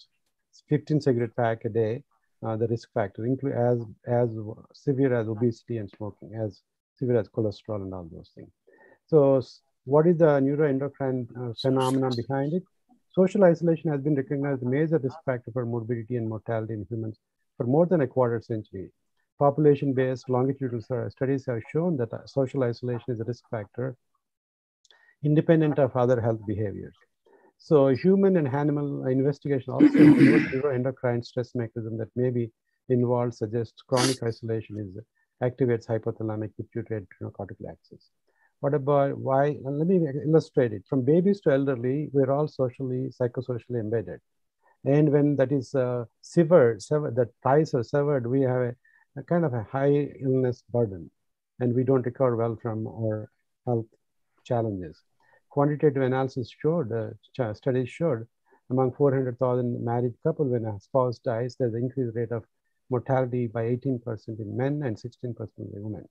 15 cigarette pack a day. Uh, the risk factor, include as as severe as obesity and smoking, as severe as cholesterol and all those things. So, what is the neuroendocrine uh, phenomenon behind it? Social isolation has been recognized as a major risk factor for morbidity and mortality in humans for more than a quarter century. Population-based longitudinal studies have shown that uh, social isolation is a risk factor independent of other health behaviors. So human and animal investigation also neuroendocrine stress mechanism that may be involved suggests chronic isolation is activates hypothalamic pituitary adrenocortical axis. What about why? let me illustrate it. From babies to elderly, we're all socially, psychosocially embedded. And when that is uh, severed, severed, the ties are severed, we have a, a kind of a high illness burden and we don't recover well from our health challenges quantitative analysis showed, uh, studies showed, among 400,000 married couple, when a spouse dies, there's an increased rate of mortality by 18% in men and 16% in women.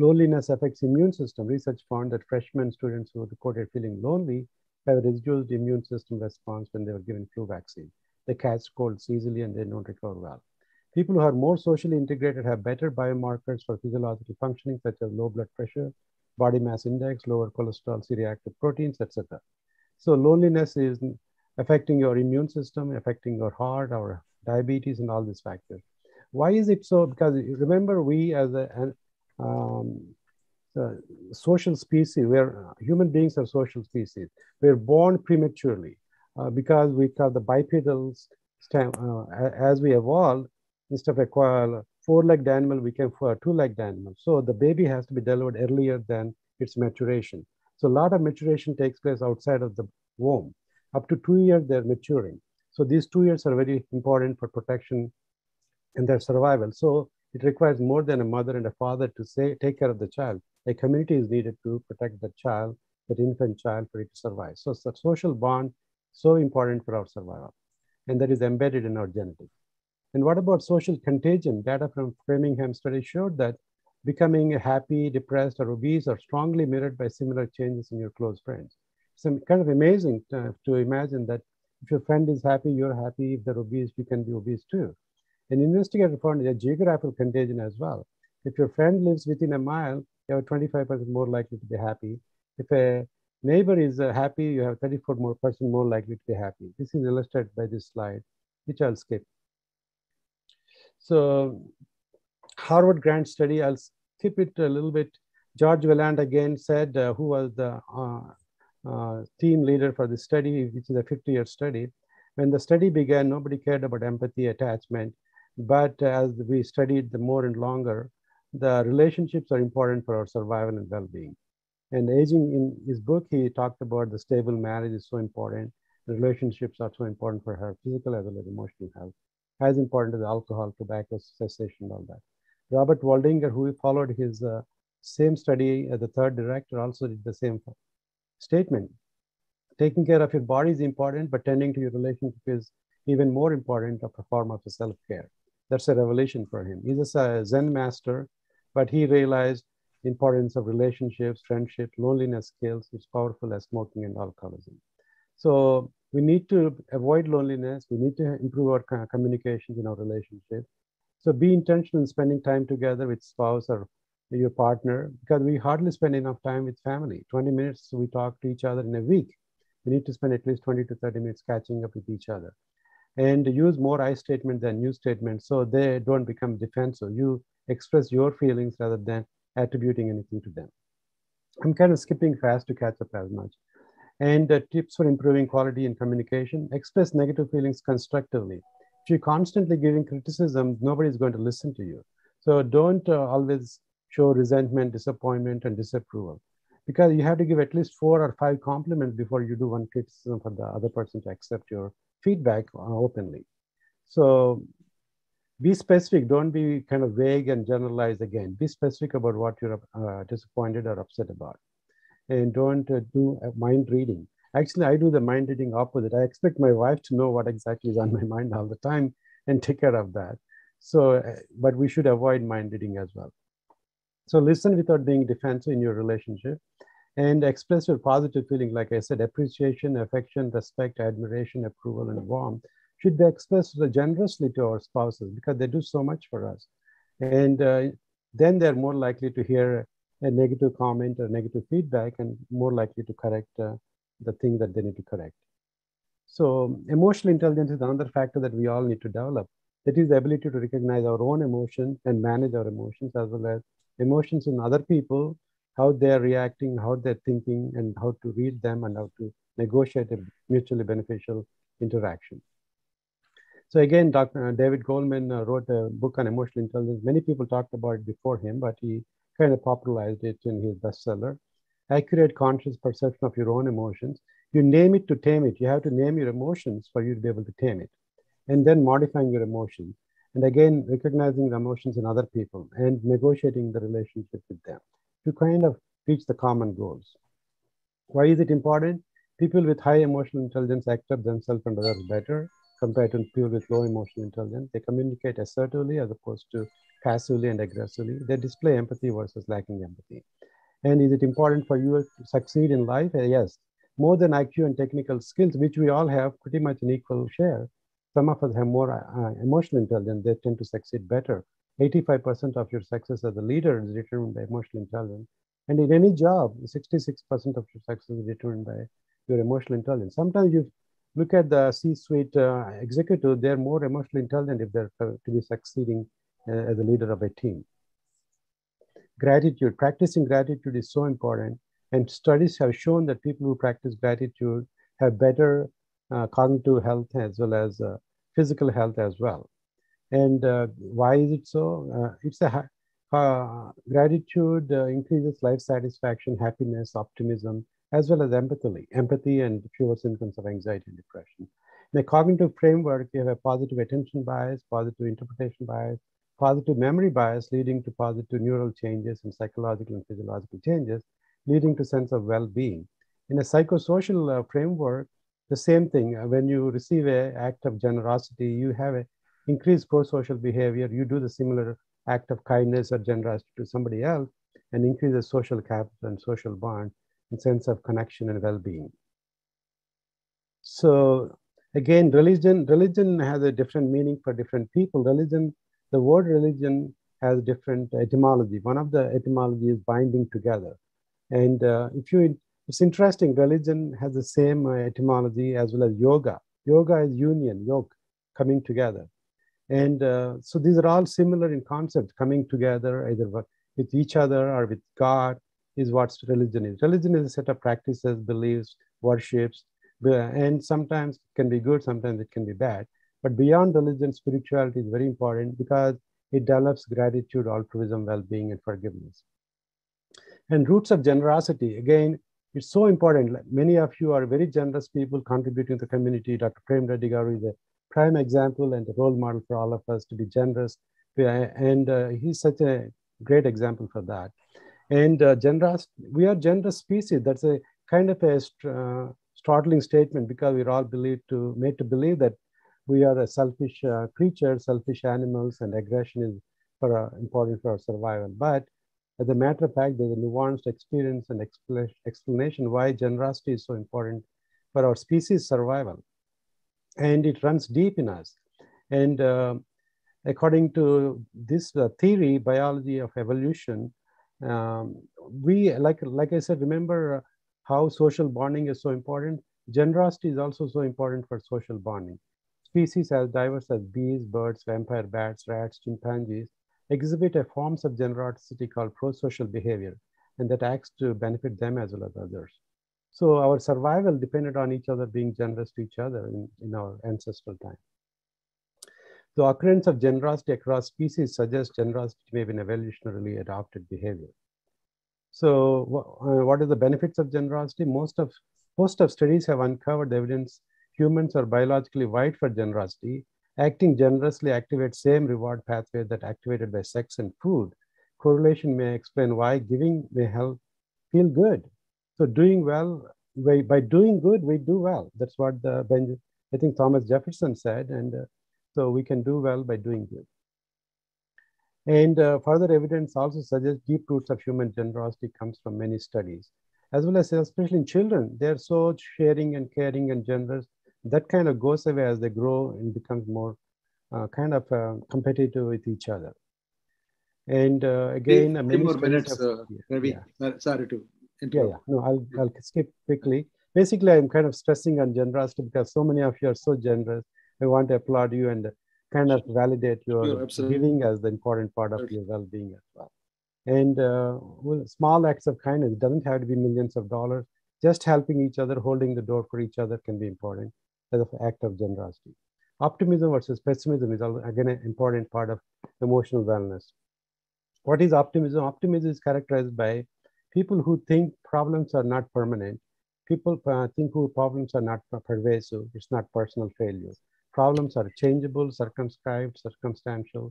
Loneliness affects immune system. Research found that freshman students who reported feeling lonely have a reduced immune system response when they were given flu vaccine. They catch colds easily and they don't recover well. People who are more socially integrated have better biomarkers for physiological functioning, such as low blood pressure, body mass index, lower cholesterol, C-reactive proteins, etc. So loneliness is affecting your immune system, affecting your heart, our diabetes, and all these factors. Why is it so? Because remember, we as a, um, social species, where human beings are social species, we're born prematurely uh, because we have the bipedal stem, uh, as we evolved, instead of a four-legged animal we became a two-legged animal. So the baby has to be delivered earlier than its maturation. So a lot of maturation takes place outside of the womb. Up to two years, they're maturing. So these two years are very important for protection and their survival. So it requires more than a mother and a father to say, take care of the child. A community is needed to protect the child, that infant child for it to survive. So the social bond, so important for our survival. And that is embedded in our genetics. And what about social contagion? Data from Framingham study showed that becoming happy, depressed, or obese are strongly mirrored by similar changes in your close friends. It's kind of amazing to, to imagine that if your friend is happy, you're happy. If they're obese, you can be obese too. An investigator found a geographical contagion as well. If your friend lives within a mile, you have 25% more likely to be happy. If a neighbor is uh, happy, you have 34 more percent more likely to be happy. This is illustrated by this slide, which I'll skip. So Harvard grant study, I'll skip it a little bit. George Vaillant again said, uh, who was the uh, uh, team leader for the study, which is a 50-year study. When the study began, nobody cared about empathy, attachment. But as we studied the more and longer, the relationships are important for our survival and well-being. And aging in his book, he talked about the stable marriage is so important. Relationships are so important for her physical as well as emotional health as important as alcohol, tobacco cessation, all that. Robert Waldinger, who followed his uh, same study as the third director, also did the same statement. Taking care of your body is important, but tending to your relationship is even more important of a form of self-care. That's a revelation for him. He's a Zen master, but he realized importance of relationships, friendship, loneliness skills is powerful as smoking and alcoholism. So we need to avoid loneliness. We need to improve our communications in our relationship. So be intentional in spending time together with spouse or your partner because we hardly spend enough time with family. 20 minutes we talk to each other in a week. We need to spend at least 20 to 30 minutes catching up with each other. And use more I statements than you statements so they don't become defensive. You express your feelings rather than attributing anything to them. I'm kind of skipping fast to catch up as much. And uh, tips for improving quality in communication, express negative feelings constructively. If you're constantly giving criticism, nobody's going to listen to you. So don't uh, always show resentment, disappointment, and disapproval. Because you have to give at least four or five compliments before you do one criticism for the other person to accept your feedback openly. So be specific, don't be kind of vague and generalize again. Be specific about what you're uh, disappointed or upset about and don't uh, do mind reading. Actually, I do the mind reading opposite. I expect my wife to know what exactly is on my mind all the time and take care of that. So, uh, but we should avoid mind reading as well. So listen without being defensive in your relationship and express your positive feeling. Like I said, appreciation, affection, respect, admiration, approval, and warmth should be expressed generously to our spouses because they do so much for us. And uh, then they're more likely to hear a negative comment or negative feedback and more likely to correct uh, the thing that they need to correct. So emotional intelligence is another factor that we all need to develop. That is the ability to recognize our own emotions and manage our emotions as well as emotions in other people, how they're reacting, how they're thinking, and how to read them and how to negotiate a mutually beneficial interaction. So again, Dr. David Goleman uh, wrote a book on emotional intelligence. Many people talked about it before him, but he kind of popularized it in his bestseller. Accurate conscious perception of your own emotions. You name it to tame it. You have to name your emotions for you to be able to tame it. And then modifying your emotions. And again, recognizing the emotions in other people and negotiating the relationship with them to kind of reach the common goals. Why is it important? People with high emotional intelligence accept themselves and others better compared to people with low emotional intelligence. They communicate assertively as opposed to passively and aggressively. They display empathy versus lacking empathy. And is it important for you to succeed in life? Uh, yes. More than IQ and technical skills, which we all have pretty much an equal share. Some of us have more uh, emotional intelligence. They tend to succeed better. 85% of your success as a leader is determined by emotional intelligence. And in any job, 66% of your success is determined by your emotional intelligence. Sometimes you look at the C-suite uh, executive, they're more emotionally intelligent if they're uh, to be succeeding uh, as a leader of a team. Gratitude, practicing gratitude is so important. And studies have shown that people who practice gratitude have better uh, cognitive health as well as uh, physical health as well. And uh, why is it so? Uh, it's a uh, gratitude increases life satisfaction, happiness, optimism, as well as empathy, empathy and fewer symptoms of anxiety and depression. In a cognitive framework, you have a positive attention bias, positive interpretation bias, positive memory bias leading to positive neural changes and psychological and physiological changes, leading to sense of well-being. In a psychosocial uh, framework, the same thing. When you receive an act of generosity, you have a increased pro-social behavior. You do the similar act of kindness or generosity to somebody else and increases social capital and social bond and sense of connection and well-being. So again, religion, religion has a different meaning for different people. Religion the word religion has different etymology. One of the etymology is binding together. And uh, if you, it's interesting, religion has the same uh, etymology as well as yoga. Yoga is union, yoke, coming together. And uh, so these are all similar in concept, coming together either with each other or with God is what religion is. Religion is a set of practices, beliefs, worships, and sometimes it can be good, sometimes it can be bad. But beyond religion, spirituality is very important because it develops gratitude, altruism, well-being, and forgiveness. And roots of generosity, again, it's so important. Many of you are very generous people contributing to the community. Dr. Prem Reddy is a prime example and a role model for all of us to be generous. And uh, he's such a great example for that. And uh, generous, we are generous species. That's a kind of a uh, startling statement because we're all believed to made to believe that we are a selfish uh, creature, selfish animals, and aggression is for, uh, important for our survival. But as a matter of fact, there's a nuanced experience and explanation why generosity is so important for our species survival. And it runs deep in us. And uh, according to this uh, theory, biology of evolution, um, we, like, like I said, remember how social bonding is so important? Generosity is also so important for social bonding. Species as diverse as bees, birds, vampire bats, rats, chimpanzees exhibit a forms of generosity called pro-social behavior, and that acts to benefit them as well as others. So our survival depended on each other being generous to each other in, in our ancestral time. The occurrence of generosity across species suggests generosity may be an evolutionarily adopted behavior. So uh, what are the benefits of generosity? Most of, most of studies have uncovered evidence humans are biologically wired for generosity. Acting generously activates same reward pathway that activated by sex and food. Correlation may explain why giving may help feel good. So doing well, by, by doing good, we do well. That's what the, I think Thomas Jefferson said. And uh, so we can do well by doing good. And uh, further evidence also suggests deep roots of human generosity comes from many studies, as well as especially in children. They're so sharing and caring and generous. That kind of goes away as they grow and becomes more uh, kind of uh, competitive with each other. And uh, again, Three many more minutes, have- uh. Uh, Sorry to yeah, yeah. No, I'll, I'll skip quickly. Basically, I'm kind of stressing on generosity because so many of you are so generous. I want to applaud you and kind of validate your absolutely. giving as the important part of your well-being as well. And uh, well, small acts of kindness doesn't have to be millions of dollars. Just helping each other, holding the door for each other can be important as an act of generosity. Optimism versus pessimism is again an important part of emotional wellness. What is optimism? Optimism is characterized by people who think problems are not permanent. People uh, think who problems are not pervasive. It's not personal failure. Problems are changeable, circumscribed, circumstantial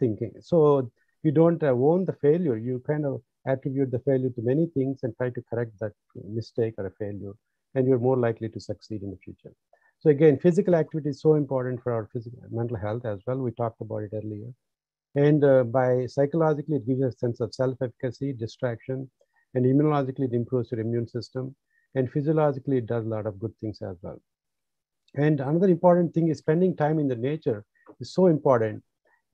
thinking. So you don't uh, own the failure. You kind of attribute the failure to many things and try to correct that mistake or a failure, and you're more likely to succeed in the future. So again, physical activity is so important for our physical mental health as well. We talked about it earlier. And uh, by psychologically, it gives a sense of self-efficacy, distraction, and immunologically, it improves your immune system. And physiologically, it does a lot of good things as well. And another important thing is spending time in the nature is so important.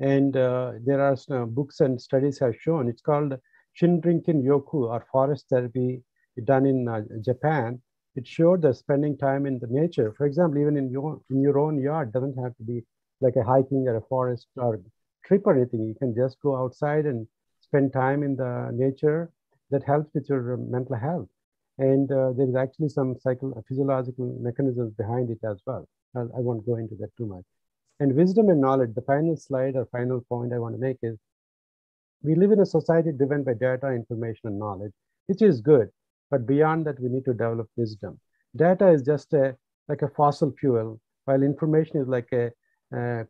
And uh, there are books and studies have shown it's called Shinrinkin Yoku or forest therapy done in uh, Japan. It showed that spending time in the nature, for example, even in your in your own yard, doesn't have to be like a hiking or a forest or trip or anything. You can just go outside and spend time in the nature. That helps with your uh, mental health. And uh, there is actually some psycho physiological mechanisms behind it as well. I, I won't go into that too much. And wisdom and knowledge, the final slide or final point I want to make is we live in a society driven by data, information, and knowledge, which is good. But beyond that, we need to develop wisdom. Data is just a like a fossil fuel, while information is like a,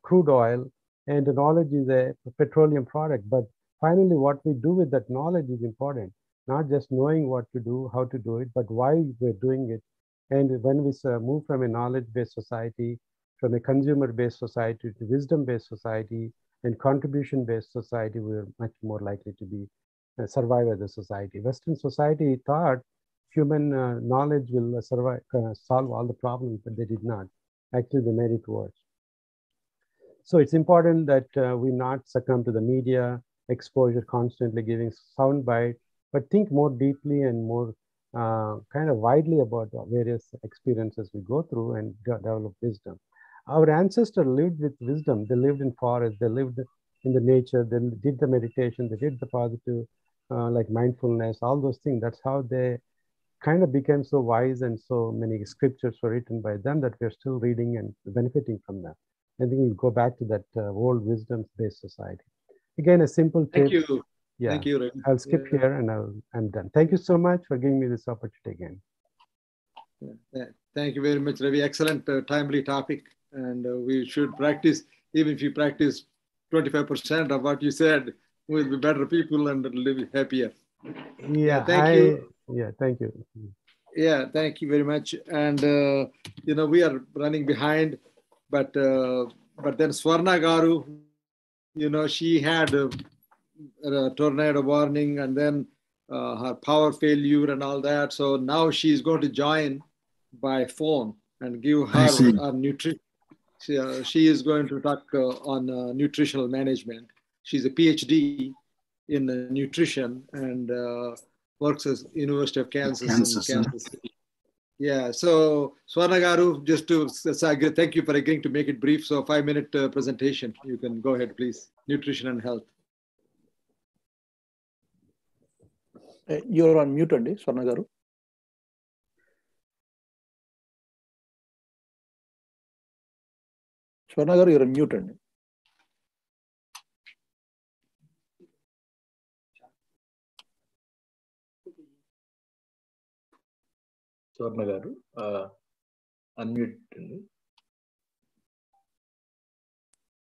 crude oil, and knowledge is a petroleum product. But finally, what we do with that knowledge is important. Not just knowing what to do, how to do it, but why we're doing it. And when we move from a knowledge-based society, from a consumer-based society to wisdom-based society and contribution-based society, we're much more likely to be uh, survive as a society. Western society thought human uh, knowledge will uh, survive, uh, solve all the problems, but they did not. Actually, they made it worse. So it's important that uh, we not succumb to the media exposure, constantly giving sound bite, but think more deeply and more uh, kind of widely about the various experiences we go through and de- develop wisdom. Our ancestors lived with wisdom. They lived in forests. They lived in the nature. They did the meditation. They did the positive, uh, like mindfulness, all those things. That's how they kind of became so wise and so many scriptures were written by them that we're still reading and benefiting from them. I think we'll go back to that uh, old wisdom-based society. Again, a simple Thank tip. you. Yeah, Thank you, Ravi. I'll skip Yeah. here and I'll, I'm done. Thank you so much for giving me this opportunity again. Yeah, Thank you very much, Ravi. Excellent, uh, timely topic. And uh, we should practice, even if you practice 25% of what you said, we'll be better people and live happier. Yeah, thank I, you. Yeah, thank you. Yeah, thank you very much. And, uh, you know, we are running behind, but, uh, but then Swarna Garu, you know, she had a, a tornado warning and then uh, her power failure and all that. So now she's going to join by phone and give her our nutrition. She, uh, she is going to talk uh, on uh, nutritional management. She's a PhD in uh, nutrition and uh, works at University of Kansas, Kansas, in? Kansas City. Yeah, so Swarna Garu, just to thank you for agreeing to make it brief. So five minute uh, presentation. You can go ahead, please. Nutrition and health. You are on mute అండి స్వర్ణ గారు. స్వర్ణ గారు you are mute అండి. స్వర్ణ గారు unmute అండి.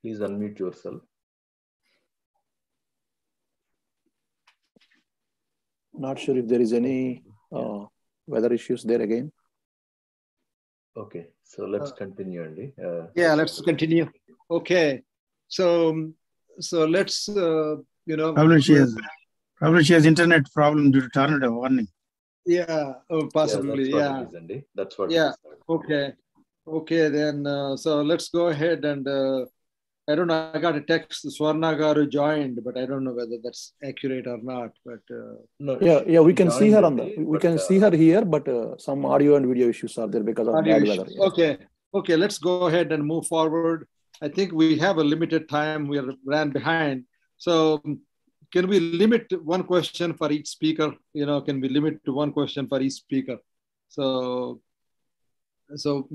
Please unmute yourself not sure if there is any uh, weather issues there again. Okay, so let's uh, continue, Andy. Uh, yeah, let's continue. Okay, so so let's uh, you know. Probably she has probably she has internet problem due to tornado warning. Yeah, oh, possibly. Yeah, that's what yeah. It is, Andy. That's what. Yeah. Okay. Okay, then uh, so let's go ahead and uh, I don't know. I got a text. Swarnagaru joined, but I don't know whether that's accurate or not. But uh, no, yeah, yeah, we can see her on the. We but, can uh, see her uh, here, but uh, some audio and video issues are there because of bad weather. Yeah. Okay, okay, let's go ahead and move forward. I think we have a limited time. We are ran behind, so can we limit one question for each speaker? You know, can we limit to one question for each speaker? So, so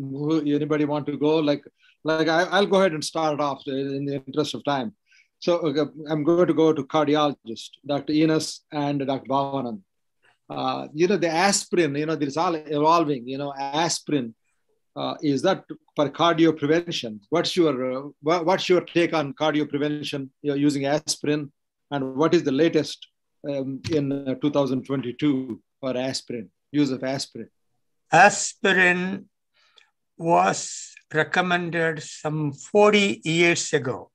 anybody want to go like? Like I, I'll go ahead and start off in the interest of time. So okay, I'm going to go to cardiologist, Dr. Enas and Dr. Bhavanand. Uh, you know, the aspirin, you know, there's all evolving, you know, aspirin. Uh, is that for cardio prevention? What's your uh, what's your take on cardio prevention You're using aspirin, and what is the latest um, in uh, 2022 for aspirin use of aspirin? aspirin was recommended some 40 years ago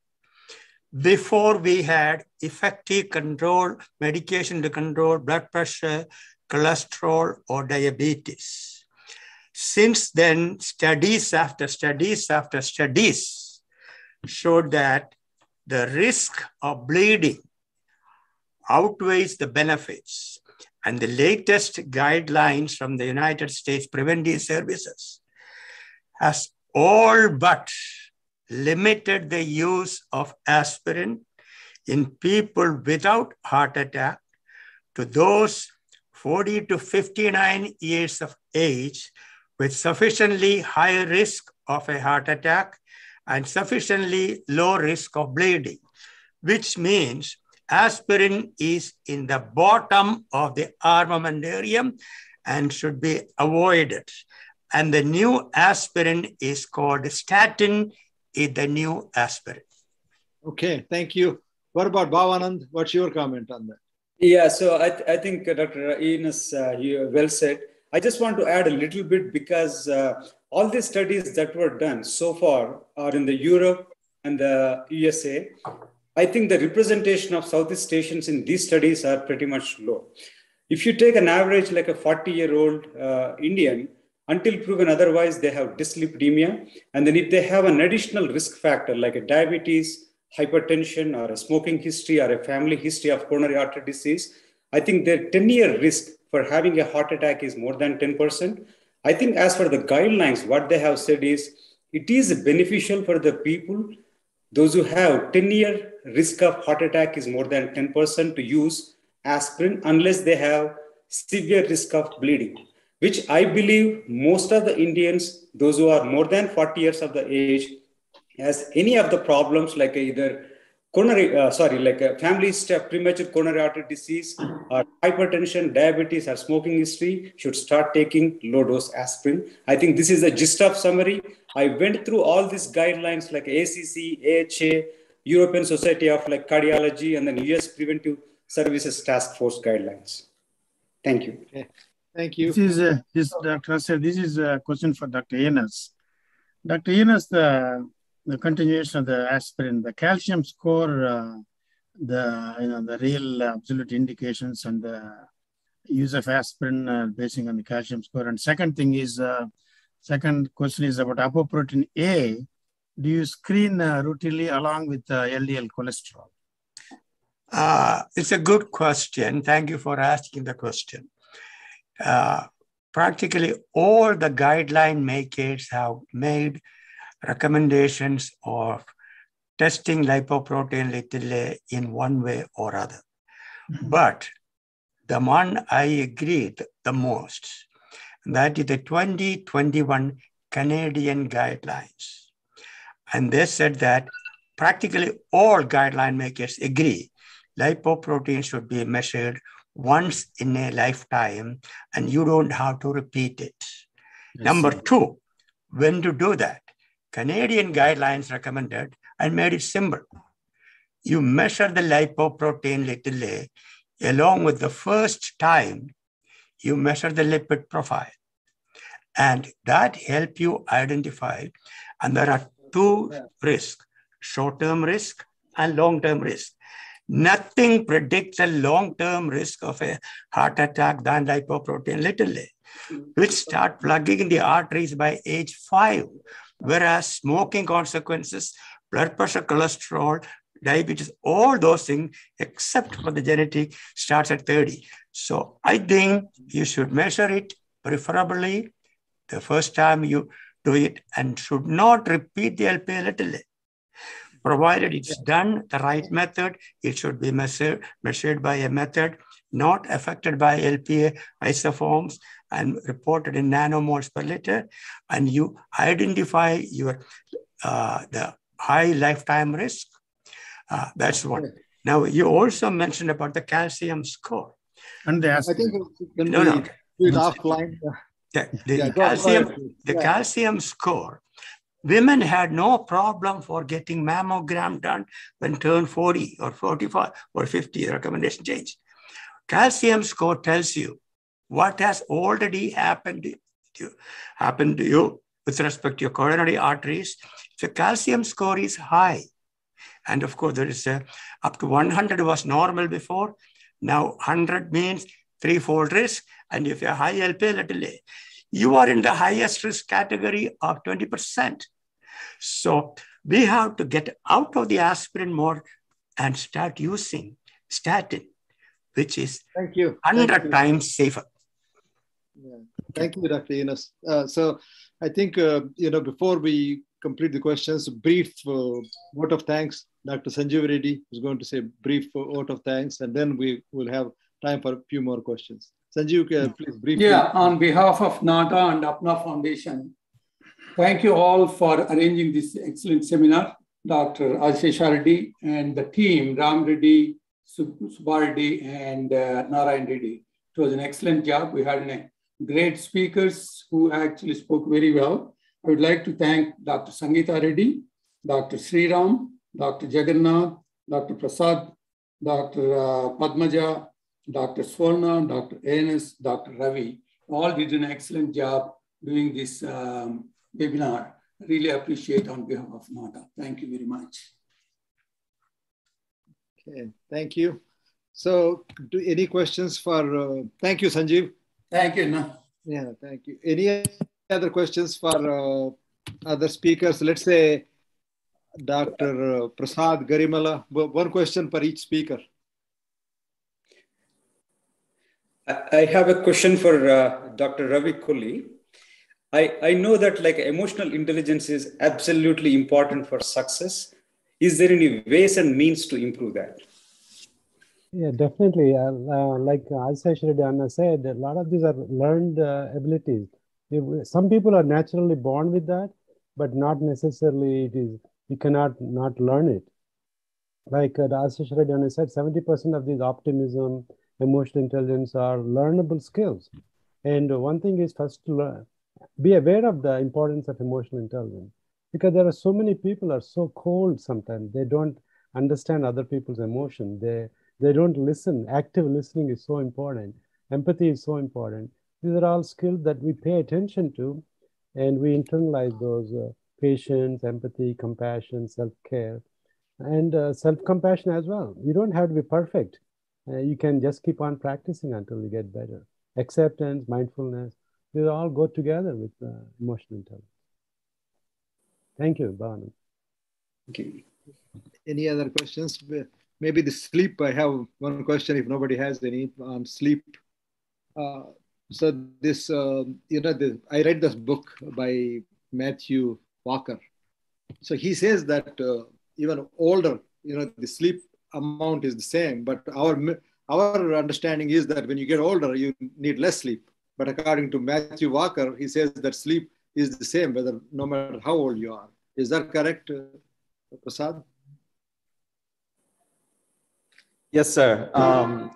before we had effective control medication to control blood pressure cholesterol or diabetes. Since then studies after studies after studies showed that the risk of bleeding outweighs the benefits and the latest guidelines from the United States Preventive Services has all but limited the use of aspirin in people without heart attack to those 40 to 59 years of age with sufficiently high risk of a heart attack and sufficiently low risk of bleeding, which means aspirin is in the bottom of the armamentarium and should be avoided. And the new aspirin is called statin, is the new aspirin. Okay, thank you. What about Bhavanand? What's your comment on that? Yeah, so I, th- I think uh, Dr. Enas, uh, you well said. I just want to add a little bit because uh, all the studies that were done so far are in the Europe and the USA. I think the representation of Southeast Asians in these studies are pretty much low. If you take an average like a 40 year old uh, Indian, until proven otherwise, they have dyslipidemia. And then if they have an additional risk factor like a diabetes, hypertension, or a smoking history, or a family history of coronary artery disease, I think their 10 year risk for having a heart attack is more than 10%. I think, as for the guidelines, what they have said is it is beneficial for the people, those who have 10 year risk of heart attack is more than 10% to use aspirin unless they have severe risk of bleeding, which I believe most of the Indians, those who are more than 40 years of the age, has any of the problems like either coronary, uh, sorry, like a family history of premature coronary artery disease or hypertension, diabetes, or smoking history should start taking low dose aspirin. I think this is the gist of summary. I went through all these guidelines like ACC, AHA, European Society of like Cardiology, and then US Preventive Services Task Force guidelines. Thank you. Okay. Thank you. This is, uh, this, Dr. Asir, this is a question for Dr. Enas. Dr. Enas, the, the continuation of the aspirin, the calcium score, uh, the, you know, the real absolute indications and the use of aspirin uh, basing on the calcium score. And second thing is, uh, second question is about apoprotein A. Do you screen uh, routinely along with uh, LDL cholesterol? Uh, it's a good question. Thank you for asking the question. Uh, practically all the guideline makers have made recommendations of testing lipoprotein little a in one way or other. But the one I agreed the most, that is the 2021 Canadian guidelines. And they said that practically all guideline makers agree lipoprotein should be measured once in a lifetime and you don't have to repeat it. I Number see. two, when to do that? Canadian guidelines recommended and made it simple. You measure the lipoprotein little a along with the first time you measure the lipid profile. And that help you identify, and there are two risks, short-term risk and long-term risk. Nothing predicts a long-term risk of a heart attack than lipoprotein little which start plugging in the arteries by age five, whereas smoking consequences, blood pressure, cholesterol, diabetes, all those things, except for the genetic, starts at 30. So I think you should measure it preferably the first time you do it and should not repeat the LPA little. Provided it's done the right method, it should be measured, measured by a method not affected by LPA isoforms and reported in nanomoles per liter. And you identify your uh, the high lifetime risk. Uh, that's one. Now you also mentioned about the calcium score. And the I think when No, we no. do offline. The, the Yeah, go- go calcium, the Yeah. calcium score, women had no problem for getting mammogram done when turned 40 or 45 or 50, recommendation change. Calcium score tells you what has already happened to you, happened to you with respect to your coronary arteries. If the calcium score is high, and of course there is a, up to 100 was normal before, now 100 means threefold risk, and if you're high LP little you are in the highest risk category of 20%. So we have to get out of the aspirin more and start using statin, which is Thank you. Thank 100 you. times safer. Yeah. Thank you, Dr. Enas. Uh, so I think, uh, you know, before we complete the questions, brief uh, vote of thanks. Dr. Sanjeev Reddy is going to say brief vote of thanks, and then we will have time for a few more questions. Sanjeev, please briefly. Yeah, on behalf of NATA and APNA Foundation, thank you all for arranging this excellent seminar. Dr. Ajay Reddy and the team, Ram Reddy, Subbareddy, and uh, Narayan Reddy. It was an excellent job. We had great speakers who actually spoke very well. I would like to thank Dr. Sangeeta Reddy, Dr. Sriram, Dr. Jagannath, Dr. Prasad, Dr. Uh, Padmaja, Dr. Swarna, Dr. Enas, Dr. Ravi, all did an excellent job doing this um, webinar. Really appreciate on behalf of NATA. Thank you very much. Okay, thank you. So, do any questions for? Uh, thank you, Sanjeev. Thank you. No. Yeah, thank you. Any other questions for uh, other speakers? Let's say Dr. Prasad Garimala. One question for each speaker. I have a question for uh, Dr. Ravi Kohli. I, I know that like emotional intelligence is absolutely important for success. Is there any ways and means to improve that? Yeah, definitely. Uh, uh, like Asai Shridhana said, a lot of these are learned uh, abilities. Some people are naturally born with that, but not necessarily it is, you cannot not learn it. Like uh, Shridhana said, 70% of these optimism, emotional intelligence are learnable skills. And one thing is first to learn, be aware of the importance of emotional intelligence because there are so many people are so cold sometimes. They don't understand other people's emotion. They they don't listen. Active listening is so important. Empathy is so important. These are all skills that we pay attention to and we internalize those uh, patience empathy compassion self-care and uh, self-compassion as well. You don't have to be perfect uh, you can just keep on practicing until you get better. Acceptance, mindfulness, they all go together with uh, emotional intelligence. Thank you, Bhavana. Okay. Any other questions? Maybe the sleep. I have one question. If nobody has any on sleep, uh, so this, uh, you know, the, I read this book by Matthew Walker. So he says that uh, even older, you know, the sleep amount is the same, but our our understanding is that when you get older, you need less sleep. But according to Matthew Walker, he says that sleep is the same, whether no matter how old you are. Is that correct, uh, Prasad? Yes, sir. Um,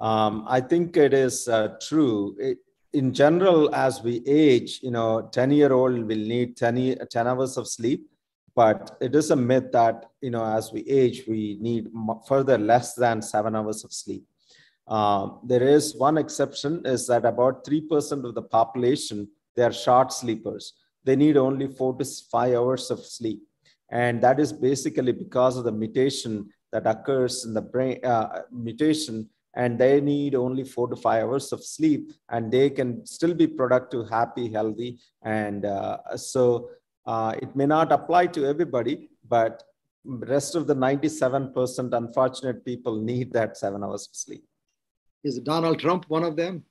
um, I think it is uh, true. It, in general, as we age, you know, 10 year old will need 10, 10 hours of sleep. But it is a myth that, you know, as we age, we need further less than seven hours of sleep. Uh, there is one exception is that about 3% of the population, they are short sleepers. They need only four to five hours of sleep. And that is basically because of the mutation that occurs in the brain, uh, mutation and they need only four to five hours of sleep and they can still be productive happy healthy and uh, so uh, it may not apply to everybody but rest of the 97% unfortunate people need that seven hours of sleep. Is donald trump one of them?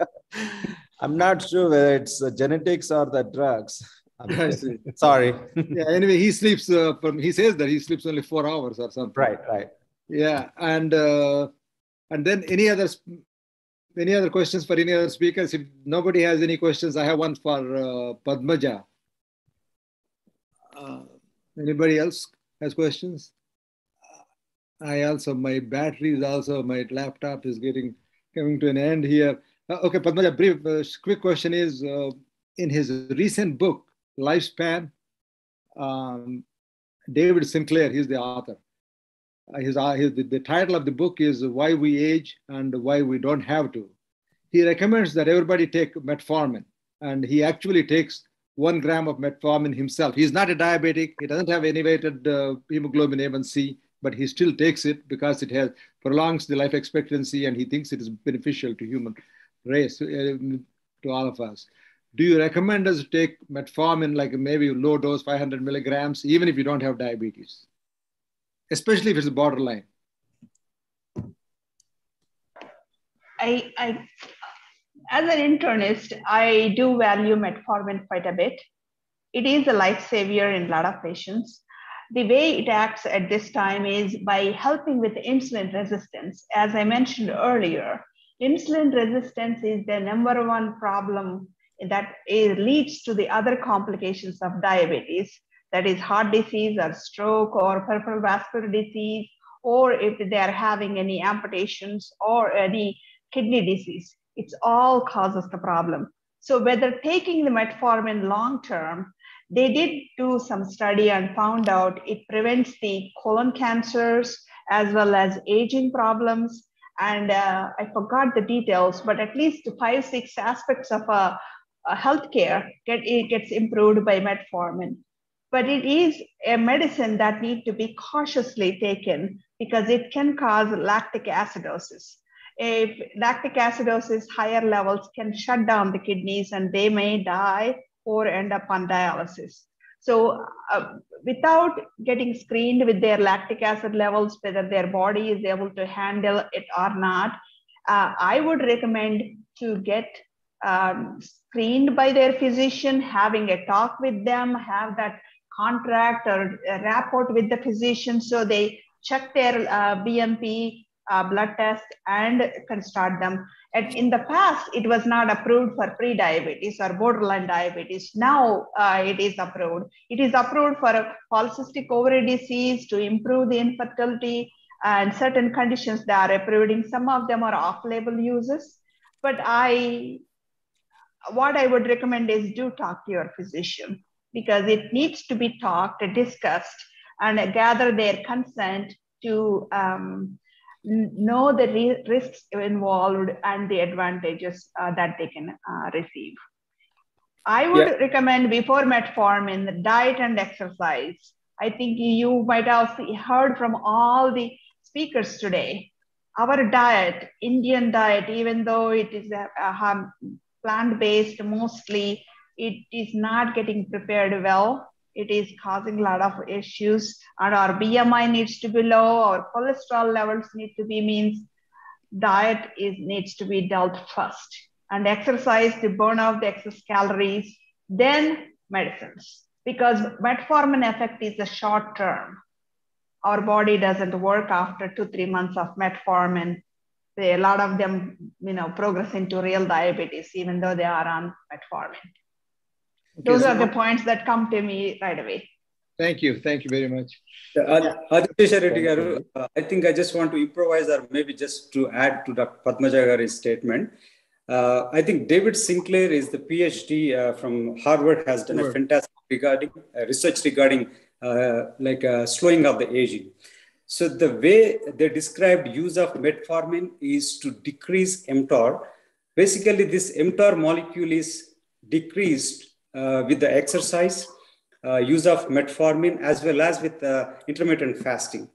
I'm not sure whether it's the genetics or the drugs. Sorry. Yeah anyway he sleeps uh, from, he says that he sleeps only four hours or something. Right right. Yeah and uh, and then any other any other questions for any other speakers? If nobody has any questions, I have one for uh, Padmaja. Uh, anybody else has questions? I also my battery is also my laptop is getting coming to an end here. Uh, okay, Padmaja, brief uh, quick question is uh, in his recent book Lifespan, um, David Sinclair, he's the author his, his, the title of the book is Why We Age and Why We Don't Have to. He recommends that everybody take metformin, and he actually takes one gram of metformin himself. He's not a diabetic, he doesn't have elevated uh, hemoglobin A1C, but he still takes it because it has prolongs the life expectancy and he thinks it is beneficial to human race, uh, to all of us. Do you recommend us to take metformin, like maybe low dose, 500 milligrams, even if you don't have diabetes? especially if it's borderline? I, I, as an internist, I do value metformin quite a bit. It is a life savior in a lot of patients. The way it acts at this time is by helping with insulin resistance. As I mentioned earlier, insulin resistance is the number one problem that leads to the other complications of diabetes that is heart disease or stroke or peripheral vascular disease, or if they are having any amputations or any kidney disease. It's all causes the problem. So whether taking the metformin long term, they did do some study and found out it prevents the colon cancers as well as aging problems. And uh, I forgot the details, but at least five, six aspects of a, a healthcare get, it gets improved by metformin but it is a medicine that need to be cautiously taken because it can cause lactic acidosis. If lactic acidosis higher levels can shut down the kidneys and they may die or end up on dialysis. So uh, without getting screened with their lactic acid levels, whether their body is able to handle it or not, uh, I would recommend to get um, screened by their physician, having a talk with them, have that contract or rapport with the physician. So they check their uh, BMP uh, blood test and can start them. And in the past, it was not approved for pre-diabetes or borderline diabetes. Now uh, it is approved. It is approved for polycystic ovary disease to improve the infertility and certain conditions that are approved. Some of them are off-label uses. But I, what I would recommend is do talk to your physician because it needs to be talked, discussed, and gather their consent to um, know the re- risks involved and the advantages uh, that they can uh, receive. I would yeah. recommend before metformin the diet and exercise. I think you might have heard from all the speakers today our diet, Indian diet, even though it is a, a plant-based mostly, it is not getting prepared well. It is causing a lot of issues, and our BMI needs to be low. Our cholesterol levels need to be means diet is needs to be dealt first, and exercise to burn out the excess calories, then medicines. Because metformin effect is a short term. Our body doesn't work after two three months of metformin. A lot of them, you know, progress into real diabetes, even though they are on metformin. Okay, Those so- are the points that come to me right away. Thank you. Thank you very much. Aditya Reddy uh, I think I just want to improvise or maybe just to add to Dr. Padmaja Garu's statement. Uh, I think David Sinclair is the PhD uh, from Harvard has done a fantastic regarding uh, research regarding uh, like uh, slowing of the aging. So the way they described use of metformin is to decrease mTOR. Basically, this mTOR molecule is decreased with the exercise, uh, use of metformin, as well as with uh, intermittent fasting.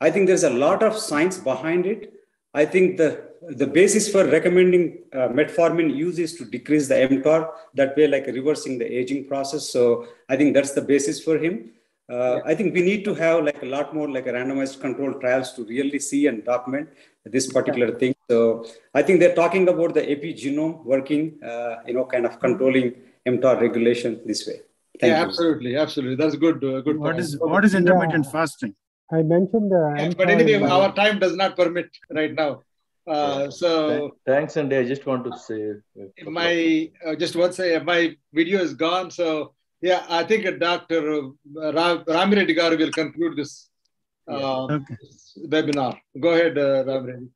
I think there's a lot of science behind it. I think the the basis for recommending uh, metformin use is to decrease the mTOR. That way, like reversing the aging process. So I think that's the basis for him. Uh, I think we need to have like a lot more like a randomized controlled trials to really see and document this particular thing. So I think they're talking about the epigenome working, uh, you know, kind of controlling mTOR regulation this way. Thank yeah, you. absolutely, absolutely. That's good. Uh, good. What point. is what is intermittent fasting? I mentioned the. Yeah, but anyway, our time does not permit right now. Uh, so Thanks, and I just want to say a couple of my uh, just one say my video is gone. So yeah, I think uh, Dr. Ram, Ramireddy Garu will conclude this, uh, this webinar. Go ahead, uh, Ramireddy.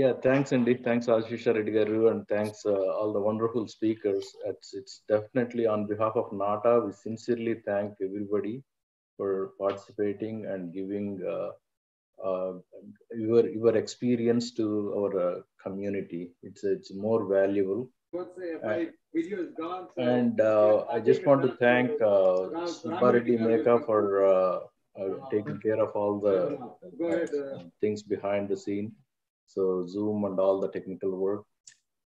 Yeah, thanks, Andy. Thanks, Adishesha Reddy Garu, and thanks uh, all the wonderful speakers. It's, it's definitely on behalf of NATA, we sincerely thank everybody for participating and giving uh, uh, your, your experience to our uh, community. It's, it's more valuable. my video is gone. so- And uh, I just want to thank uh, Subbareddy Meka for uh, uh, taking care of all the. Uh, things behind the scene. So Zoom and all the technical work.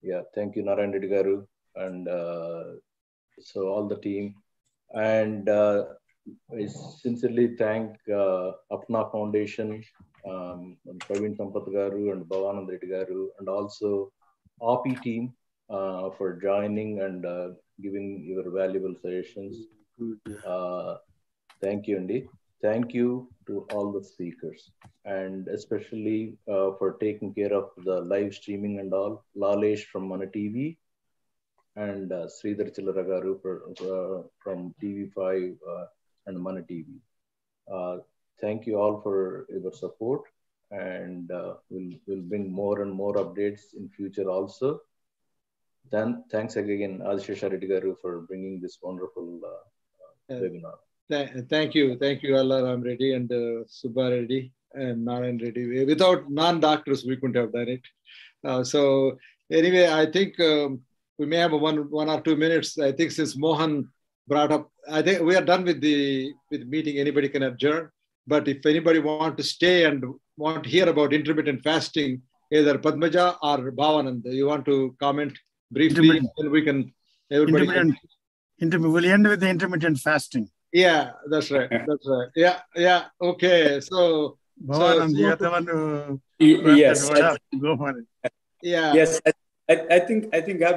Yeah, thank you, Narayan Reddy Garu, and uh, so all the team. And uh, I sincerely thank uh, Apna Foundation, um, and Praveen Sampath Garu and Bhavanand Reddy Garu, and also OPI team uh, for joining and uh, giving your valuable suggestions. Uh, thank you, Andy. Thank you to all the speakers and especially uh, for taking care of the live streaming and all. Lalesh from Mana TV and uh, Sridhar Chillaragaru uh, from TV5 uh, and Mana TV. Uh, thank you all for your support and uh, we'll, we'll bring more and more updates in future also. Then thanks again, Adishesha Reddy Garu for bringing this wonderful uh, webinar. Th- thank you. Thank you, Alla Ram Reddy and uh, Subba Reddy and Narayan Reddy. Without non-doctors, we couldn't have done it. Uh, so anyway, I think um, we may have one, one or two minutes. I think since Mohan brought up, I think we are done with the with meeting. Anybody can adjourn. But if anybody want to stay and want to hear about intermittent fasting, either Padmaja or Bhavanand, you want to comment briefly, and we can everybody. can- Intermittent. Intermittent. We'll end with the intermittent fasting. Yeah, that's right. That's right. Yeah, yeah. Okay. So, Bhavanand, so, you are the one who Y- wrapped yes, that word I- up. Go for it. yeah. Yes, I, I I think I think I've